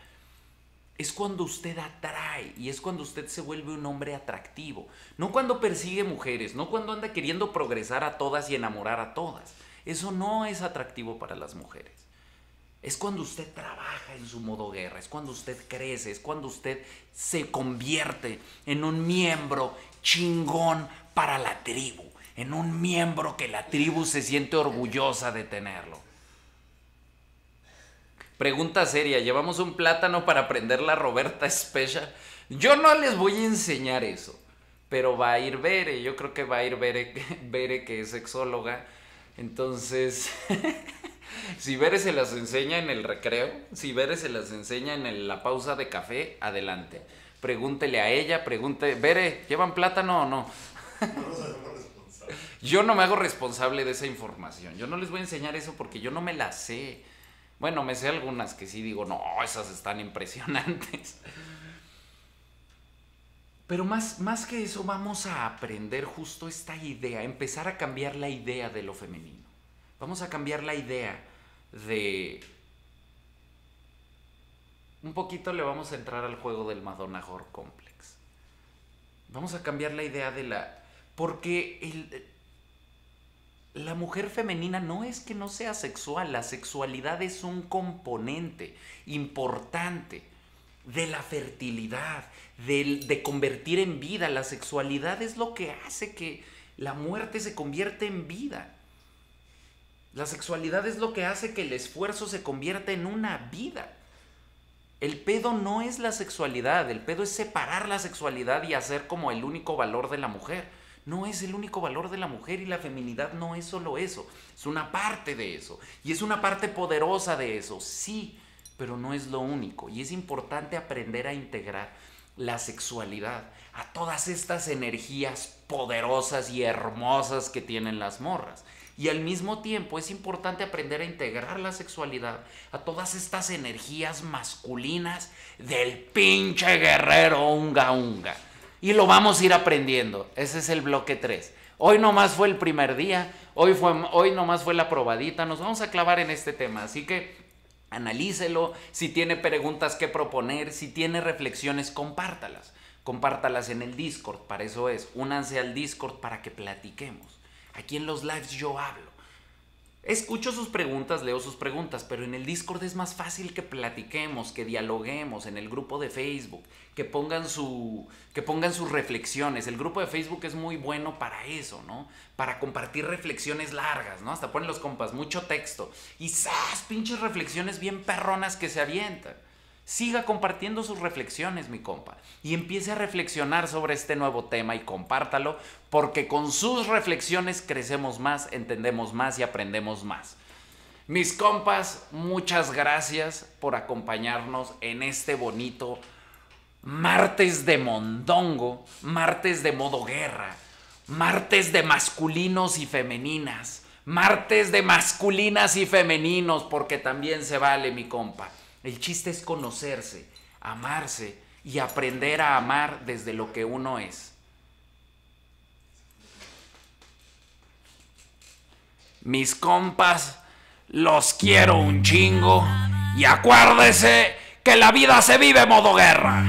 es cuando usted atrae y es cuando usted se vuelve un hombre atractivo. No cuando persigue mujeres, no cuando anda queriendo progresar a todas y enamorar a todas. Eso no es atractivo para las mujeres. Es cuando usted trabaja en su modo guerra, es cuando usted crece, es cuando usted se convierte en un miembro chingón para la tribu, en un miembro que la tribu se siente orgullosa de tenerlo. Pregunta seria, ¿llevamos un plátano para aprender la Roberta Special? Yo no les voy a enseñar eso, pero va a ir Bere, yo creo que va a ir Bere, Bere que es sexóloga. Entonces, si Bere se las enseña en el recreo, si Bere se las enseña en la pausa de café, adelante. Pregúntele a ella, pregunte, Bere, ¿llevan plátano o no? yo no me hago responsable de esa información. Yo no les voy a enseñar eso porque yo no me la sé. Bueno, me sé algunas que sí digo, no, esas están impresionantes. Pero más, más que eso, vamos a aprender justo esta idea, empezar a cambiar la idea de lo femenino. Vamos a cambiar la idea de... Un poquito le vamos a entrar al juego del Madonna Horror Complex. Vamos a cambiar la idea de la... Porque el, la mujer femenina no es que no sea sexual, la sexualidad es un componente importante de la fertilidad, de, convertir en vida. La sexualidad es lo que hace que la muerte se convierta en vida. La sexualidad es lo que hace que el esfuerzo se convierta en una vida. El pedo no es la sexualidad, el pedo es separar la sexualidad y hacer como el único valor de la mujer no es el único valor de la mujer y la feminidad no es solo eso, es una parte de eso y es una parte poderosa de eso, sí, pero no es lo único y es importante aprender a integrar la sexualidad a todas estas energías poderosas y hermosas que tienen las morras. Y al mismo tiempo es importante aprender a integrar la sexualidad a todas estas energías masculinas del pinche guerrero unga unga. Y lo vamos a ir aprendiendo. Ese es el bloque 3. Hoy nomás fue el primer día, hoy, fue, hoy nomás fue la probadita, nos vamos a clavar en este tema. Así que analícelo, si tiene preguntas que proponer, si tiene reflexiones, compártalas. Compártalas en el Discord, para eso es. Únanse al Discord para que platiquemos. Aquí en los lives yo hablo. Escucho sus preguntas, leo sus preguntas, pero en el Discord es más fácil que platiquemos, que dialoguemos en el grupo de Facebook, que pongan, su, que pongan sus reflexiones. El grupo de Facebook es muy bueno para eso, ¿no? Para compartir reflexiones largas, ¿no? Hasta ponen los compas, mucho texto. Y ¡zas! Pinches reflexiones bien perronas que se avientan. Siga compartiendo sus reflexiones, mi compa, y empiece a reflexionar sobre este nuevo tema y compártalo, porque con sus reflexiones crecemos más, entendemos más y aprendemos más. Mis compas, muchas gracias por acompañarnos en este bonito martes de mondongo, martes de modo guerra, martes de masculinos y femeninas, martes de masculinas y femeninos, porque también se vale, mi compa. El chiste es conocerse, amarse y aprender a amar desde lo que uno es. Mis compas, los quiero un chingo y acuérdese que la vida se vive modo guerra.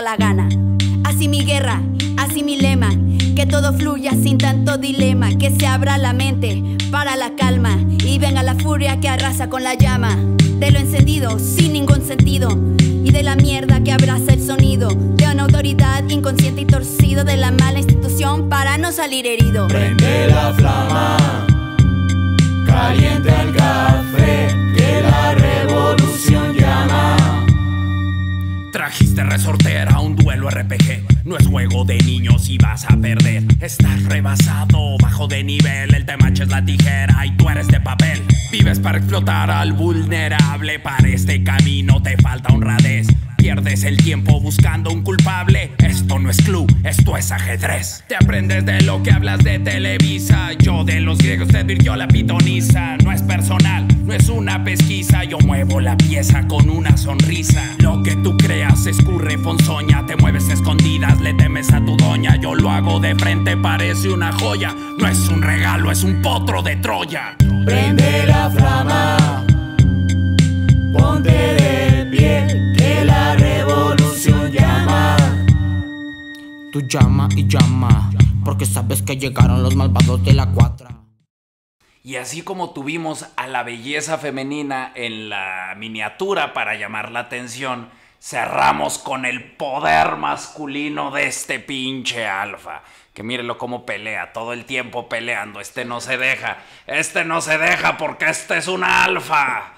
La gana. Así mi guerra, así mi lema. Que todo fluya sin tanto dilema. Que se abra la mente para la calma. Y venga la furia que arrasa con la llama. De lo encendido, sin ningún sentido y de la mierda que abraza el sonido de una autoridad inconsciente y torcido de la mala institución para no salir herido. Prende la flama, de niños y vas a perder. Estás rebasado, bajo de nivel. El temache es la tijera y tú eres de papel. Vives para explotar al vulnerable. Para este camino te falta honradez. Pierdes el tiempo buscando un culpable. Esto no es club, esto es ajedrez. Te aprendes de lo que hablas de Televisa. Yo de los griegos te advirtió la pitoniza. No es personal, es una pesquisa. Yo muevo la pieza con una sonrisa. Lo que tú creas escurre ponzoña. Te mueves escondidas, le temes a tu doña. Yo lo hago de frente, parece una joya. No es un regalo, es un potro de Troya. Prende la flama, ponte de pie, que la revolución llama. Tú llama y llama, porque sabes que llegaron los malvados de la cuatra. Y así como tuvimos a la belleza femenina en la miniatura para llamar la atención, cerramos con el poder masculino de este pinche alfa. Que mírenlo cómo pelea, todo el tiempo peleando. Este no se deja, este no se deja porque este es un alfa.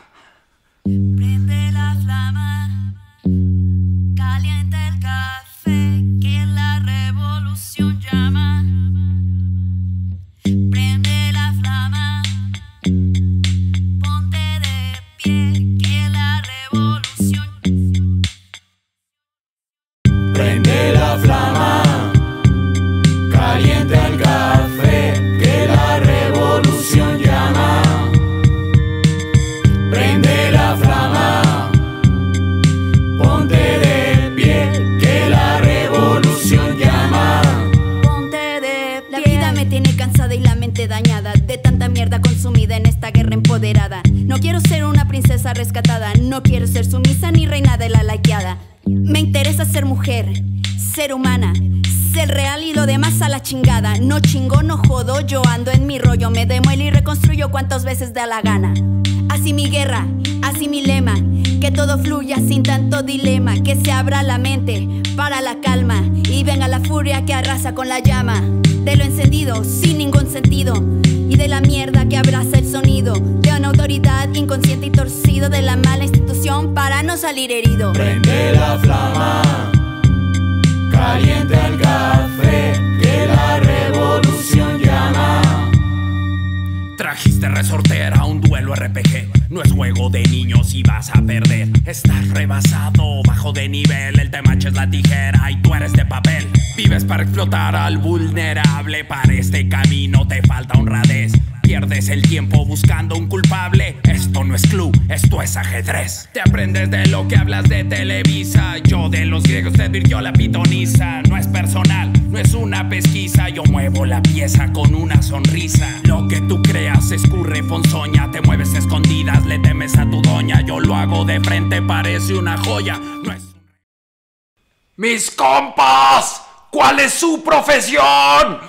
Profesión?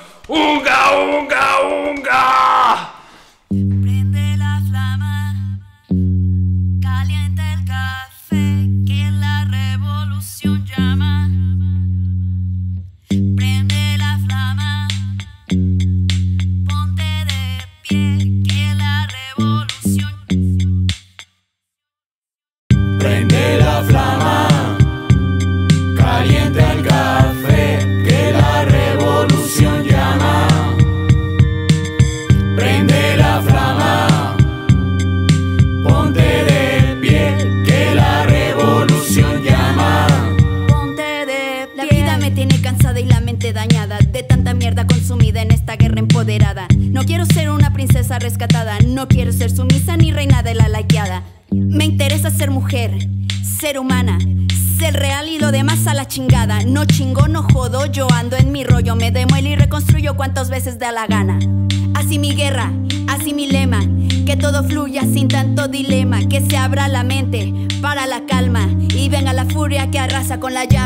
Arrasa con la llama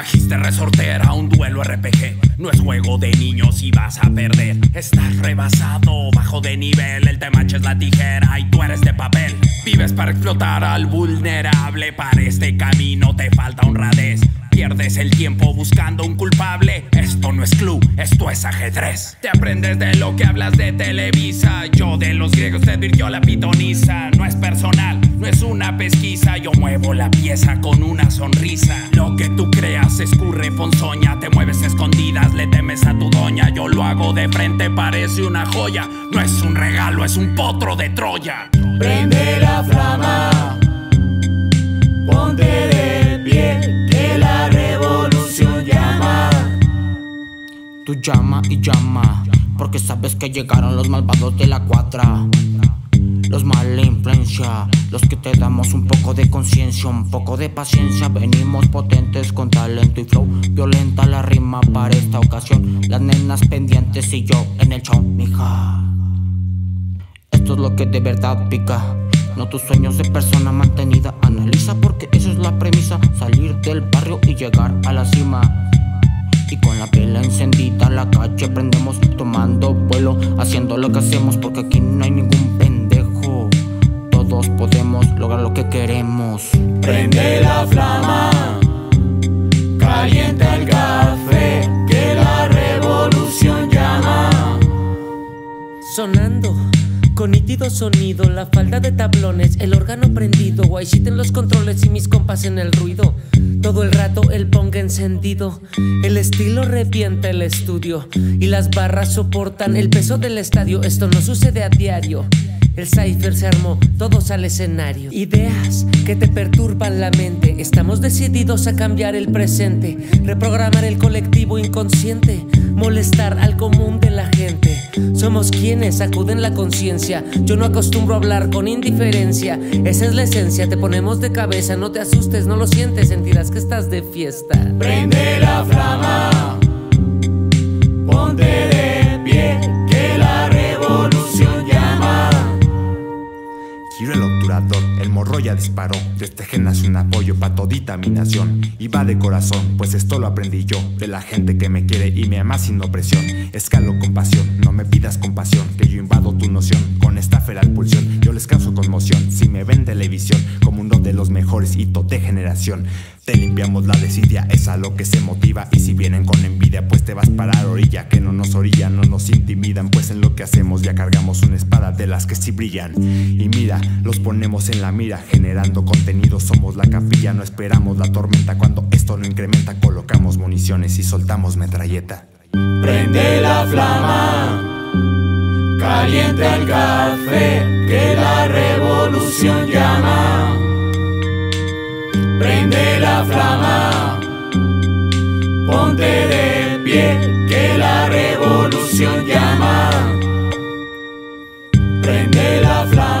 Trajiste resortera, un duelo RPG. No es juego de niños y vas a perder. Estás rebasado, bajo de nivel. El temache es la tijera y tú eres de papel. Vives para explotar al vulnerable. Para este camino te falta honradez. Pierdes el tiempo buscando un culpable. Esto no es club, esto es ajedrez. Te aprendes de lo que hablas de Televisa. Yo de los griegos te advirtió la pitoniza. No es personal, no es una pesquisa. Yo muevo la pieza con una sonrisa. Lo que tú creas escurre ponzoña. Te mueves a escondidas, le temes a tu doña. Yo lo hago de frente, parece una joya. No es un regalo, es un potro de Troya. Prende la flama, ponte de pie, que la revolución llama. Tú llama y llama, porque sabes que llegaron los malvados de la cuatra. Los mala influencia, los que te damos un poco de conciencia, un poco de paciencia. Venimos potentes con talento y flow. Violenta la rima para esta ocasión. Las nenas pendientes y yo en el show, mija. Esto es lo que de verdad pica. no tus sueños de persona mantenida. Analiza porque eso es la premisa, salir del barrio y llegar a la cima. Y con la pila encendida la calle prendemos tomando vuelo, haciendo lo que hacemos porque aquí no hay ningún pendejo. Todos podemos lograr lo que queremos. Prende la flama, calienta el café, que la revolución llama. Sonando. Con nítido sonido, la falda de tablones, el órgano prendido, guayshit en los controles y mis compas en el ruido. Todo el rato el ponga encendido, el estilo revienta el estudio y las barras soportan el peso del estadio. Esto no sucede a diario. El cipher se armó, todos al escenario. Ideas que te perturban la mente. Estamos decididos a cambiar el presente, reprogramar el colectivo inconsciente, molestar al común de la gente. Somos quienes sacuden la conciencia. Yo no acostumbro a hablar con indiferencia. Esa es la esencia, te ponemos de cabeza. No te asustes, no lo sientes, sentirás que estás de fiesta. Prende la flama, El morro ya disparó. De este gen nace un apoyo pa' todita mi nación. Y va de corazón, pues esto lo aprendí yo. De la gente que me quiere y me ama sin opresión. Escalo con pasión, no me pidas compasión. Que yo invado tu noción con esta feral pulsión. Yo les causo conmoción si me ven televisión. Como uno de los mejores hitos de generación. Te limpiamos la desidia, es a lo que se motiva. Y si vienen con envidia, pues te vas para la orilla. Que no nos orillan, no nos intimidan. Pues en lo que hacemos ya cargamos una espada de las que sí brillan. Y mira, los ponemos en la mira, generando contenido. Somos la capilla, no esperamos la tormenta. Cuando esto no incrementa, colocamos municiones y soltamos metralleta. Prende la flama, calienta el café, que la revolución llama prende la flama, ponte de pie, que la revolución llama, prende la flama.